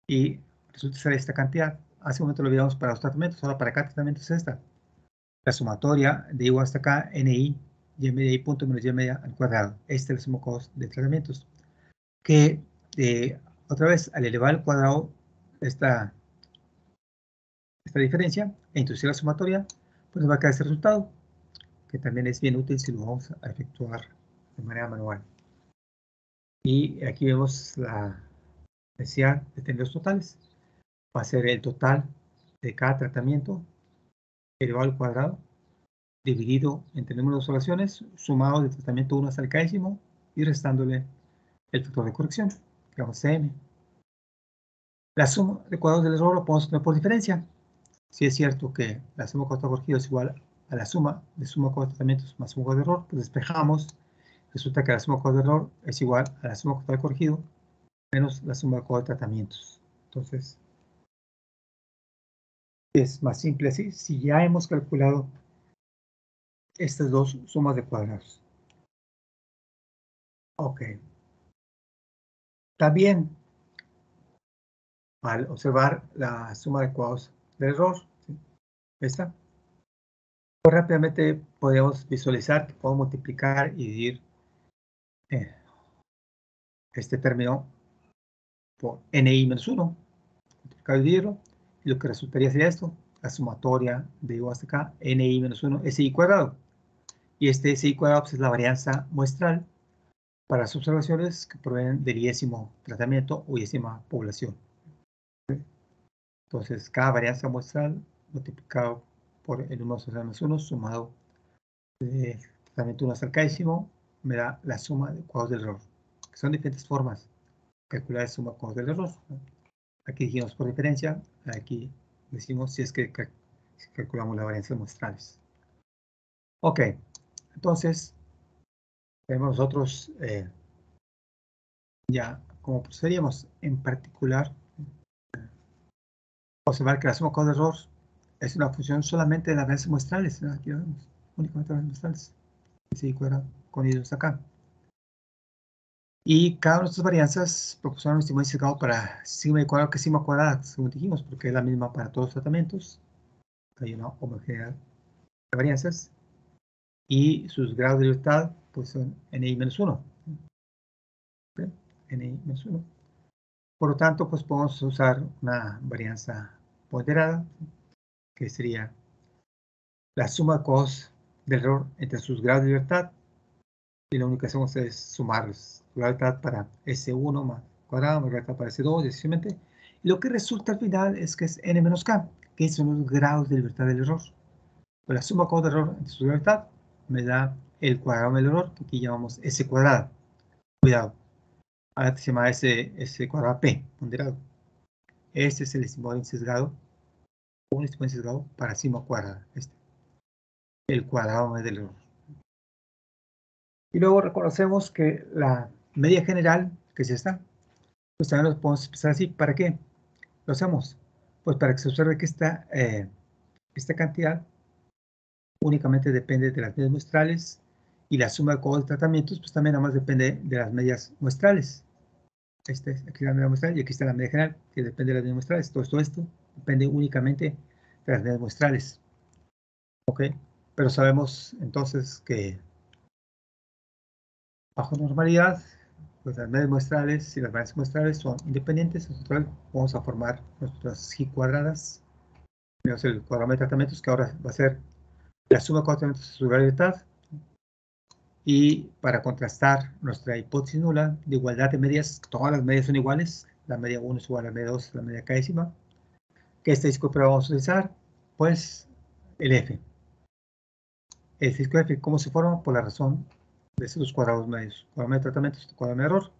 y resulta ser esta cantidad. Hace un momento lo olvidamos para los tratamientos, ahora para cada tratamiento es esta. La sumatoria de igual hasta acá, ni, y media y punto menos y media al cuadrado. Este es el sumo costo de tratamientos. Que, eh, otra vez, al elevar al cuadrado esta esta diferencia e introducir la sumatoria, pues nos va a quedar este resultado, que también es bien útil si lo vamos a efectuar de manera manual. Y aquí vemos la necesidad de tener los totales. Va a ser el total de cada tratamiento elevado al cuadrado, dividido entre el número de observaciones, sumado del tratamiento 1 hasta el décimo y restándole el factor de corrección, digamos CM. La suma de cuadrados del error lo podemos tener por diferencia si es cierto que la suma costo corregido es igual a la suma de suma de tratamientos más suma de error, pues despejamos, resulta que la suma de error es igual a la suma de corregido menos la suma de tratamientos. Entonces, es más simple así, si ya hemos calculado estas dos sumas de cuadrados. Ok. También, al observar la suma de cuadrados del error. ¿Esta? Pues rápidamente podemos visualizar que puedo multiplicar y dividir eh, este término por ni menos 1. Multiplicar y dividirlo. Y lo que resultaría sería esto. La sumatoria de igual hasta acá, ni menos 1, si cuadrado. Y este si cuadrado pues, es la varianza muestral para las observaciones que provienen del décimo tratamiento o décima población. Entonces, cada varianza muestral multiplicado por el número social más 1 sumado de tratamiento 1 hasta el décimo me da la suma de cuadros del error. Que son diferentes formas de calcular la suma de cuadros del error. Aquí dijimos por diferencia, aquí decimos si es que calculamos las varianzas muestrales. Ok, entonces, tenemos nosotros eh, ya cómo procederíamos. En particular, observar que la suma de error es una función solamente de las varianzas muestrales. Aquí lo vemos, únicamente las muestrales. Y con ellos acá. Y cada una de estas varianzas proporciona un estimado sesgado para sigma y cuadrado que sigma cuadrada, según dijimos, porque es la misma para todos los tratamientos. Hay una homogeneidad de varianzas. Y sus grados de libertad pues son ni-1. ni-1. Por lo tanto, pues podemos usar una varianza ponderada, que sería la suma cos del error entre sus grados de libertad. Y lo único que hacemos es sumarlos libertad para S1 más cuadrado, más libertad para S2, y lo que resulta al final es que es n menos k, que son los grados de libertad del error. Pues la suma cos del error entre su libertad me da el cuadrado del error, que aquí llamamos S cuadrado. Cuidado. Ahora se llama S, S cuadrado P, ponderado. Este es el estimado sesgado, un estimado sesgado para sigma cuadrada. Este. El cuadrado del error. Y luego reconocemos que la media general, que es esta, pues también lo podemos expresar así. ¿Para qué? Lo hacemos. Pues para que se observe que esta, eh, esta cantidad únicamente depende de las medias muestrales y la suma de todos tratamientos, pues también nada más depende de las medias muestrales. Este, aquí está la media muestral y aquí está la media general, que depende de las medias muestrales. Todo esto, esto depende únicamente de las medias muestrales. ¿Ok? Pero sabemos entonces que bajo normalidad pues las medias muestrales y las varianzas muestrales son independientes, nosotros vamos a formar nuestras G cuadradas. Tenemos el cuadrado de tratamientos que ahora va a ser la suma de tratamientos de su libertad. Y para contrastar nuestra hipótesis nula de igualdad de medias, todas las medias son iguales, la media 1 es igual a la media 2, la media k décima. ¿Qué estadístico pero vamos a utilizar? Pues el F. El estadístico F, ¿cómo se forma? Por la razón de esos cuadrados medios. Cuadrado de tratamiento, cuadrado de error.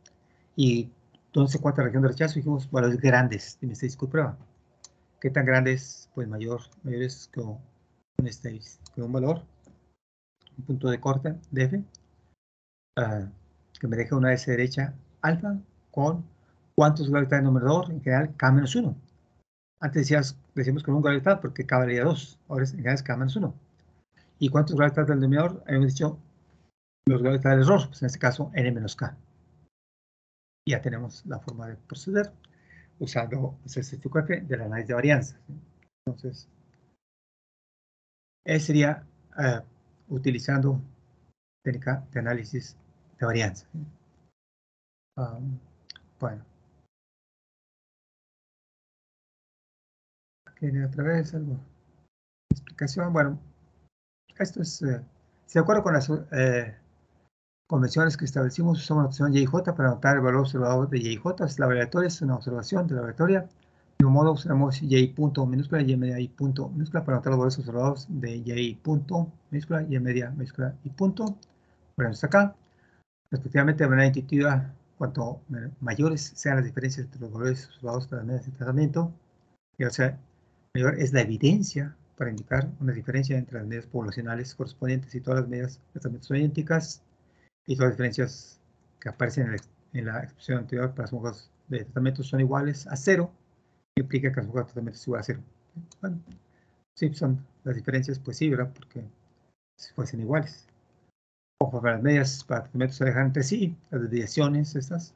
Y encuentra la región de rechazo, dijimos valores grandes de mi estadístico de prueba. ¿Qué tan grandes? Pues mayor, mayores que un, que un valor, un punto de corte de F, uh, que me deja una S derecha alfa con cuántos grados de numerador, en general K menos 1. Antes decías, decíamos con un grado de porque K valía 2, ahora en general es K menos 1. ¿Y cuántos grados del denominador? Habíamos dicho los grados de error, pues en este caso n menos k. Ya tenemos la forma de proceder usando el estadístico F del análisis de varianza. Entonces, ese sería uh, utilizando técnica de análisis de varianza. Um, bueno. Aquí otra vez algo. Explicación. Bueno, esto es, uh, de acuerdo con las uh, convenciones que establecimos usamos la opción YJ para anotar el valor observador de YJ. Es la variatoria, es una observación de la variatoria. De un modo usamos Y punto minúscula y Y punto minúscula para anotar los valores observados de Y punto minúscula y Y media minúscula Y punto. Ponemos acá. Respectivamente, de manera intuitiva, cuanto mayores sean las diferencias entre los valores observados de las medidas de tratamiento, o sea, mayor es la evidencia para indicar una diferencia entre las medidas poblacionales correspondientes y todas las medidas de tratamiento son idénticas y todas las diferencias que aparecen en, la expresión anterior para las hojas de tratamiento son iguales a cero, implica que las hojas de tratamiento es igual a cero. Bueno, sí, son las diferencias, pues sí, ¿verdad? Porque si fuesen iguales. Conforme las medias para tratamiento se alejan entre sí, las desviaciones estas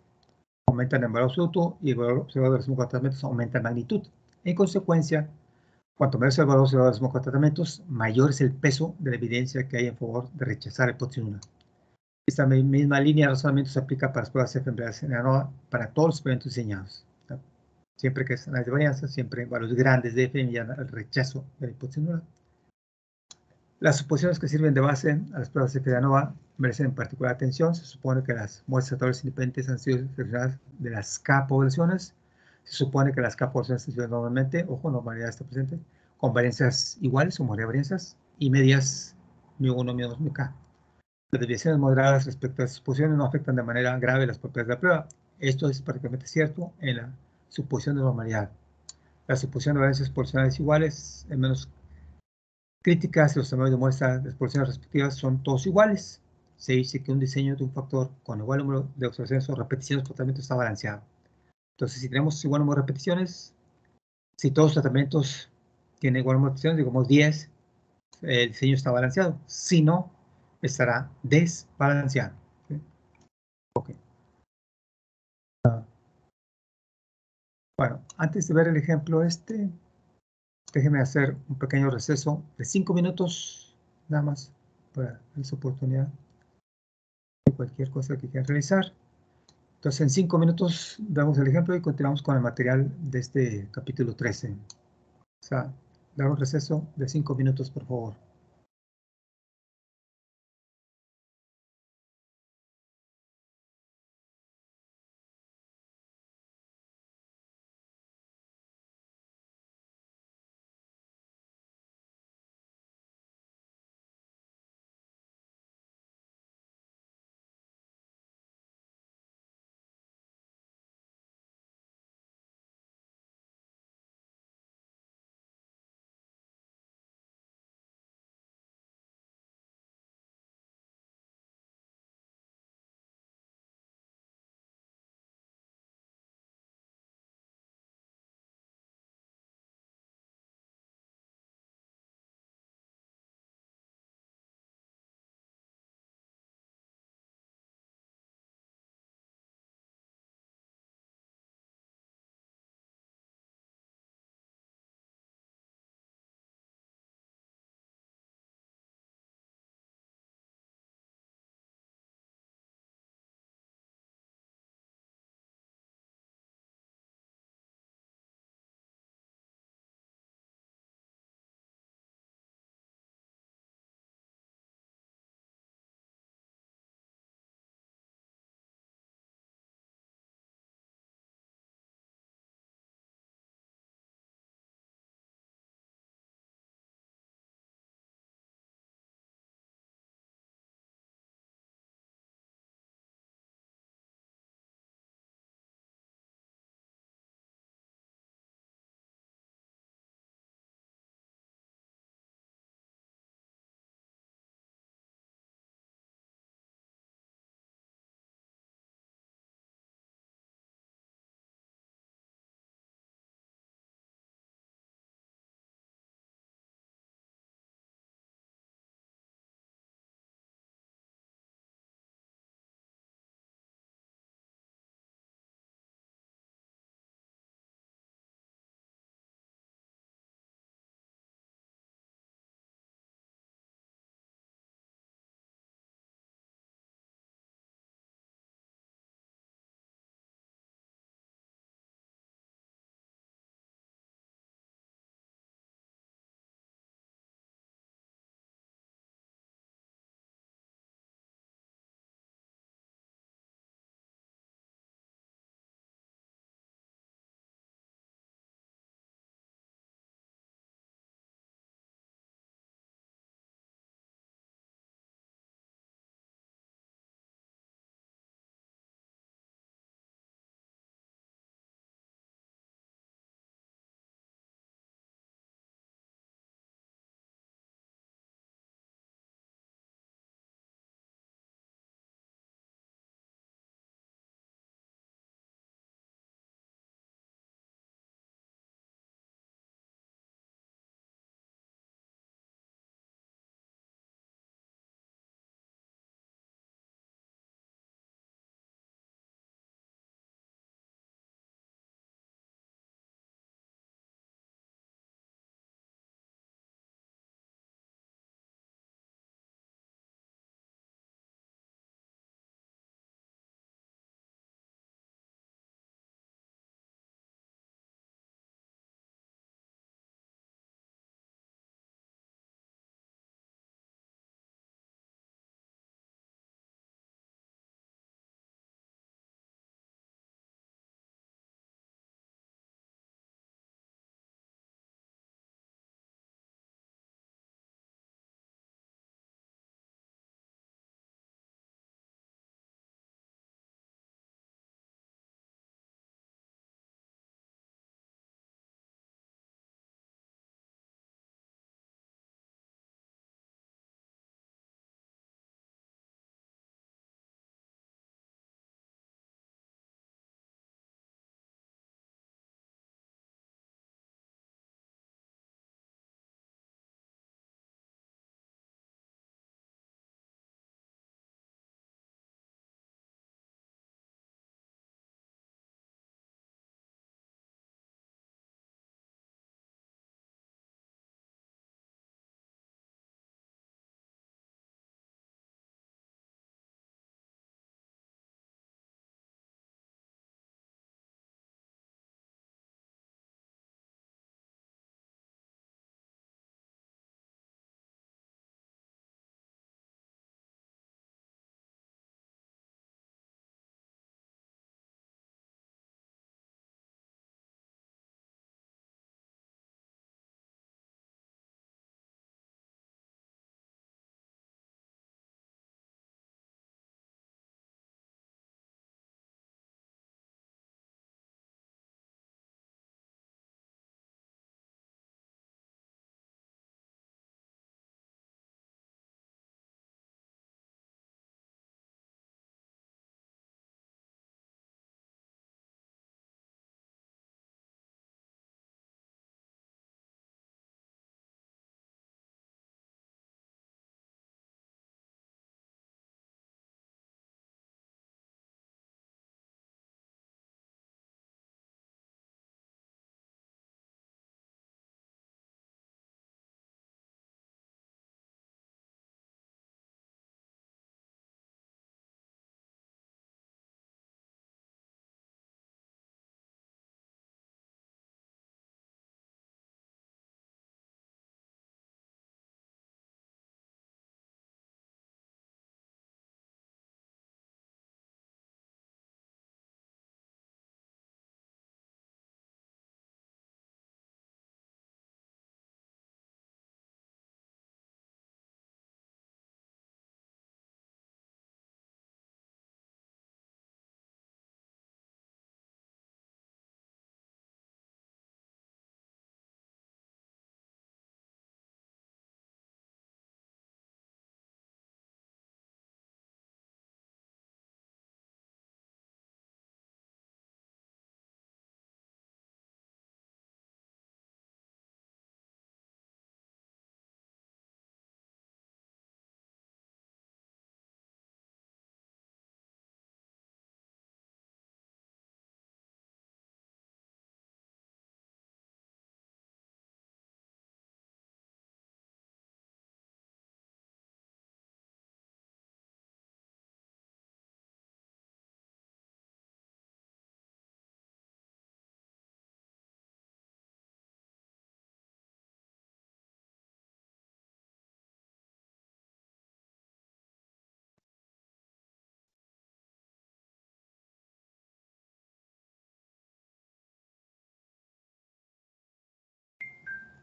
aumentan en valor absoluto y el valor observado de los de tratamientos aumenta en magnitud. En consecuencia, cuanto mayor sea el valor observado de los tratamientos, mayor es el peso de la evidencia que hay en favor de rechazar el hipótesis esta misma línea de razonamiento se aplica para las pruebas F empleadas en ANOVA para todos los experimentos diseñados. Siempre que es análisis de varianza, siempre valores grandes de F al rechazo de la hipótesis nula. Las suposiciones que sirven de base a las pruebas F de ANOVA merecen en particular atención. Se supone que las muestras de independientes han sido seleccionadas de las K poblaciones. Se supone que las K poblaciones se seleccionan normalmente, ojo, normalidad está presente, con varianzas iguales o varianzas y medias μ1, μ2, μk. Las desviaciones moderadas respecto a las suposiciones no afectan de manera grave las propiedades de la prueba. Esto es prácticamente cierto en la suposición de normalidad. La suposición de varianzas proporcionales iguales es menos críticas los tamaños de muestra de exposiciones respectivas son todos iguales. Se dice que un diseño de un factor con igual número de observaciones o repeticiones por tratamiento está balanceado. Entonces, si tenemos igual número de repeticiones, si todos los tratamientos tiene igual amortización, digamos 10, el diseño está balanceado. Si no, estará desbalanceado. ¿sí? Ok. Ah. Bueno, antes de ver el ejemplo este, déjeme hacer un pequeño receso de 5 minutos, nada más, para esa oportunidad de cualquier cosa que quieran realizar. Entonces, en 5 minutos damos el ejemplo y continuamos con el material de este capítulo 13. O sea, dar un receso de 5 minutos, por favor.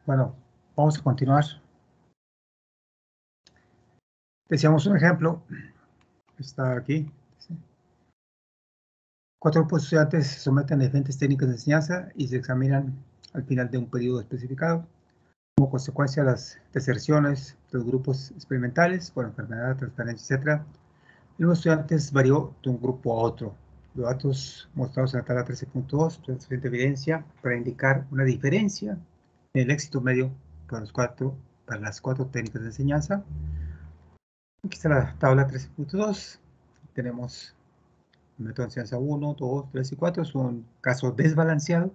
Bueno, vamos a continuar. Decíamos un ejemplo, está aquí. Cuatro grupos de estudiantes se someten a diferentes técnicas de enseñanza y se examinan al final de un periodo especificado. Como consecuencia, las deserciones de los grupos experimentales por enfermedad, transparencia, etc. El los estudiantes varió de un grupo a otro. Los datos mostrados en la tabla 13.2 tienen suficiente evidencia para indicar una diferencia en el éxito medio para, los cuatro, para las cuatro técnicas de enseñanza. Aquí está la tabla 13.2. Tenemos método de enseñanza 1, 2, 3 y 4. Es un caso desbalanceado.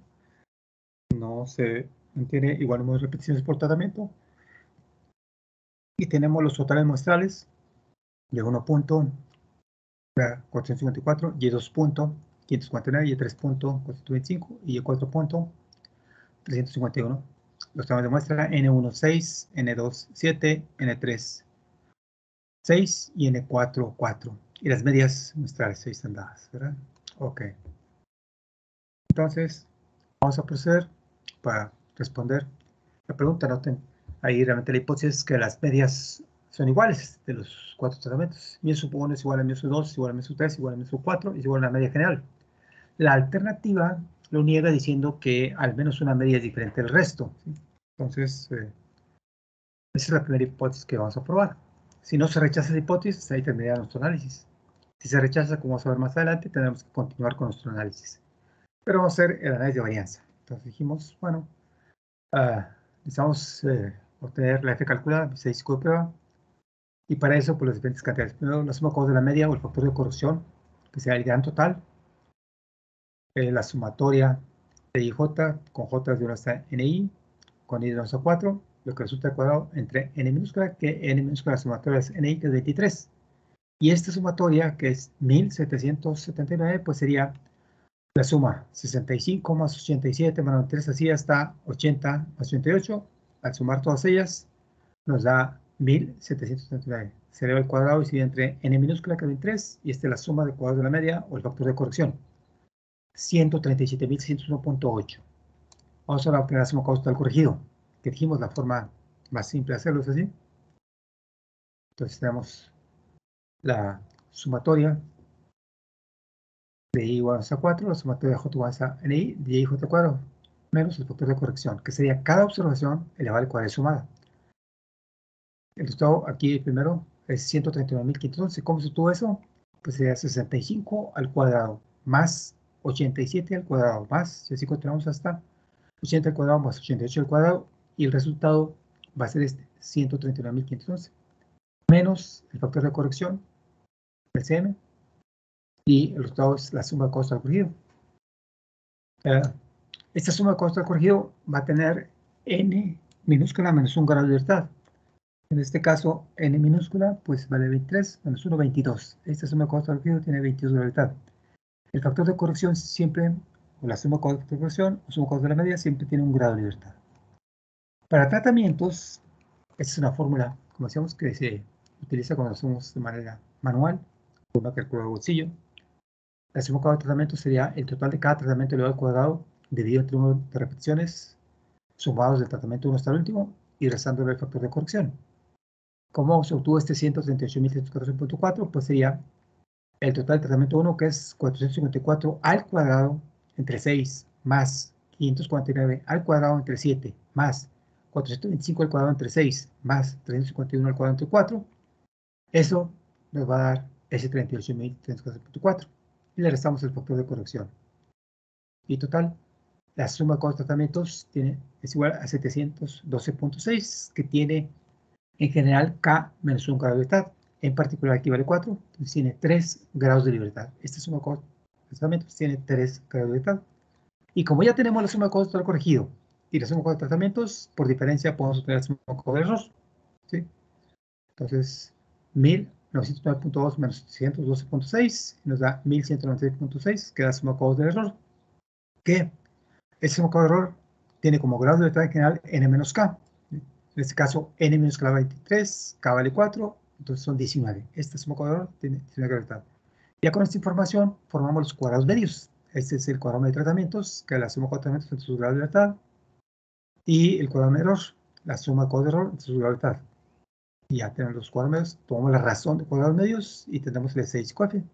No se mantiene igual número de repeticiones por tratamiento. Y tenemos los totales muestrales de 1 punto 454, Y2 punto 549, Y3 punto 425 y Y4 punto 351. Los tamaños de muestra N1 6, N2 7, N3 6 y N4 4. Y las medias muestrales 6 están dadas, ¿verdad? Ok. Entonces, vamos a proceder para responder la pregunta. Noten ahí realmente la hipótesis es que las medias son iguales de los cuatro tratamientos. Mi sub 1 es igual a mi sub 2, igual a mi sub 3, igual a mi sub 4 y es igual a la media general. La alternativa lo niega diciendo que al menos una media es diferente del resto. Entonces, eh, esa es la primera hipótesis que vamos a probar. Si no se rechaza esa hipótesis, ahí terminaría nuestro análisis. Si se rechaza, como vamos a ver más adelante, tendremos que continuar con nuestro análisis. Pero vamos a hacer el análisis de varianza. Entonces dijimos, bueno, uh, necesitamos eh, obtener la F calculada, estadístico de prueba, y para eso, pues las diferentes cantidades. Primero, la suma de la media o el factor de corrección, que sea el gran total. Eh, la sumatoria de IJ con J de 1 hasta NI, con I de 1 hasta 4, lo que resulta cuadrado entre N minúscula, que N minúscula la sumatoria es NI, que es 23. Y esta sumatoria, que es 1779, pues sería la suma 65 más 87 más 93, así hasta 80 más 88. Al sumar todas ellas, nos da 1779. Se eleva el cuadrado y sigue entre n minúscula que es 3 y esta es la suma de cuadrados de la media o el factor de corrección. 137.601.8. Vamos a obtener suma causal corregido, que dijimos la forma más simple de hacerlo es así. Entonces tenemos la sumatoria de i igual a 4, la sumatoria de j igual a ni de i j cuadrado, menos el factor de corrección, que sería cada observación elevada al cuadrado sumada. El resultado aquí primero es 139.511. ¿Cómo se obtuvo eso? Pues sería 65 al cuadrado más 87 al cuadrado más, si así continuamos hasta 80 al cuadrado más 88 al cuadrado y el resultado va a ser este, 139.511 menos el factor de corrección, el CM, y el resultado es la suma de costo al corregido. Esta suma de costo al corregido va a tener n minúscula menos un grado de libertad. En este caso, n minúscula, pues vale 23 menos 1, 22. Esta suma de costo corregido tiene 22 de libertad. El factor de corrección siempre, o la suma de corrección, o suma de la media, siempre tiene un grado de libertad. Para tratamientos, esta es una fórmula, como decíamos, que se utiliza cuando hacemos de manera manual, con una calculadora de bolsillo. La suma de tratamiento sería el total de cada tratamiento elevado al cuadrado dividido entre número de repeticiones sumados del tratamiento 1 hasta el último y restándole el factor de corrección. ¿Cómo se obtuvo este 138.114.4? Pues sería el total de tratamiento 1, que es 454 al cuadrado entre 6 más 549 al cuadrado entre 7 más 425 al cuadrado entre 6 más 351 al cuadrado entre 4. Eso nos va a dar ese 38.314.4 y le restamos el factor de corrección. Y total, la suma de los tratamientos tiene, es igual a 712.6, que tiene en general, K menos 1 grado de libertad. En particular, aquí vale 4, entonces tiene 3 grados de libertad. Este suma de tratamientos tiene 3 grados de libertad. Y como ya tenemos la suma de costos corregido y la suma de tratamientos, por diferencia podemos obtener la suma de error. ¿sí? Entonces, 1909.2 menos 112.6 nos da 1196.6, que da suma de del error. Que ese suma de error tiene como grado de libertad en general n menos k. En este caso, n menos 23, k vale 4, entonces son 19. Este suma cuadrado tiene 19 gravedad. Ya con esta información formamos los cuadrados medios. Este es el cuadrado de tratamientos, que es la suma de tratamientos entre sus grados de libertad. Y el cuadrado de error, la suma de cuadrado de error, su libertad. Y ya tenemos los cuadrados medios, tomamos la razón de cuadrados medios y tenemos el 6 coeficiente.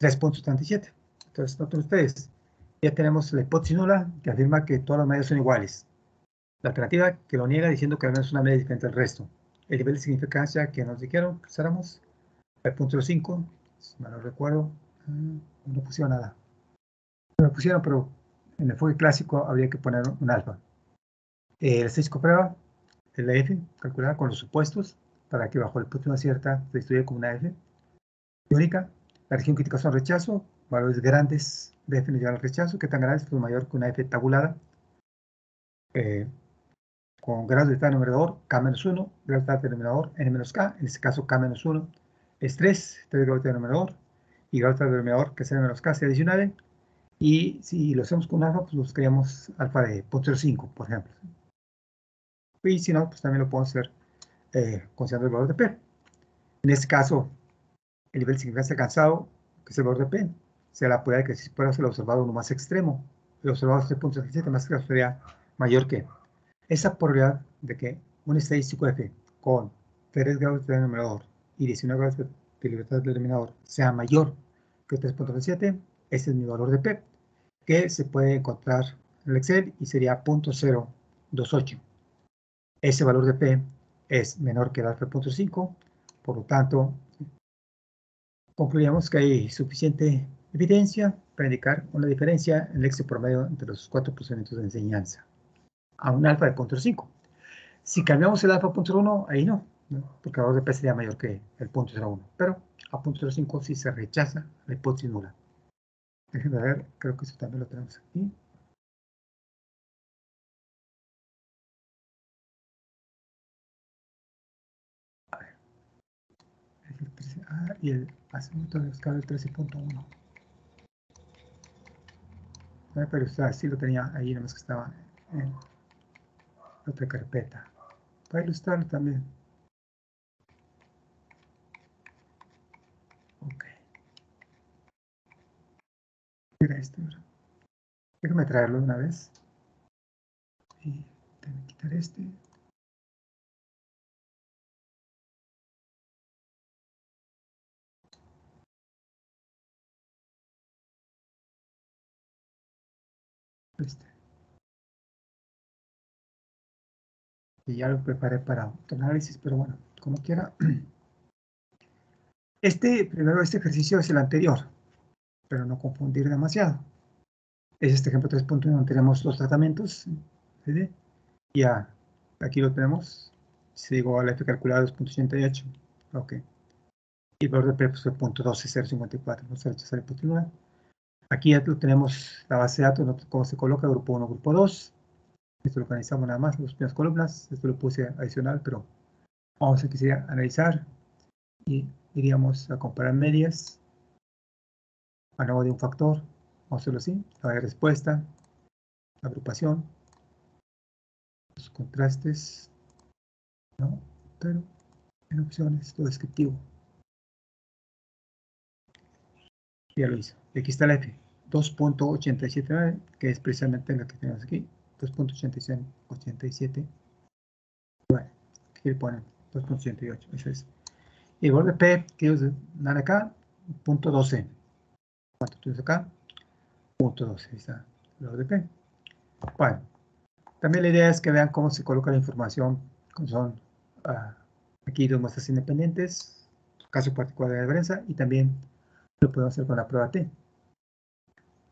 3.77. Entonces, noten ustedes, ya tenemos la hipótesis nula que afirma que todos los medios son iguales. La alternativa que lo niega diciendo que al menos una media diferente al resto. El nivel de significancia que nos dijeron que usáramos, el punto 5, si mal no recuerdo, ah, no pusieron nada. No lo pusieron, pero en el enfoque clásico habría que poner un alfa. El estadístico prueba, el F, calculada con los supuestos, para que bajo el punto de una cierta se estudie como una F. única, la región crítica son rechazo, valores grandes de F nos llevan al rechazo, que tan grande es mayor que una F tabulada. Eh, con grado de tal numerador, K-1, grado de tal denominador, N-K, en este caso K-1 es 3, 3 grados de denominador, y grado de tal denominador, que es N-K, sea 19, y si lo hacemos con alfa, pues buscaríamos alfa de 0.05, por ejemplo. Y si no, pues también lo podemos hacer eh, considerando el valor de P. En este caso, el nivel de significancia alcanzado, que es el valor de P, sea la probabilidad de que si fuera el observado uno más extremo, el observado 3.37 más que sería mayor que esa probabilidad de que un estadístico F con 3 grados de denominador y 19 grados de libertad del denominador sea mayor que 3.37, ese es mi valor de P, que se puede encontrar en el Excel y sería 0.028. Ese valor de P es menor que el alfa 0.5, por lo tanto, concluimos que hay suficiente evidencia para indicar una diferencia en el éxito promedio entre los cuatro procedimientos de enseñanza a un alfa de 0.5. Si cambiamos el alfa a 0.1, ahí no, porque el valor de P sería mayor que el 0.01, pero a 0.05 sí se rechaza la hipótesis nula. Déjenme ver, creo que eso también lo tenemos aquí. A ver. Ah, y el asunto de buscar el 13.1. Pero o sí lo tenía ahí, nada más que estaba en otra carpeta. Para ilustrarlo también. Ok. Mira este, Déjame traerlo una vez. Y tengo que quitar. Este. Y ya lo preparé para otro análisis, pero bueno, como quiera. (clears throat) Este, primero, este ejercicio es el anterior, pero no confundir demasiado. Es este ejemplo 3.1 donde tenemos los tratamientos. ¿sí? Ya, aquí lo tenemos. Si digo la F calculada 2.88. Ok. Y el valor de P pues, fue 0.12054. Vamos a rechazar la Aquí ya tenemos la base de datos, cómo se coloca, grupo 1, grupo 2. Esto lo organizamos nada más, las primeras columnas. Esto lo puse adicional, pero vamos a quisiera analizar y iríamos a comparar medias a nuevo de un factor. Vamos a hacerlo así. La respuesta, agrupación, los contrastes, ¿no? Pero en opciones, lo descriptivo. Ya lo hizo. Y aquí está la F, 2.879, que es precisamente la que tenemos aquí. 2.87. Bueno, aquí le ponen 2.88, eso es. Y el valor de P, que dan acá, punto 12. ¿Cuánto tienes acá? Punto 12, ahí está el valor de P. Bueno, también la idea es que vean cómo se coloca la información, son uh, aquí dos muestras independientes, caso particular de la diferencia, y también lo podemos hacer con la prueba T.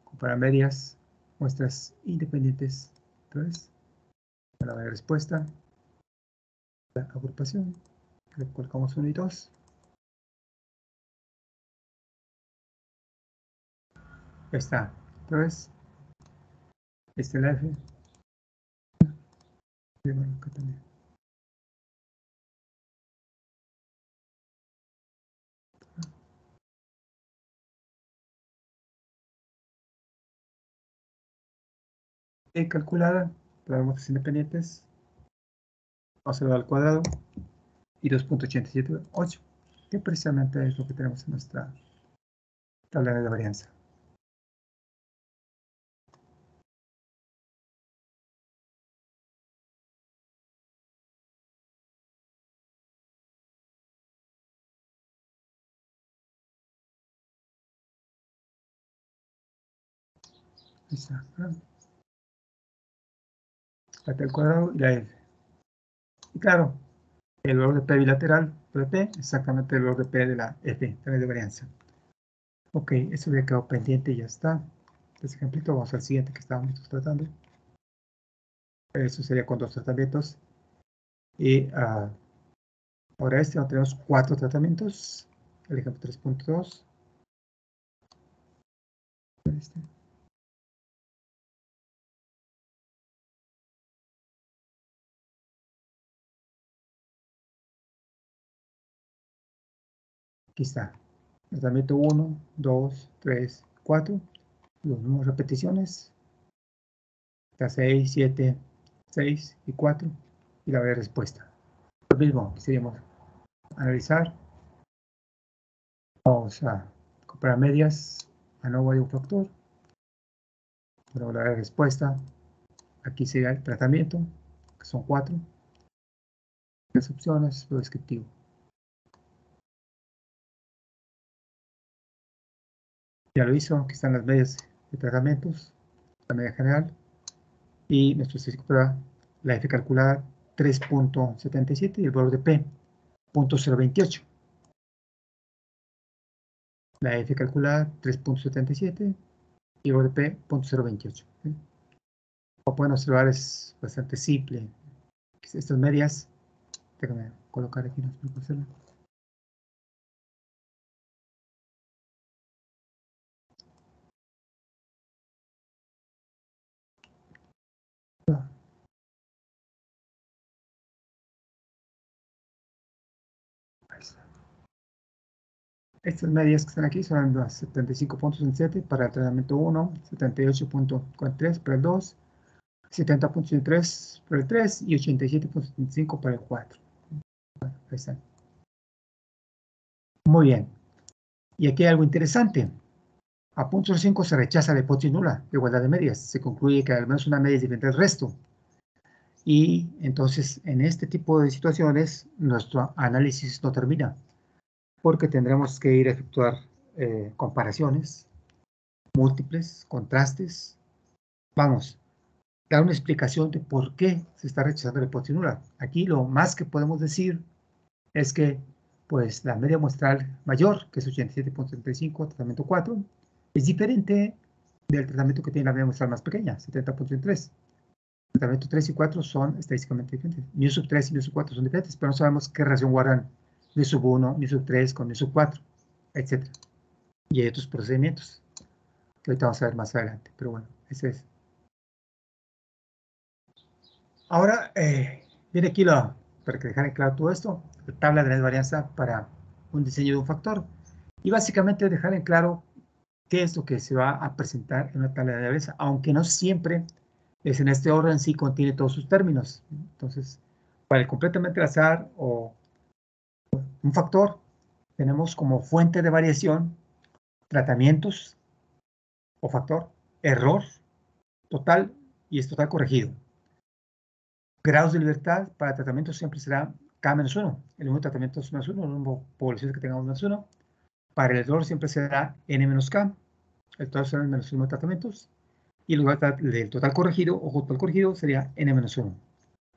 Comparar medias, muestras independientes entonces, para la respuesta, la agrupación, le colocamos 1 y 2. Ya está. Entonces, este. Y bueno, acá también. E calculada, la votos independientes, o sea, al cuadrado, y 2.878, que precisamente es lo que tenemos en nuestra tabla de varianza. Ahí está. La T al cuadrado y la F. Y claro, el valor de P bilateral de P, exactamente el valor de P de la F, también de varianza. Ok, eso ya quedó pendiente y ya está. Este ejemplito, vamos al siguiente que estábamos tratando. Eso sería con dos tratamientos. Y uh, ahora este, tenemos cuatro tratamientos. El ejemplo 3.2. Este. Aquí está. Tratamiento 1, 2, 3, 4. Los mismos repeticiones. Está 6, 7, 6 y 4. Y la respuesta. Lo mismo, quisiéramos analizar. Vamos a comparar medias a nuevo de un factor. Para la respuesta. Aquí sería el tratamiento, que son 4. Las opciones, lo descriptivo. Ya lo hizo, aquí están las medias de tratamientos, la media general, y nuestro estadístico prueba la F calculada 3.77 y el valor de P, 0.028. La F calculada 3.77 y el valor de P, 0.028. Como pueden observar, es bastante simple. Estas medias, déjame colocar aquí, no Estas medias que están aquí son las 75 puntos en 7 para el tratamiento 1, 78.43 para el 2, 70.3 para el 3 y 87.75 para el 4. Bueno, ahí están. Muy bien. Y aquí hay algo interesante. A punto 5 se rechaza la hipótesis nula de igualdad de medias. Se concluye que al menos una media es diferente del resto. Y entonces, en este tipo de situaciones, nuestro análisis no termina porque tendremos que ir a efectuar eh, comparaciones múltiples, contrastes. Vamos, dar una explicación de por qué se está rechazando la hipótesis nula. Aquí lo más que podemos decir es que pues la media muestral mayor, que es 87.35, tratamiento 4, es diferente del tratamiento que tiene la media muestral más pequeña, 70.3. Tratamiento 3 y 4 son estadísticamente diferentes. Mu sub 3 y mu sub 4 son diferentes, pero no sabemos qué relación guardan ni sub 1, ni sub 3 con ni sub 4, etc. Y hay otros procedimientos que ahorita vamos a ver más adelante, pero bueno, ese es. Ahora, eh, viene aquí la, para que dejar claro todo esto, la tabla de la varianza para un diseño de un factor. Y básicamente dejar en claro qué es lo que se va a presentar en una tabla de varianza, aunque no siempre es en este orden, sí contiene todos sus términos. Entonces, para el completamente al azar o un factor, tenemos como fuente de variación tratamientos o factor, error total y es total corregido. Grados de libertad para tratamientos siempre será K-1, el número de tratamientos menos 1, el número de poblaciones que tengamos menos 1. Para el error siempre será N-K, el total será menos 1 de tratamientos. Y el total corregido o total corregido sería N-1.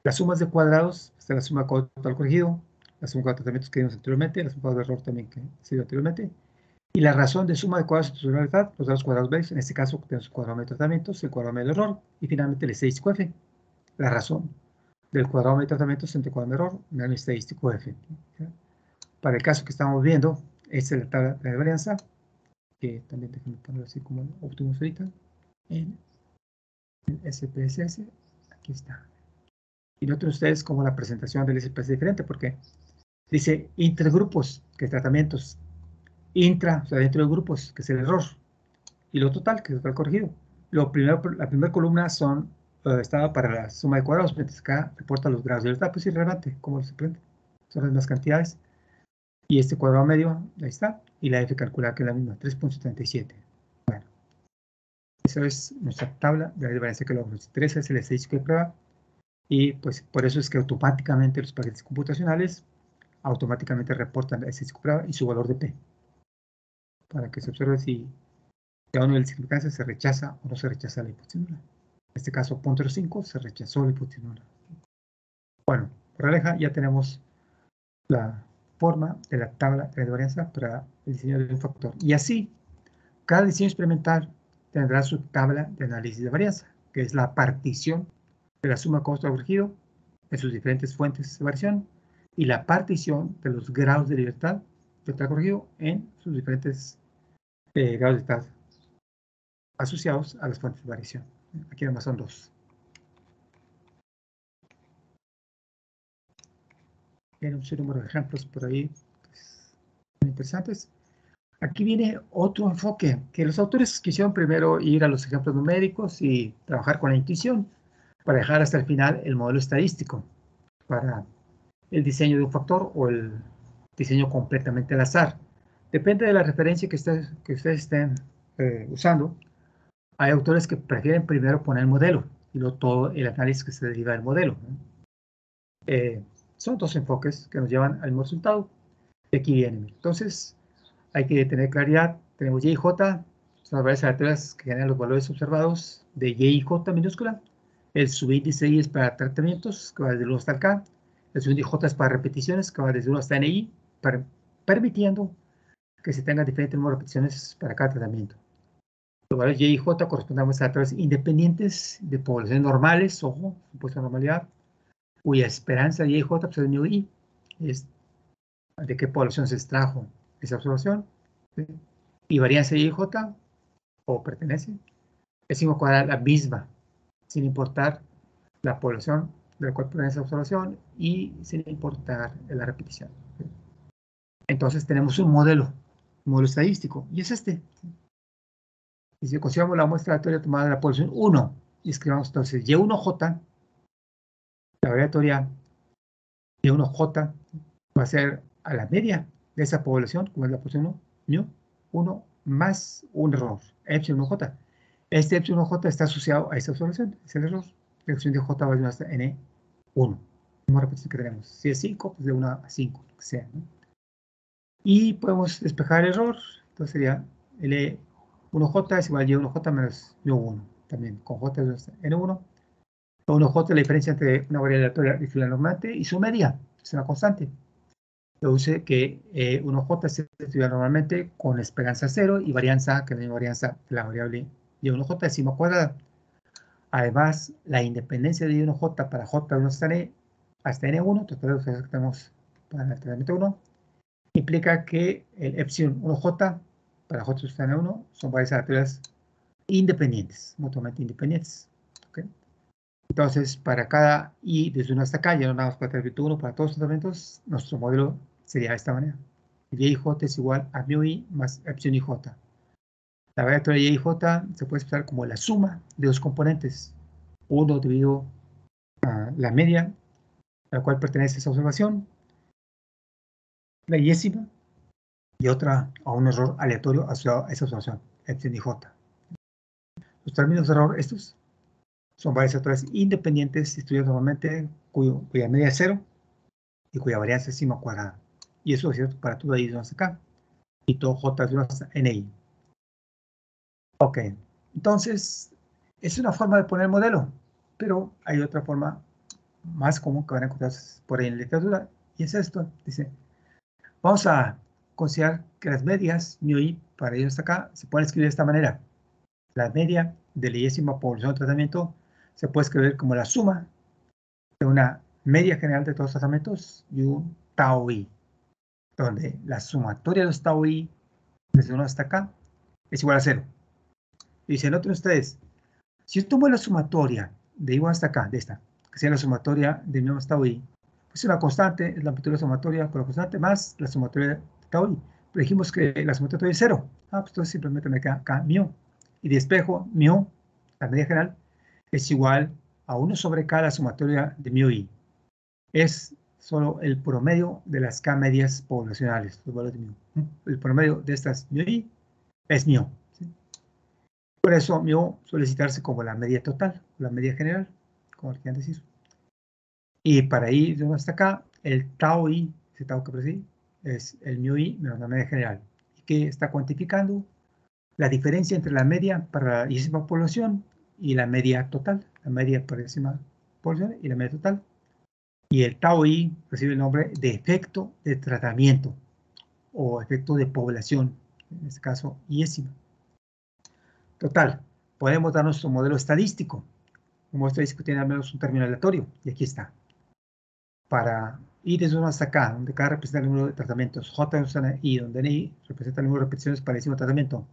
Las sumas de cuadrados, es la suma total corregido, la suma de tratamientos que vimos anteriormente, la suma de error también que se dio anteriormente, y la razón de suma de cuadrados de libertad, los dos cuadrados veis, en este caso tenemos el cuadrado de tratamientos, el cuadrado de error, y finalmente el estadístico F, la razón del cuadrado de tratamientos entre cuadrado de error y el estadístico F. Para el caso que estamos viendo, esta es la tabla de varianza, que también déjenme ponerlo así como obtuvimos ahorita, en el SPSS, aquí está. Y noten ustedes como la presentación del SPSS es diferente, porque Dice intergrupos, que es tratamientos. Intra, o sea, dentro de grupos, que es el error. Y lo total, que es el corregido. Lo primero, la primera columna son, uh, estaba para la suma de cuadrados, mientras acá reporta los grados de libertad, pues irrelevante, como se prende. Son las mismas cantidades. Y este cuadrado medio, ahí está. Y la F calculada que es la misma, 3.77. Bueno, esa es nuestra tabla de la diferencia que lo que es el estadístico de prueba. Y pues por eso es que automáticamente los paquetes computacionales automáticamente reportan ese prueba y su valor de P. Para que se observe si Y a uno de significancia se rechaza o no se rechaza la hipótesis nula. En este caso, 0.05 se rechazó la hipótesis nula. Bueno, por aleja ya tenemos la forma de la tabla de varianza para el diseño de un factor. Y así, cada diseño experimental tendrá su tabla de análisis de varianza, que es la partición de la suma costo corregido en sus diferentes fuentes de variación y la partición de los grados de libertad que está corregido en sus diferentes eh, grados de libertad asociados a las fuentes de variación. Aquí además son dos. Tiene un número de ejemplos por ahí pues, interesantes. Aquí viene otro enfoque, que los autores quisieron primero ir a los ejemplos numéricos y trabajar con la intuición para dejar hasta el final el modelo estadístico para el diseño de un factor o el diseño completamente al azar. Depende de la referencia que ustedes, que ustedes estén eh, usando. Hay autores que prefieren primero poner el modelo y luego todo el análisis que se deriva del modelo. Eh, son dos enfoques que nos llevan al mismo resultado. Y aquí vienen. Entonces, hay que tener claridad. Tenemos Y y J, son las varias aleatorias que generan los valores observados de Y y J minúscula. El subíndice I es para tratamientos, que va desde el 1 hasta el. El subíndice J es para repeticiones, que va desde 1 hasta NI, permitiendo que se tenga diferentes números de repeticiones para cada tratamiento. Los valores Y y J corresponden a aleatorias independientes de poblaciones normales, ojo, supuesta normalidad, cuya esperanza Y y J pues, I, es de qué población se extrajo esa observación. Y varianza Y y J, o pertenece, es igual a la misma sin importar la población de la cual proviene esa observación y sin importar la repetición. Entonces tenemos un modelo, un modelo estadístico, y es este. Y si consideramos la muestra aleatoria tomada de la población 1, y escribamos entonces Y1J, la variatoria Y1J va a ser a la media de esa población, como es la población 1, 1 más un error, epsilon J. Este epsilon j está asociado a esta observación, es el error. La de j va a hasta n1. Misma repetición que tenemos. Si es 5, pues de 1 a 5, que sea. Y podemos despejar el error. Entonces sería L1j es igual a Y1j menos Y1. También con j es hasta n1. 1j es la diferencia entre una variable aleatoria distribuida normalmente y su media. Es una constante. Produce que eh, 1j se distribuye normalmente con esperanza 0 y varianza, que es la varianza de la variable y1j décima cuadrada. Además, la independencia de I1j para j de 1 hasta, n, hasta n1, total que tenemos para el tratamiento 1, implica que el epsilon 1j para j hasta n1 son varias aleatorias independientes, mutuamente independientes. Entonces, para cada i desde 1 hasta acá, ya no nada más para el tratamiento 1, para todos los tratamientos, nuestro modelo sería de esta manera. Y es igual a mu más epsilon. La variable y y j se puede expresar como la suma de dos componentes. Uno debido a la media a la cual pertenece esa observación, la yésima, y otra a un error aleatorio asociado a esa observación, epsilon y j. Los términos de error estos son varias aleatorias independientes distribuidas normalmente cuya media es cero y cuya varianza es sigma cuadrada. Y eso es cierto para todo ahí hasta acá. Y todo j es 1 hasta ni. Ok, entonces es una forma de poner el modelo, pero hay otra forma más común que van a encontrar por ahí en la literatura, y es esto. Dice, vamos a considerar que las medias, mu i, para hasta acá, se pueden escribir de esta manera. La media de la décima población de tratamiento se puede escribir como la suma de una media general de todos los tratamientos y un tau i, donde la sumatoria de los tau i desde 1 hasta acá es igual a 0. Dice, noten ustedes, si yo tomo la sumatoria de igual hasta acá, de esta, que sea la sumatoria de mi hasta hoy, pues una constante es la amplitud de la sumatoria por la constante más la sumatoria de tau i. Pero dijimos que la sumatoria es cero. Ah, pues entonces simplemente me queda acá mu. Y de espejo, mu, la media general, es igual a 1 sobre k la sumatoria de mu i. Es solo el promedio de las k medias poblacionales, los valores de mu. El promedio de estas mu i es mu. Por eso mu suele citarse como la media total, la media general, como quieran decir. Y para ir de hasta acá, el tau i, ese tau que aparece es el mu i menos la media general. ¿Y qué está cuantificando? la diferencia entre la media para la décima población y la media total, la media la décima población y la media total. Y el tau i recibe el nombre de efecto de tratamiento o efecto de población, en este caso iésima. Total, podemos dar nuestro modelo estadístico. Un modelo estadístico tiene al menos un término aleatorio, y aquí está. Para ir desde uno hasta acá, donde cada representa el número de tratamientos, J es I, donde N representa el número de repeticiones para el mismo tratamiento.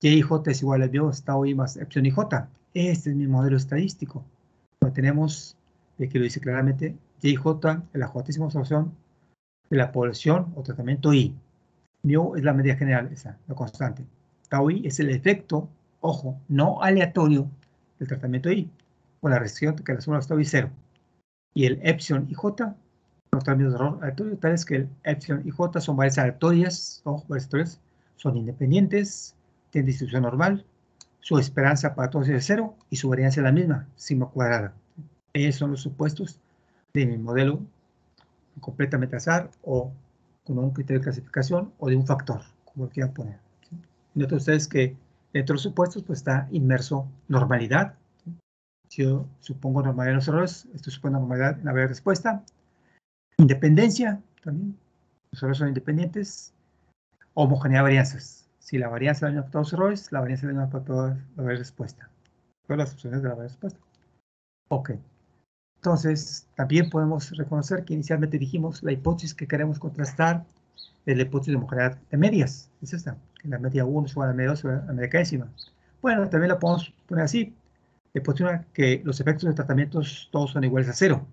Y y J es igual a Dios, tau I más epsilon y J. Este es mi modelo estadístico. Tenemos, aquí lo dice claramente, Y y J, la J observación de la población o tratamiento I. Mu es la medida general, esa, la constante. Tau I es el efecto, ojo, no aleatorio del tratamiento I, con la restricción que la suma tau I cero. Y el epsilon y J los términos de error aleatorio, tales que el epsilon y j son varias aleatorias, ojo, varias aleatorias, son independientes, tienen distribución normal, su esperanza para todos es cero y su varianza es la misma, sigma cuadrada. Esos son los supuestos de mi modelo completamente azar o con un criterio de clasificación o de un factor, como lo quieran poner. Noten ustedes que dentro de los supuestos pues, está inmerso normalidad. Si yo supongo normalidad en los errores, esto supone normalidad en la respuesta. Independencia, también. Los errores son independientes. Homogeneidad de varianzas. Si la varianza es la misma para todos los errores, la varianza es la misma para todas la respuesta. Todas las opciones de la respuesta. Ok. Entonces, también podemos reconocer que inicialmente dijimos la hipótesis que queremos contrastar es la hipótesis de homogeneidad de medias. Es esta, la media 1 es igual a la media 2 a la media décima. Bueno, también la podemos poner así. La hipótesis que los efectos de tratamientos todos son iguales a cero.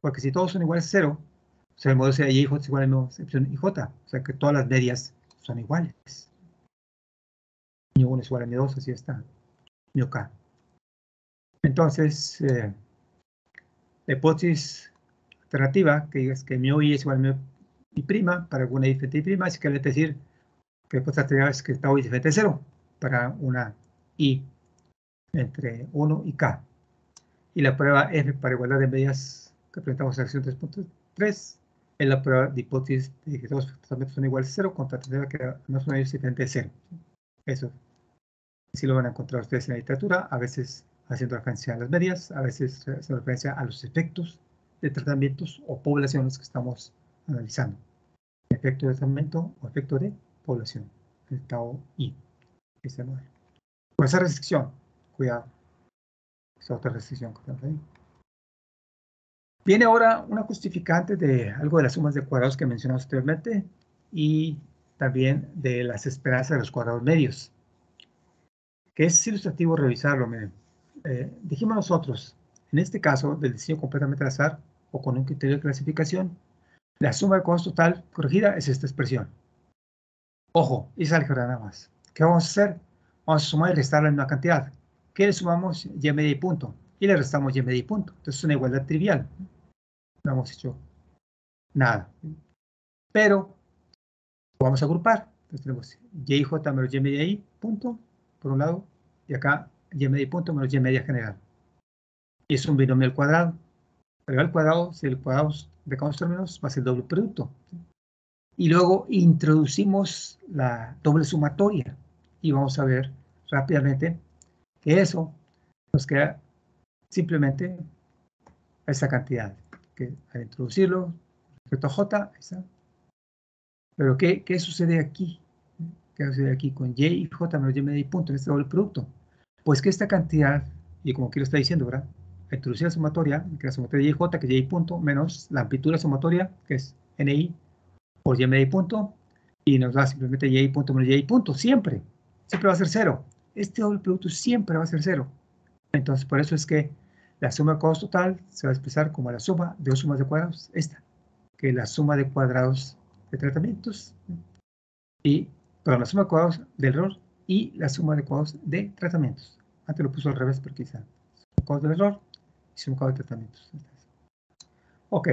Porque si todos son iguales a cero, o sea, el modelo sea y y es igual a menos epsilon y j. O sea que todas las medias son iguales. Mi 1 es igual a mi 2, así está. Mi k. Entonces, eh, la hipótesis alternativa, que digas que mi i es igual a mi i prima para alguna diferente i prima, es que decir hipótesis alternativa es que tau diferente a 0 para una i entre 1 y k. Y la prueba F para igualdad de medias que presentamos en la sección 3.3 es la prueba de hipótesis de que todos los son iguales a cero contra la que no son iguales diferente de cero. Eso sí lo van a encontrar ustedes en la literatura, a veces haciendo referencia a las medias, a veces haciendo referencia a los efectos de tratamientos o poblaciones que estamos analizando. Efecto de tratamiento o efecto de población, el tau I, este modelo. Con esa restricción, cuidado, esa otra restricción que tenemos ahí. Viene ahora una justificante de algo de las sumas de cuadrados que mencionamos anteriormente y también de las esperanzas de los cuadrados medios. Que es ilustrativo revisarlo, miren. Eh, dijimos nosotros, en este caso del diseño completamente al azar o con un criterio de clasificación, la suma de cuadrados total corregida es esta expresión. Ojo, es álgebra nada más. ¿Qué vamos a hacer? Vamos a sumar y restar la misma cantidad. ¿Qué le sumamos? Y media y punto. Y le restamos y media y punto. Entonces es una igualdad trivial no hemos hecho nada. Pero vamos a agrupar. Entonces tenemos y j menos y media i, punto, por un lado, y acá y media y punto menos y media general. Y es un binomio al cuadrado. Pero al cuadrado, si el cuadrado de cada términos va a ser doble producto. Y luego introducimos la doble sumatoria. Y vamos a ver rápidamente que eso nos queda simplemente esa cantidad que al introducirlo, respecto a J, está. Pero ¿qué, ¿qué, sucede aquí? ¿Qué sucede aquí con Y y J menos Y medio y punto en este doble producto? Pues que esta cantidad, y como aquí lo está diciendo, ¿verdad? Introducir la sumatoria, que la sumatoria de J, que es Y punto, menos la amplitud de la sumatoria, que es NI por Y medio punto, y nos da simplemente Y punto menos Y punto, siempre. Siempre va a ser cero. Este doble producto siempre va a ser cero. Entonces, por eso es que la suma de cuadrados total se va a expresar como la suma de dos sumas de cuadrados, esta, que es la suma de cuadrados de tratamientos, y, perdón, la suma de cuadrados del error y la suma de cuadrados de tratamientos. Antes lo puso al revés porque quizá suma cuadrados del error y suma cuadrados de tratamientos. Ok,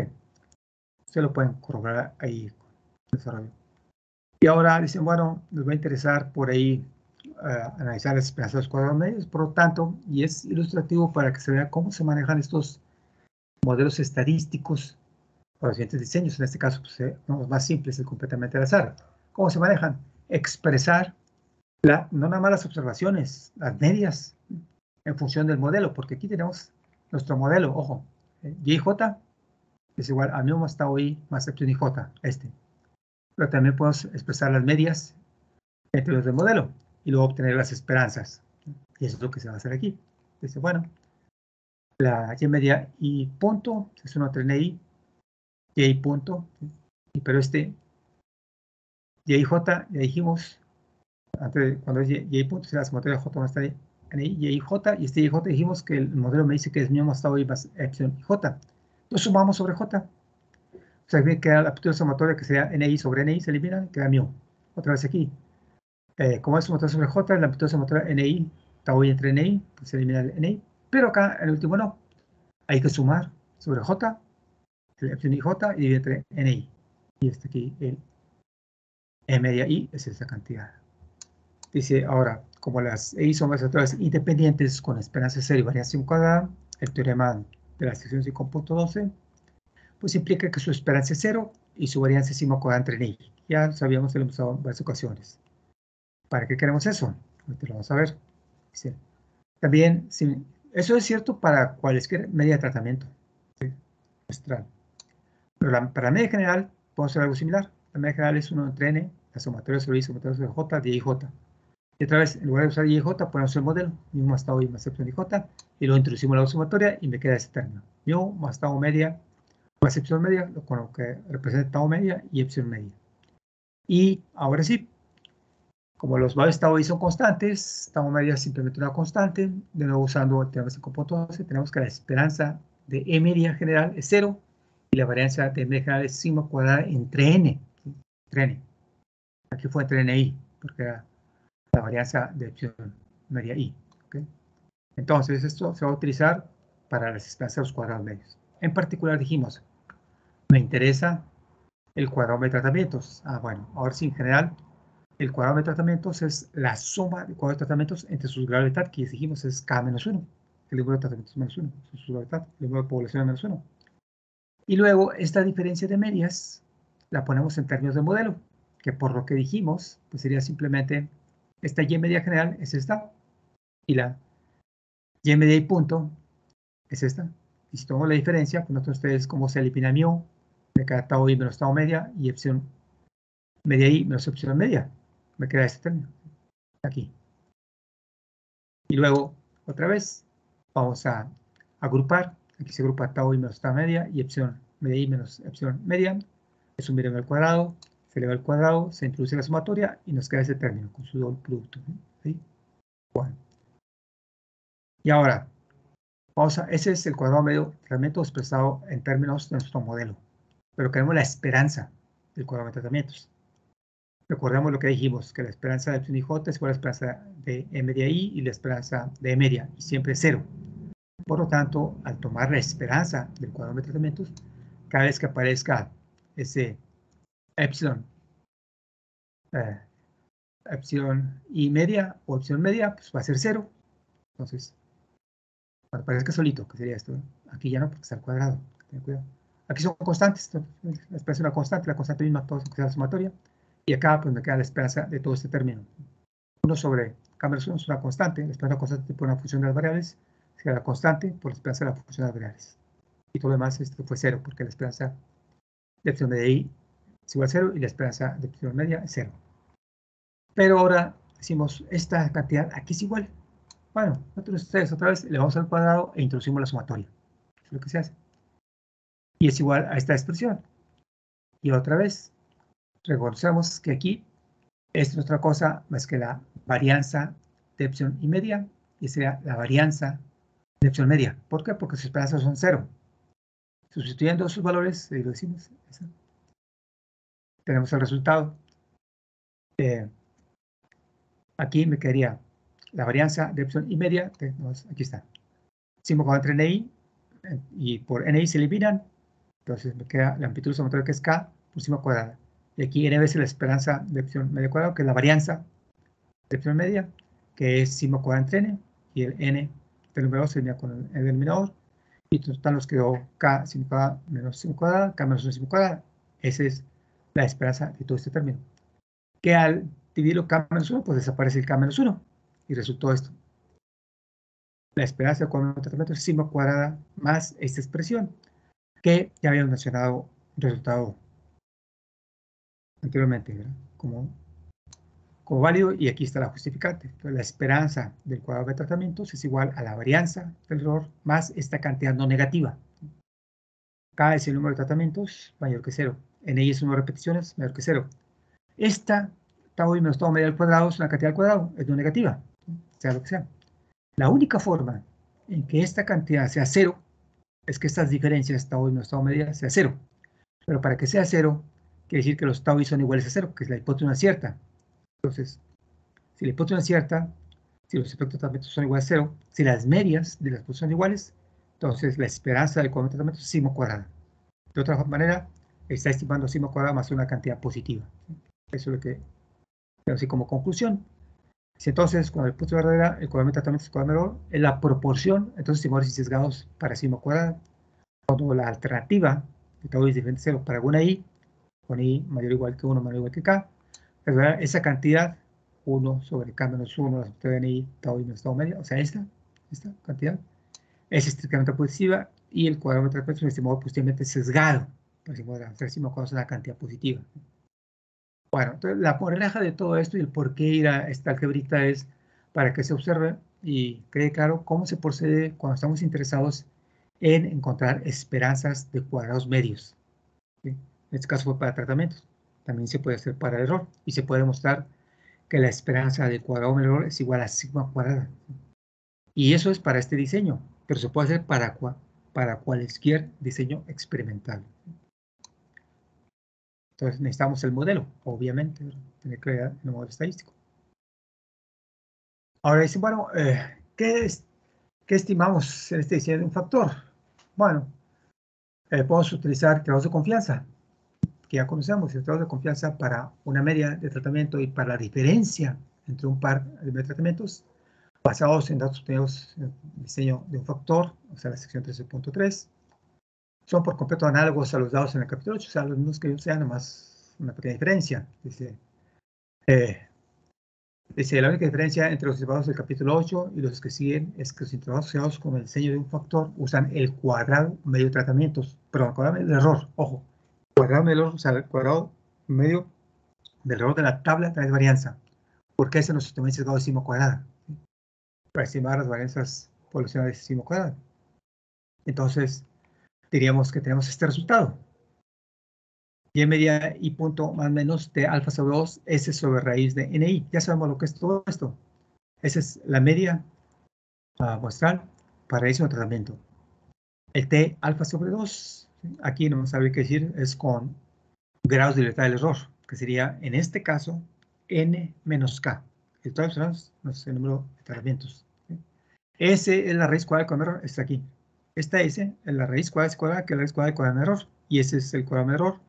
se lo pueden corroborar ahí desarrollo. Y ahora dicen, bueno, nos va a interesar por ahí analizar las esperanzas de los cuadrados medios, por lo tanto, y es ilustrativo para que se vea cómo se manejan estos modelos estadísticos para los siguientes diseños, en este caso, pues, eh, más simples, es completamente al azar. ¿Cómo se manejan? Expresar La, no nada más las observaciones, las medias en función del modelo, porque aquí tenemos nuestro modelo, ojo, y j es igual a mi más tau i más epsilon j, este. Pero también podemos expresar las medias entre los del modelo y luego obtener las esperanzas. Y eso es lo que se va a hacer aquí. Dice, bueno, la y media y punto es una entre i, y punto, y pero este y j, ya dijimos, antes cuando es y, punto, será la sumatoria j más n y j, y este y j dijimos que el modelo me dice que es mi más i más epsilon y j. Lo sumamos sobre j. O sea, que queda la amplitud sumatoria que sería ni sobre ni, se elimina, queda mu. Otra vez aquí. Eh, como es sumatoria sobre j, la amplitud sumatoria ni, tau i entre ni, pues se elimina el ni. Pero acá, el último no. Hay que sumar sobre j, el epsilon y j, y dividir entre ni. Y este aquí, el e media i, es esa cantidad. Dice, ahora, como las i son todas independientes con esperanza cero y variación cuadrada, el teorema de la sección 5.12, pues implica que su esperanza es cero y su varianza es sigma cuadrada entre ni. Ya sabíamos que lo hemos usado en varias ocasiones. ¿Para qué queremos eso? Ahorita lo vamos a ver. También, eso es cierto para cualquier media de tratamiento ¿sí? Pero para la media general podemos hacer algo similar. La media general es 1 entre n, la sumatoria sobre i, sumatoria sobre j, de i, j. Y otra vez, en lugar de usar y, j, ponemos el modelo, mi más tau i más epsilon y j, y luego introducimos la sumatoria y me queda ese término. Mu más tau media epsilon media, con lo que representa tau media y epsilon media. Y ahora sí, como los valores tau i son constantes, tau media es simplemente una constante, de nuevo usando el teorema 5.12, tenemos que la esperanza de E media general es cero y la varianza de E media general es sigma cuadrada entre n, entre n. Aquí fue entre n i, porque era la varianza de epsilon media i. Entonces, esto se va a utilizar para las esperanzas de los cuadrados medios. En particular dijimos, me interesa el cuadrado de tratamientos. Ah, bueno, ahora sí, en general, el cuadrado de tratamientos es la suma de cuadrados de tratamientos entre sus de que dijimos es K menos 1. El número de tratamientos menos 1, su el número de población menos 1. Y luego, esta diferencia de medias la ponemos en términos de modelo, que por lo que dijimos, pues sería simplemente esta y media general es esta, y la y media y punto es esta. Y si tomo la diferencia, pues noten ustedes cómo se elimina mu de cada tau i menos tau media y epsilon media i menos epsilon media. Me queda este término. Aquí. Y luego, otra vez, vamos a agrupar. Aquí se agrupa tau i menos tau media y epsilon media i menos epsilon media. Es un en al cuadrado se eleva al cuadrado, se introduce la sumatoria y nos queda ese término con su producto. Y ahora, vamos a, ese es el cuadrado medio tratamiento expresado en términos de nuestro modelo. Pero queremos la esperanza del cuadrado de tratamientos. Recordemos lo que dijimos, que la esperanza de epsilon y j es igual a la esperanza de e media i y la esperanza de media, y siempre cero. Por lo tanto, al tomar la esperanza del cuadrado de tratamientos, cada vez que aparezca ese epsilon, eh, epsilon y media o epsilon media, pues va a ser cero. Entonces, para parezca solito, que sería esto. Aquí ya no, porque está al cuadrado. Ten cuidado. Aquí son constantes, la esperanza es una constante, la constante misma, todo se la sumatoria. Y acá, pues me queda la esperanza de todo este término. Uno sobre K menos 1 es una constante, la esperanza constante por una función de las variables, se queda la constante por la esperanza de la función de las variables. Y todo lo demás esto fue cero, porque la esperanza de epsilon de i es igual a cero y la esperanza de epsilon media es cero. Pero ahora decimos, esta cantidad aquí es igual. Bueno, nosotros ustedes otra vez le vamos al cuadrado e introducimos la sumatoria. es lo que se hace. Y es igual a esta expresión. Y otra vez, reconocemos que aquí es otra cosa más que la varianza de epsilon y media, y sería la varianza de epsilon media. ¿Por qué? Porque sus esperanzas son cero. Sustituyendo sus valores, tenemos el resultado. Aquí me quedaría la varianza de epsilon y media, aquí está. Sigma entre NI y por NI se eliminan, entonces me queda la amplitud sumatoria que es K por sigma cuadrada. Y aquí N veces la esperanza de epsilon media cuadrada, que es la varianza de epsilon media, que es sigma cuadrada entre N, y el N del número 2 se con el, denominador, y total nos quedó K sigma cuadrada menos sigma cuadrada, K menos 1 sigma cuadrada. Ese es la esperanza de todo este término. Que al dividirlo K menos 1, pues desaparece el K menos 1. Y resultó esto. La esperanza de cuadro de tratamiento es sigma cuadrada más esta expresión, que ya habíamos mencionado resultado anteriormente, Como, como válido, y aquí está la justificante. Entonces, la esperanza del cuadrado de tratamientos es igual a la varianza del error más esta cantidad no negativa. K es el número de tratamientos mayor que cero. En ella es una repeticiones mayor que cero. Esta tau y menos tau media al cuadrado es una cantidad al cuadrado, es no negativa, sea lo que sea. La única forma en que esta cantidad sea cero es que estas diferencias tau y menos tau media sea cero. Pero para que sea cero, quiere decir que los tau son iguales a cero, que es la hipótesis cierta. Entonces, si la hipótesis es cierta, si los efectos de son iguales a cero, si las medias de las hipótesis son iguales, entonces la esperanza del de tratamiento es sigma cuadrada. De otra manera, está estimando sigma cuadrada más una cantidad positiva. Eso es lo que, así como conclusión. Si entonces, cuando el punto verdadera, el cuadro de tratamiento es cuadro menor, es la proporción, entonces estimadores y sesgados para sigma cuadrada. Cuando la alternativa de tau es diferente a cero para alguna i, con i mayor o igual que 1, mayor o igual que k, esa cantidad, 1 sobre k menos 1, la de i, tau y menos tau media, o sea, esta, esta cantidad, es estrictamente positiva y el de tratamiento es un estimador positivamente sesgado. Pues, decimos cuando es una cantidad positiva. Bueno, entonces la moraleja de todo esto y el por qué ir a esta algebrita es para que se observe y quede claro cómo se procede cuando estamos interesados en encontrar esperanzas de cuadrados medios. En este caso fue para tratamientos. También se puede hacer para error y se puede mostrar que la esperanza de cuadrado menor es igual a sigma cuadrada. Y eso es para este diseño, pero se puede hacer para, para cualquier diseño experimental. Entonces necesitamos el modelo, obviamente, tener que crear el modelo estadístico. Ahora dicen, bueno, eh, ¿qué, estimamos en este diseño de un factor? Bueno, eh, podemos utilizar grados de confianza, que ya conocemos, el grado de confianza para una media de tratamiento y para la diferencia entre un par de tratamientos basados en datos obtenidos en el diseño de un factor, o sea, la sección 13.3 son por completo análogos a los dados en el capítulo 8, o sea, los mismos que sean, nomás una pequeña diferencia. Dice, eh, dice, la única diferencia entre los intervalos del capítulo 8 y los que siguen es que los intervalos asociados con el diseño de un factor usan el cuadrado medio de tratamientos, perdón, cuadrado medio de error, ojo, cuadrado medio error, o sea, el cuadrado medio del error de la tabla de varianza, porque ese es nuestro sistema de decimo cuadrada, para estimar las varianzas poblacionales de decimo cuadrado. Entonces, diríamos que tenemos este resultado. Y media y punto más menos de alfa sobre 2, S sobre raíz de NI. Ya sabemos lo que es todo esto. Esa es la media uh, muestral para ese tratamiento. El T alfa sobre 2, aquí no sabe qué decir, es con grados de libertad del error, que sería en este caso N menos K. El total es el número de tratamientos. S es la raíz cuadrada con error, está aquí. Esta es la raíz cuadrada cuadrada, que es la raíz cuadrada de cuadrado de error. Y ese es el cuadrado de error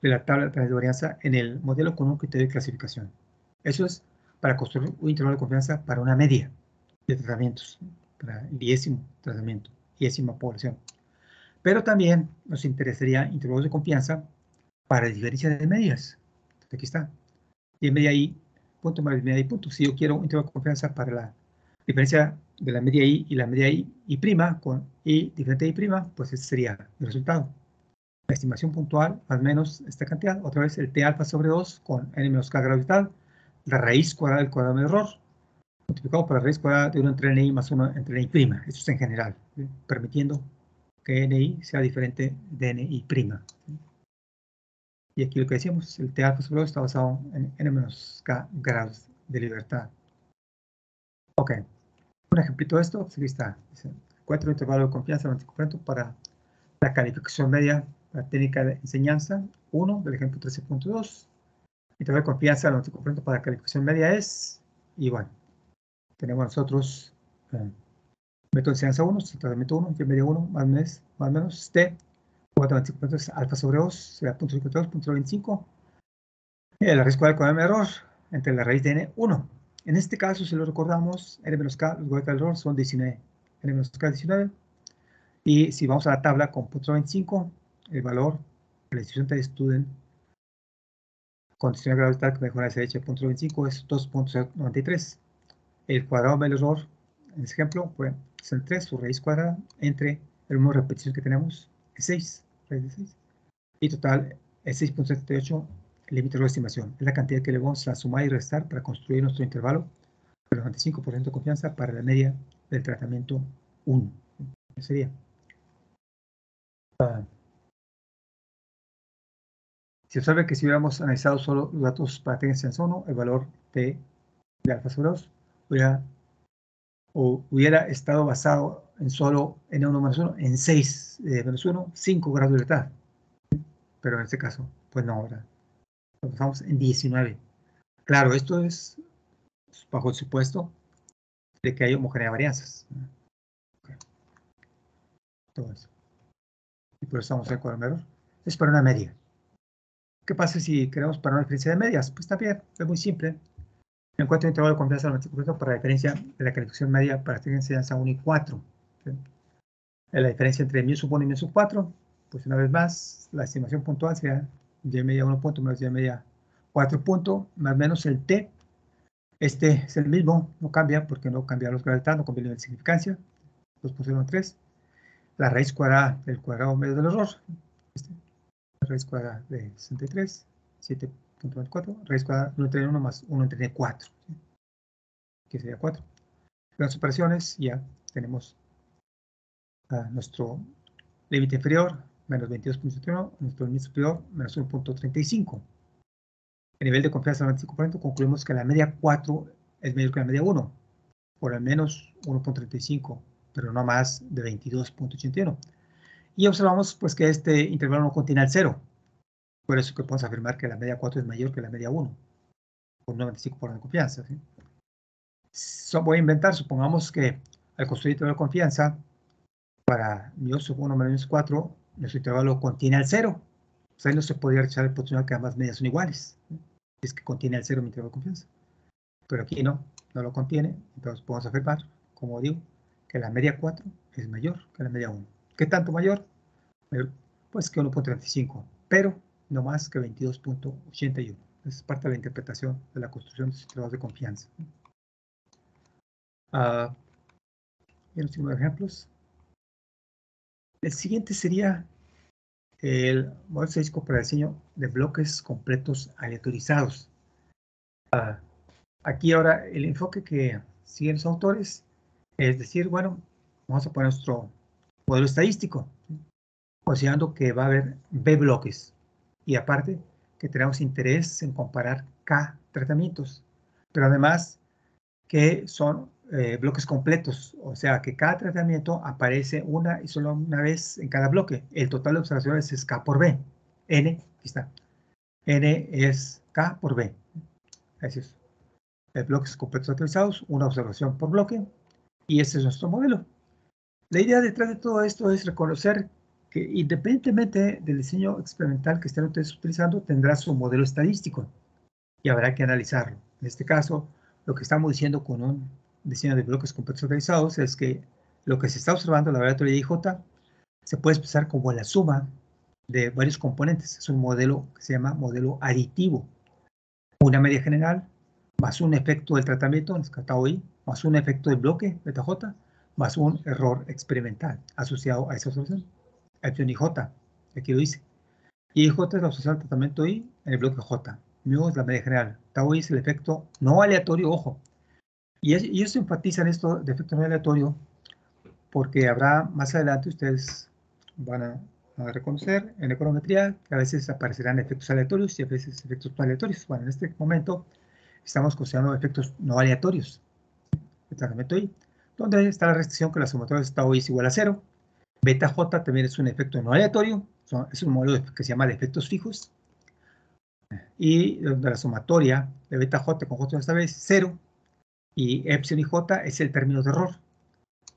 de la tabla de varianza en el modelo con un criterio de clasificación. Eso es para construir un intervalo de confianza para una media de tratamientos, para el diésimo tratamiento, diésima población. Pero también nos interesaría intervalos de confianza para diferencia de medias. Aquí está. Y en media I, punto más media I, punto. Si yo quiero un intervalo de confianza para la diferencia de la media i y la media i, y prima con i diferente de i prima, pues ese sería el resultado. La estimación puntual, más menos esta cantidad, otra vez el t alfa sobre 2 con n menos k gravital, la raíz cuadrada del cuadrado de error, multiplicado por la raíz cuadrada de 1 entre ni más 1 entre ni prima. Esto es en general, permitiendo que ni sea diferente de ni prima. Y aquí lo que decíamos, el t alfa sobre 2 está basado en n menos k grados de libertad. Ok. Un ejemplito de esto, pues aquí está. Encuentro intervalo de confianza para la calificación media, la técnica de enseñanza 1 del ejemplo 13.2. Intervalo de confianza para la calificación media es, y bueno, tenemos nosotros eh, método de enseñanza 1, tratamiento 1, media 1, más, mes, más menos t, 425 es alfa sobre 2, será 0.52, 0.25. La raíz cuadrada del error entre la raíz de n, 1. En este caso, si lo recordamos, n menos k, los de error son 19. n menos k 19. Y si vamos a la tabla con punto 25, el valor de la distribución de student condición de gravedad que mejora ese h de 0.25 es 2.93. El cuadrado del error, en este ejemplo, pues, es el 3, su raíz cuadrada, entre el número de repeticiones que tenemos, es 6, raíz de 6. Y total es 6.78, límite de estimación. Es la cantidad que le vamos a sumar y restar para construir nuestro intervalo de 95% de confianza para la media del tratamiento 1. sería? Uh, se observa que si hubiéramos analizado solo los datos para en 1, el valor de, de alfa sobre 2 hubiera, o hubiera estado basado en solo n1 menos 1, en 6 eh, menos 1, 5 grados de libertad. Pero en este caso, pues no, ¿verdad? Estamos en 19. Claro, esto es bajo el supuesto de que hay homogeneidad de varianzas. Todo eso. Y por eso estamos en cuadro. Es para una media. ¿Qué pasa si queremos para una diferencia de medias? Pues también es muy simple. Encuentro un intervalo de confianza del 90% para la diferencia de la calificación media para la enseñanza 1 y 4. La diferencia entre mi sub 1 y mi sub 4, pues una vez más, la estimación puntual sería y media 1 punto menos y media 4 punto, más o menos el t. Este es el mismo, no cambia porque no cambia los gravedad, no cambia el nivel de significancia. 2 por 3. La raíz cuadrada del cuadrado medio del error. Este raíz cuadrada de 63, 7.24, raíz cuadrada 1 entre 1 más 1 entre 4, que sería 4. Las operaciones ya tenemos nuestro límite inferior, menos 22.71, nuestro límite superior, menos 1.35. A nivel de confianza del 95%, concluimos que la media 4 es mayor que la media 1, por al menos 1.35, pero no más de 22.81. Y observamos pues que este intervalo no contiene el 0. Por eso que podemos afirmar que la media 4 es mayor que la media 1, por 95% de confianza. ¿sí? voy a inventar, supongamos que al construir intervalo de confianza, para mi sub 1 menos 4, nuestro intervalo contiene el 0. O sea, no se podría rechazar la oportunidad que ambas medias son iguales. Es que contiene el 0 mi intervalo de confianza. Pero aquí no, no lo contiene. Entonces podemos afirmar, como digo, que la media 4 es mayor que la media 1. ¿Qué tanto mayor? Pues que 1.35, pero no más que 22.81. Es parte de la interpretación de la construcción de sistemas de confianza. Uh, y los ejemplos. El siguiente sería el modelo estadístico para diseño de bloques completos aleatorizados. Uh, aquí ahora el enfoque que siguen los autores es decir, bueno, vamos a poner nuestro modelo estadístico, considerando que va a haber B bloques y aparte que tenemos interés en comparar K tratamientos, pero además que son eh, bloques completos, o sea que cada tratamiento aparece una y solo una vez en cada bloque. El total de observaciones es K por B. N, aquí está. N es K por B. Así es. bloques completos actualizados, una observación por bloque, y este es nuestro modelo. La idea detrás de todo esto es reconocer que independientemente del diseño experimental que estén ustedes utilizando, tendrá su modelo estadístico y habrá que analizarlo. En este caso, lo que estamos diciendo con un diseño de bloques completos es que lo que se está observando, la variable de IJ, se puede expresar como la suma de varios componentes. Es un modelo que se llama modelo aditivo. Una media general más un efecto del tratamiento, en este I, más un efecto del bloque, beta J, más un error experimental asociado a esa observación. Epsilon y J, aquí lo dice. Y J es la asociación al tratamiento I en el bloque J. Mu es la media general. Tau I es el efecto no aleatorio, ojo. Y, es, ellos enfatizan esto de efecto no aleatorio porque habrá más adelante ustedes van a, reconocer en econometría que a veces aparecerán efectos aleatorios y a veces efectos no aleatorios. Bueno, en este momento estamos considerando efectos no aleatorios. El tratamiento I donde está la restricción que la sumatoria de tau es igual a cero. Beta J también es un efecto no aleatorio, es un modelo que se llama de efectos fijos. Y donde la sumatoria de beta J con J esta vez es cero. Y epsilon y J es el término de error,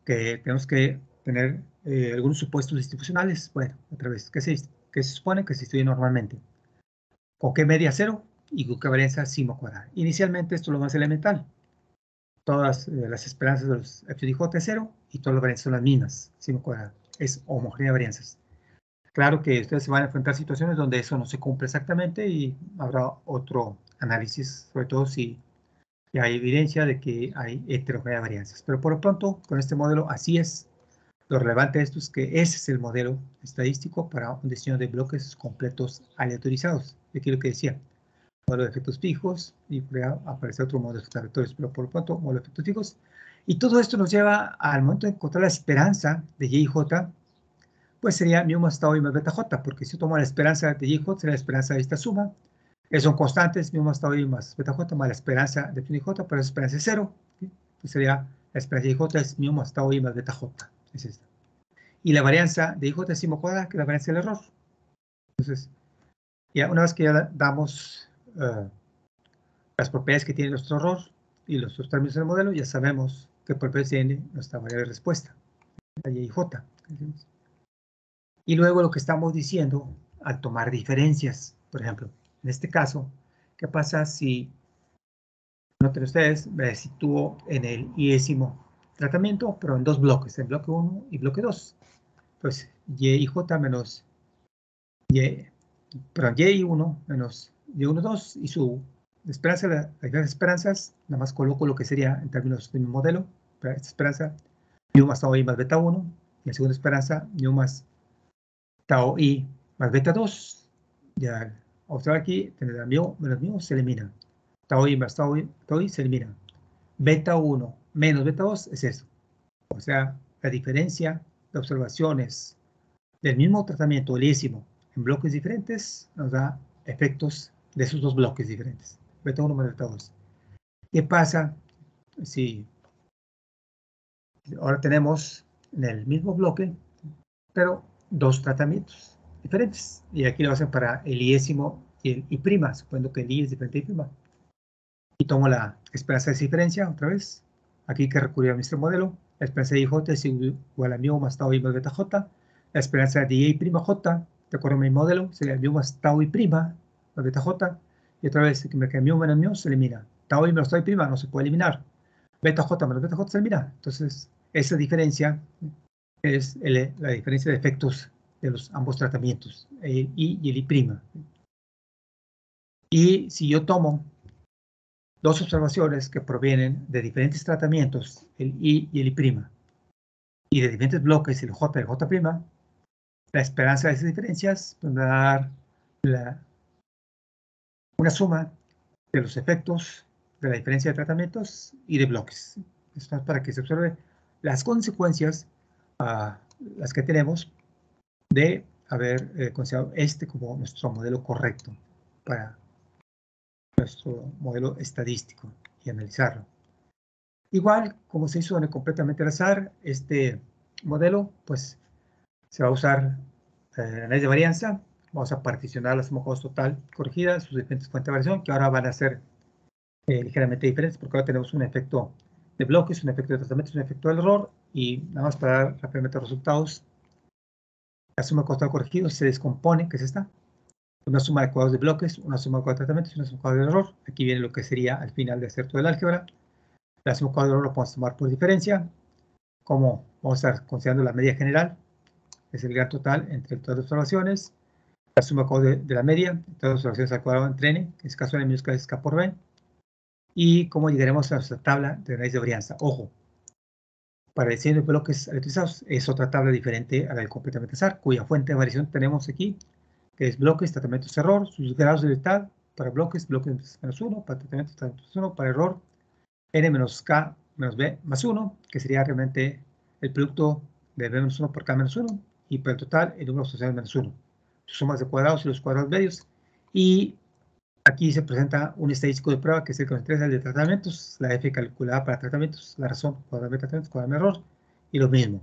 que tenemos que tener eh, algunos supuestos distribucionales. Bueno, otra vez, ¿qué se, qué se supone que se estudia normalmente? ¿Con qué media cero? Y con qué varianza sigma cuadrada. Inicialmente esto es lo más elemental todas eh, las esperanzas de los j es cero y todas las varianzas son las mismas, 5 cuadrado. Es homogénea de varianzas. Claro que ustedes se van a enfrentar situaciones donde eso no se cumple exactamente y habrá otro análisis, sobre todo si hay evidencia de que hay heterogeneidad de varianzas. Pero por lo pronto, con este modelo, así es. Lo relevante de esto es que ese es el modelo estadístico para un diseño de bloques completos aleatorizados. Aquí lo que decía, modelo de efectos fijos y aparece otro modelo de vectores, pero por lo pronto, modelo de efectos fijos. Y todo esto nos lleva al momento de encontrar la esperanza de y y j, pues sería mu más tau y más beta j, porque si yo tomo la esperanza de y y j, sería la esperanza de esta suma, son constantes, más tau y más beta j, más la esperanza de y j, pero la esperanza es cero, pues sería la esperanza de j es más tau y más beta j es esta. Y la varianza de IJ decimo cuadrada, que es la varianza del error. Entonces, ya una vez que ya damos uh, las propiedades que tiene nuestro error y los términos del modelo, ya sabemos qué propiedades tiene nuestra variable de respuesta, la Y J. Y luego lo que estamos diciendo al tomar diferencias, por ejemplo, en este caso, ¿qué pasa si, noten ustedes, me sitúo en el iésimo tratamiento, pero en dos bloques, en bloque 1 y bloque 2. Pues y y j menos y, perdón, y y 1 menos y1, 2 y su esperanza, las esperanzas, nada más coloco lo que sería en términos de mi modelo, esta esperanza, mu más tau i más beta 1, y la segunda esperanza, mu más tau i más beta 2, ya observar aquí, tener mu menos mu se elimina, tau i más tau tau se elimina, beta 1 menos beta 2 es eso. O sea, la diferencia de observaciones del mismo tratamiento elísimo en bloques diferentes nos da efectos de esos dos bloques diferentes. Beta 1 menos beta 2. ¿Qué pasa si ahora tenemos en el mismo bloque, pero dos tratamientos diferentes? Y aquí lo hacen para el iésimo y el I', suponiendo que el I es diferente de I'. Y tomo la esperanza de diferencia otra vez Aquí hay que recurrir a nuestro modelo. La esperanza de IJ es igual a mu más tau y más beta j. La esperanza de I prima j, de acuerdo a mi modelo, sería mu más tau y prima más beta j. Y otra vez, que me queda mu menos mu se elimina. Tau y menos tau y prima no se puede eliminar. Beta j menos beta j se elimina. Entonces, esa diferencia es la diferencia de efectos de los ambos tratamientos, el I y el I. Y si yo tomo dos observaciones que provienen de diferentes tratamientos, el I y el I', y de diferentes bloques, el J y el J', la esperanza de esas diferencias va a dar una suma de los efectos de la diferencia de tratamientos y de bloques. Esto es para que se observe las consecuencias, a las que tenemos de haber eh, considerado este como nuestro modelo correcto para nuestro modelo estadístico y analizarlo. Igual, como se hizo en el completamente al azar, este modelo, pues, se va a usar eh, análisis de varianza. Vamos a particionar la suma total corregida, sus diferentes fuentes de variación, que ahora van a ser eh, ligeramente diferentes, porque ahora tenemos un efecto de bloques, un efecto de tratamiento, un efecto del error, y nada más para dar rápidamente resultados. La suma total corregida se descompone, que es esta, una suma de cuadros de bloques, una suma de cuadros de tratamientos y una suma de cuadros de error. Aquí viene lo que sería al final de hacer todo el álgebra. La suma de cuadros de error lo podemos tomar por diferencia. Como vamos a estar considerando la media general, es el gran total entre todas las observaciones. La suma de, de la media, todas las observaciones al cuadrado entre n, que es caso de menos es k por b. Y cómo llegaremos a nuestra tabla de raíz de varianza. Ojo, para el diseño de bloques electrizados es otra tabla diferente a la del completamente azar, cuya fuente de variación tenemos aquí que es bloques, tratamientos, error, sus grados de libertad para bloques, bloques menos 1, para tratamientos, tratamientos 1, para error, n menos k menos b más 1, que sería realmente el producto de b menos 1 por k menos 1, y para el total el número social menos 1. Sus sumas de cuadrados y los cuadrados medios. Y aquí se presenta un estadístico de prueba que el nos interesa, el de tratamientos, la f calculada para tratamientos, la razón, cuadrado de tratamientos, cuadrado de error, y lo mismo.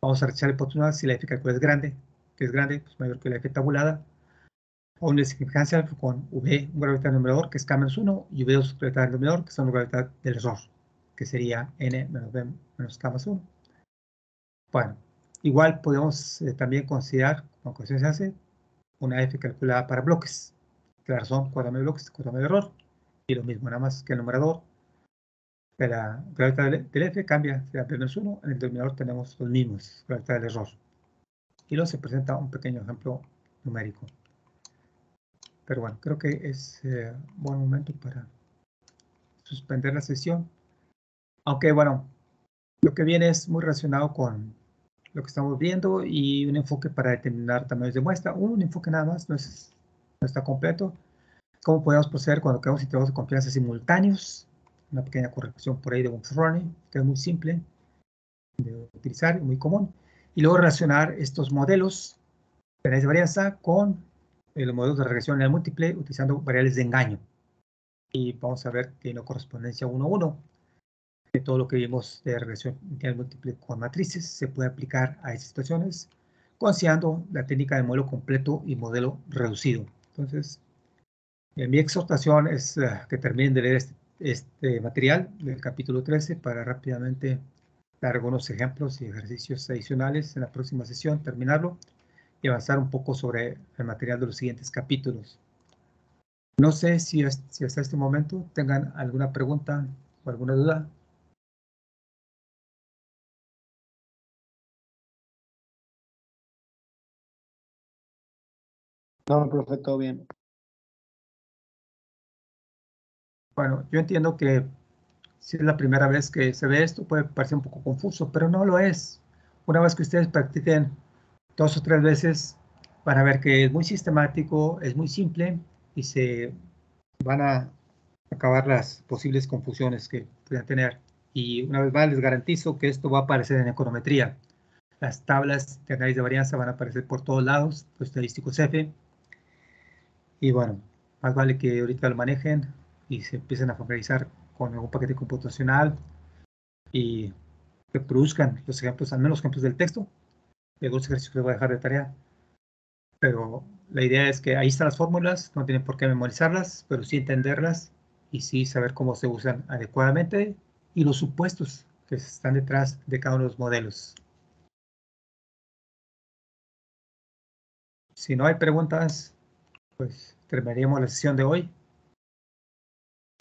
Vamos a rechazar la oportunidad si la f calculada es grande, que es grande, pues mayor que la F tabulada, o una significancia con V, un gravedad del numerador, que es K menos 1, y V2 gravedad del denominador, que son la gravedad del error, que sería N menos B menos K más 1. Bueno, igual podemos eh, también considerar, ocasión se hace, una F calculada para bloques, razón, cuadrado de bloques, cuadrado de error, y lo mismo, nada más que el numerador de la gravedad del, F cambia, será P menos 1, en el denominador tenemos los mismos, gravedad del error y luego se presenta un pequeño ejemplo numérico. Pero bueno, creo que es eh, buen momento para suspender la sesión. Aunque bueno, lo que viene es muy relacionado con lo que estamos viendo y un enfoque para determinar tamaños de muestra. Un enfoque nada más, no, es, no está completo. ¿Cómo podemos proceder cuando creamos intervalos de confianza simultáneos? Una pequeña corrección por ahí de un running, que es muy simple de utilizar, muy común. Y luego relacionar estos modelos de varianza con los modelos de regresión lineal múltiple utilizando variables de engaño. Y vamos a ver que no correspondencia 1-1 de todo lo que vimos de regresión lineal múltiple con matrices se puede aplicar a estas situaciones, considerando la técnica de modelo completo y modelo reducido. Entonces, eh, mi exhortación es eh, que terminen de leer este, este, material del capítulo 13 para rápidamente dar algunos ejemplos y ejercicios adicionales en la próxima sesión, terminarlo y avanzar un poco sobre el material de los siguientes capítulos. No sé si, si hasta este momento tengan alguna pregunta o alguna duda. No, profe, todo bien. Bueno, yo entiendo que si es la primera vez que se ve esto, puede parecer un poco confuso, pero no lo es. Una vez que ustedes practiquen dos o tres veces, van a ver que es muy sistemático, es muy simple y se van a acabar las posibles confusiones que puedan tener. Y una vez más, les garantizo que esto va a aparecer en econometría. Las tablas de análisis de varianza van a aparecer por todos lados, los estadísticos F, y bueno, más vale que ahorita lo manejen y se empiecen a familiarizar con algún paquete computacional y que produzcan los ejemplos, al menos los ejemplos del texto. De los ejercicios que voy a dejar de tarea. Pero la idea es que ahí están las fórmulas, no tienen por qué memorizarlas, pero sí entenderlas y sí saber cómo se usan adecuadamente y los supuestos que están detrás de cada uno de los modelos. Si no hay preguntas, pues terminaríamos la sesión de hoy.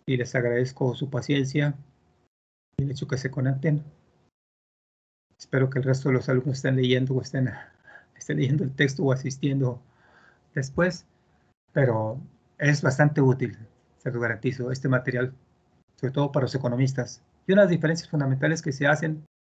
Y les agradezco su paciencia y el hecho que se conecten. Espero que el resto de los alumnos estén leyendo o estén, (laughs) leyendo el texto o asistiendo después. Pero es bastante útil, se lo garantizo, este material, sobre todo para los economistas. Y una de las diferencias fundamentales que se hacen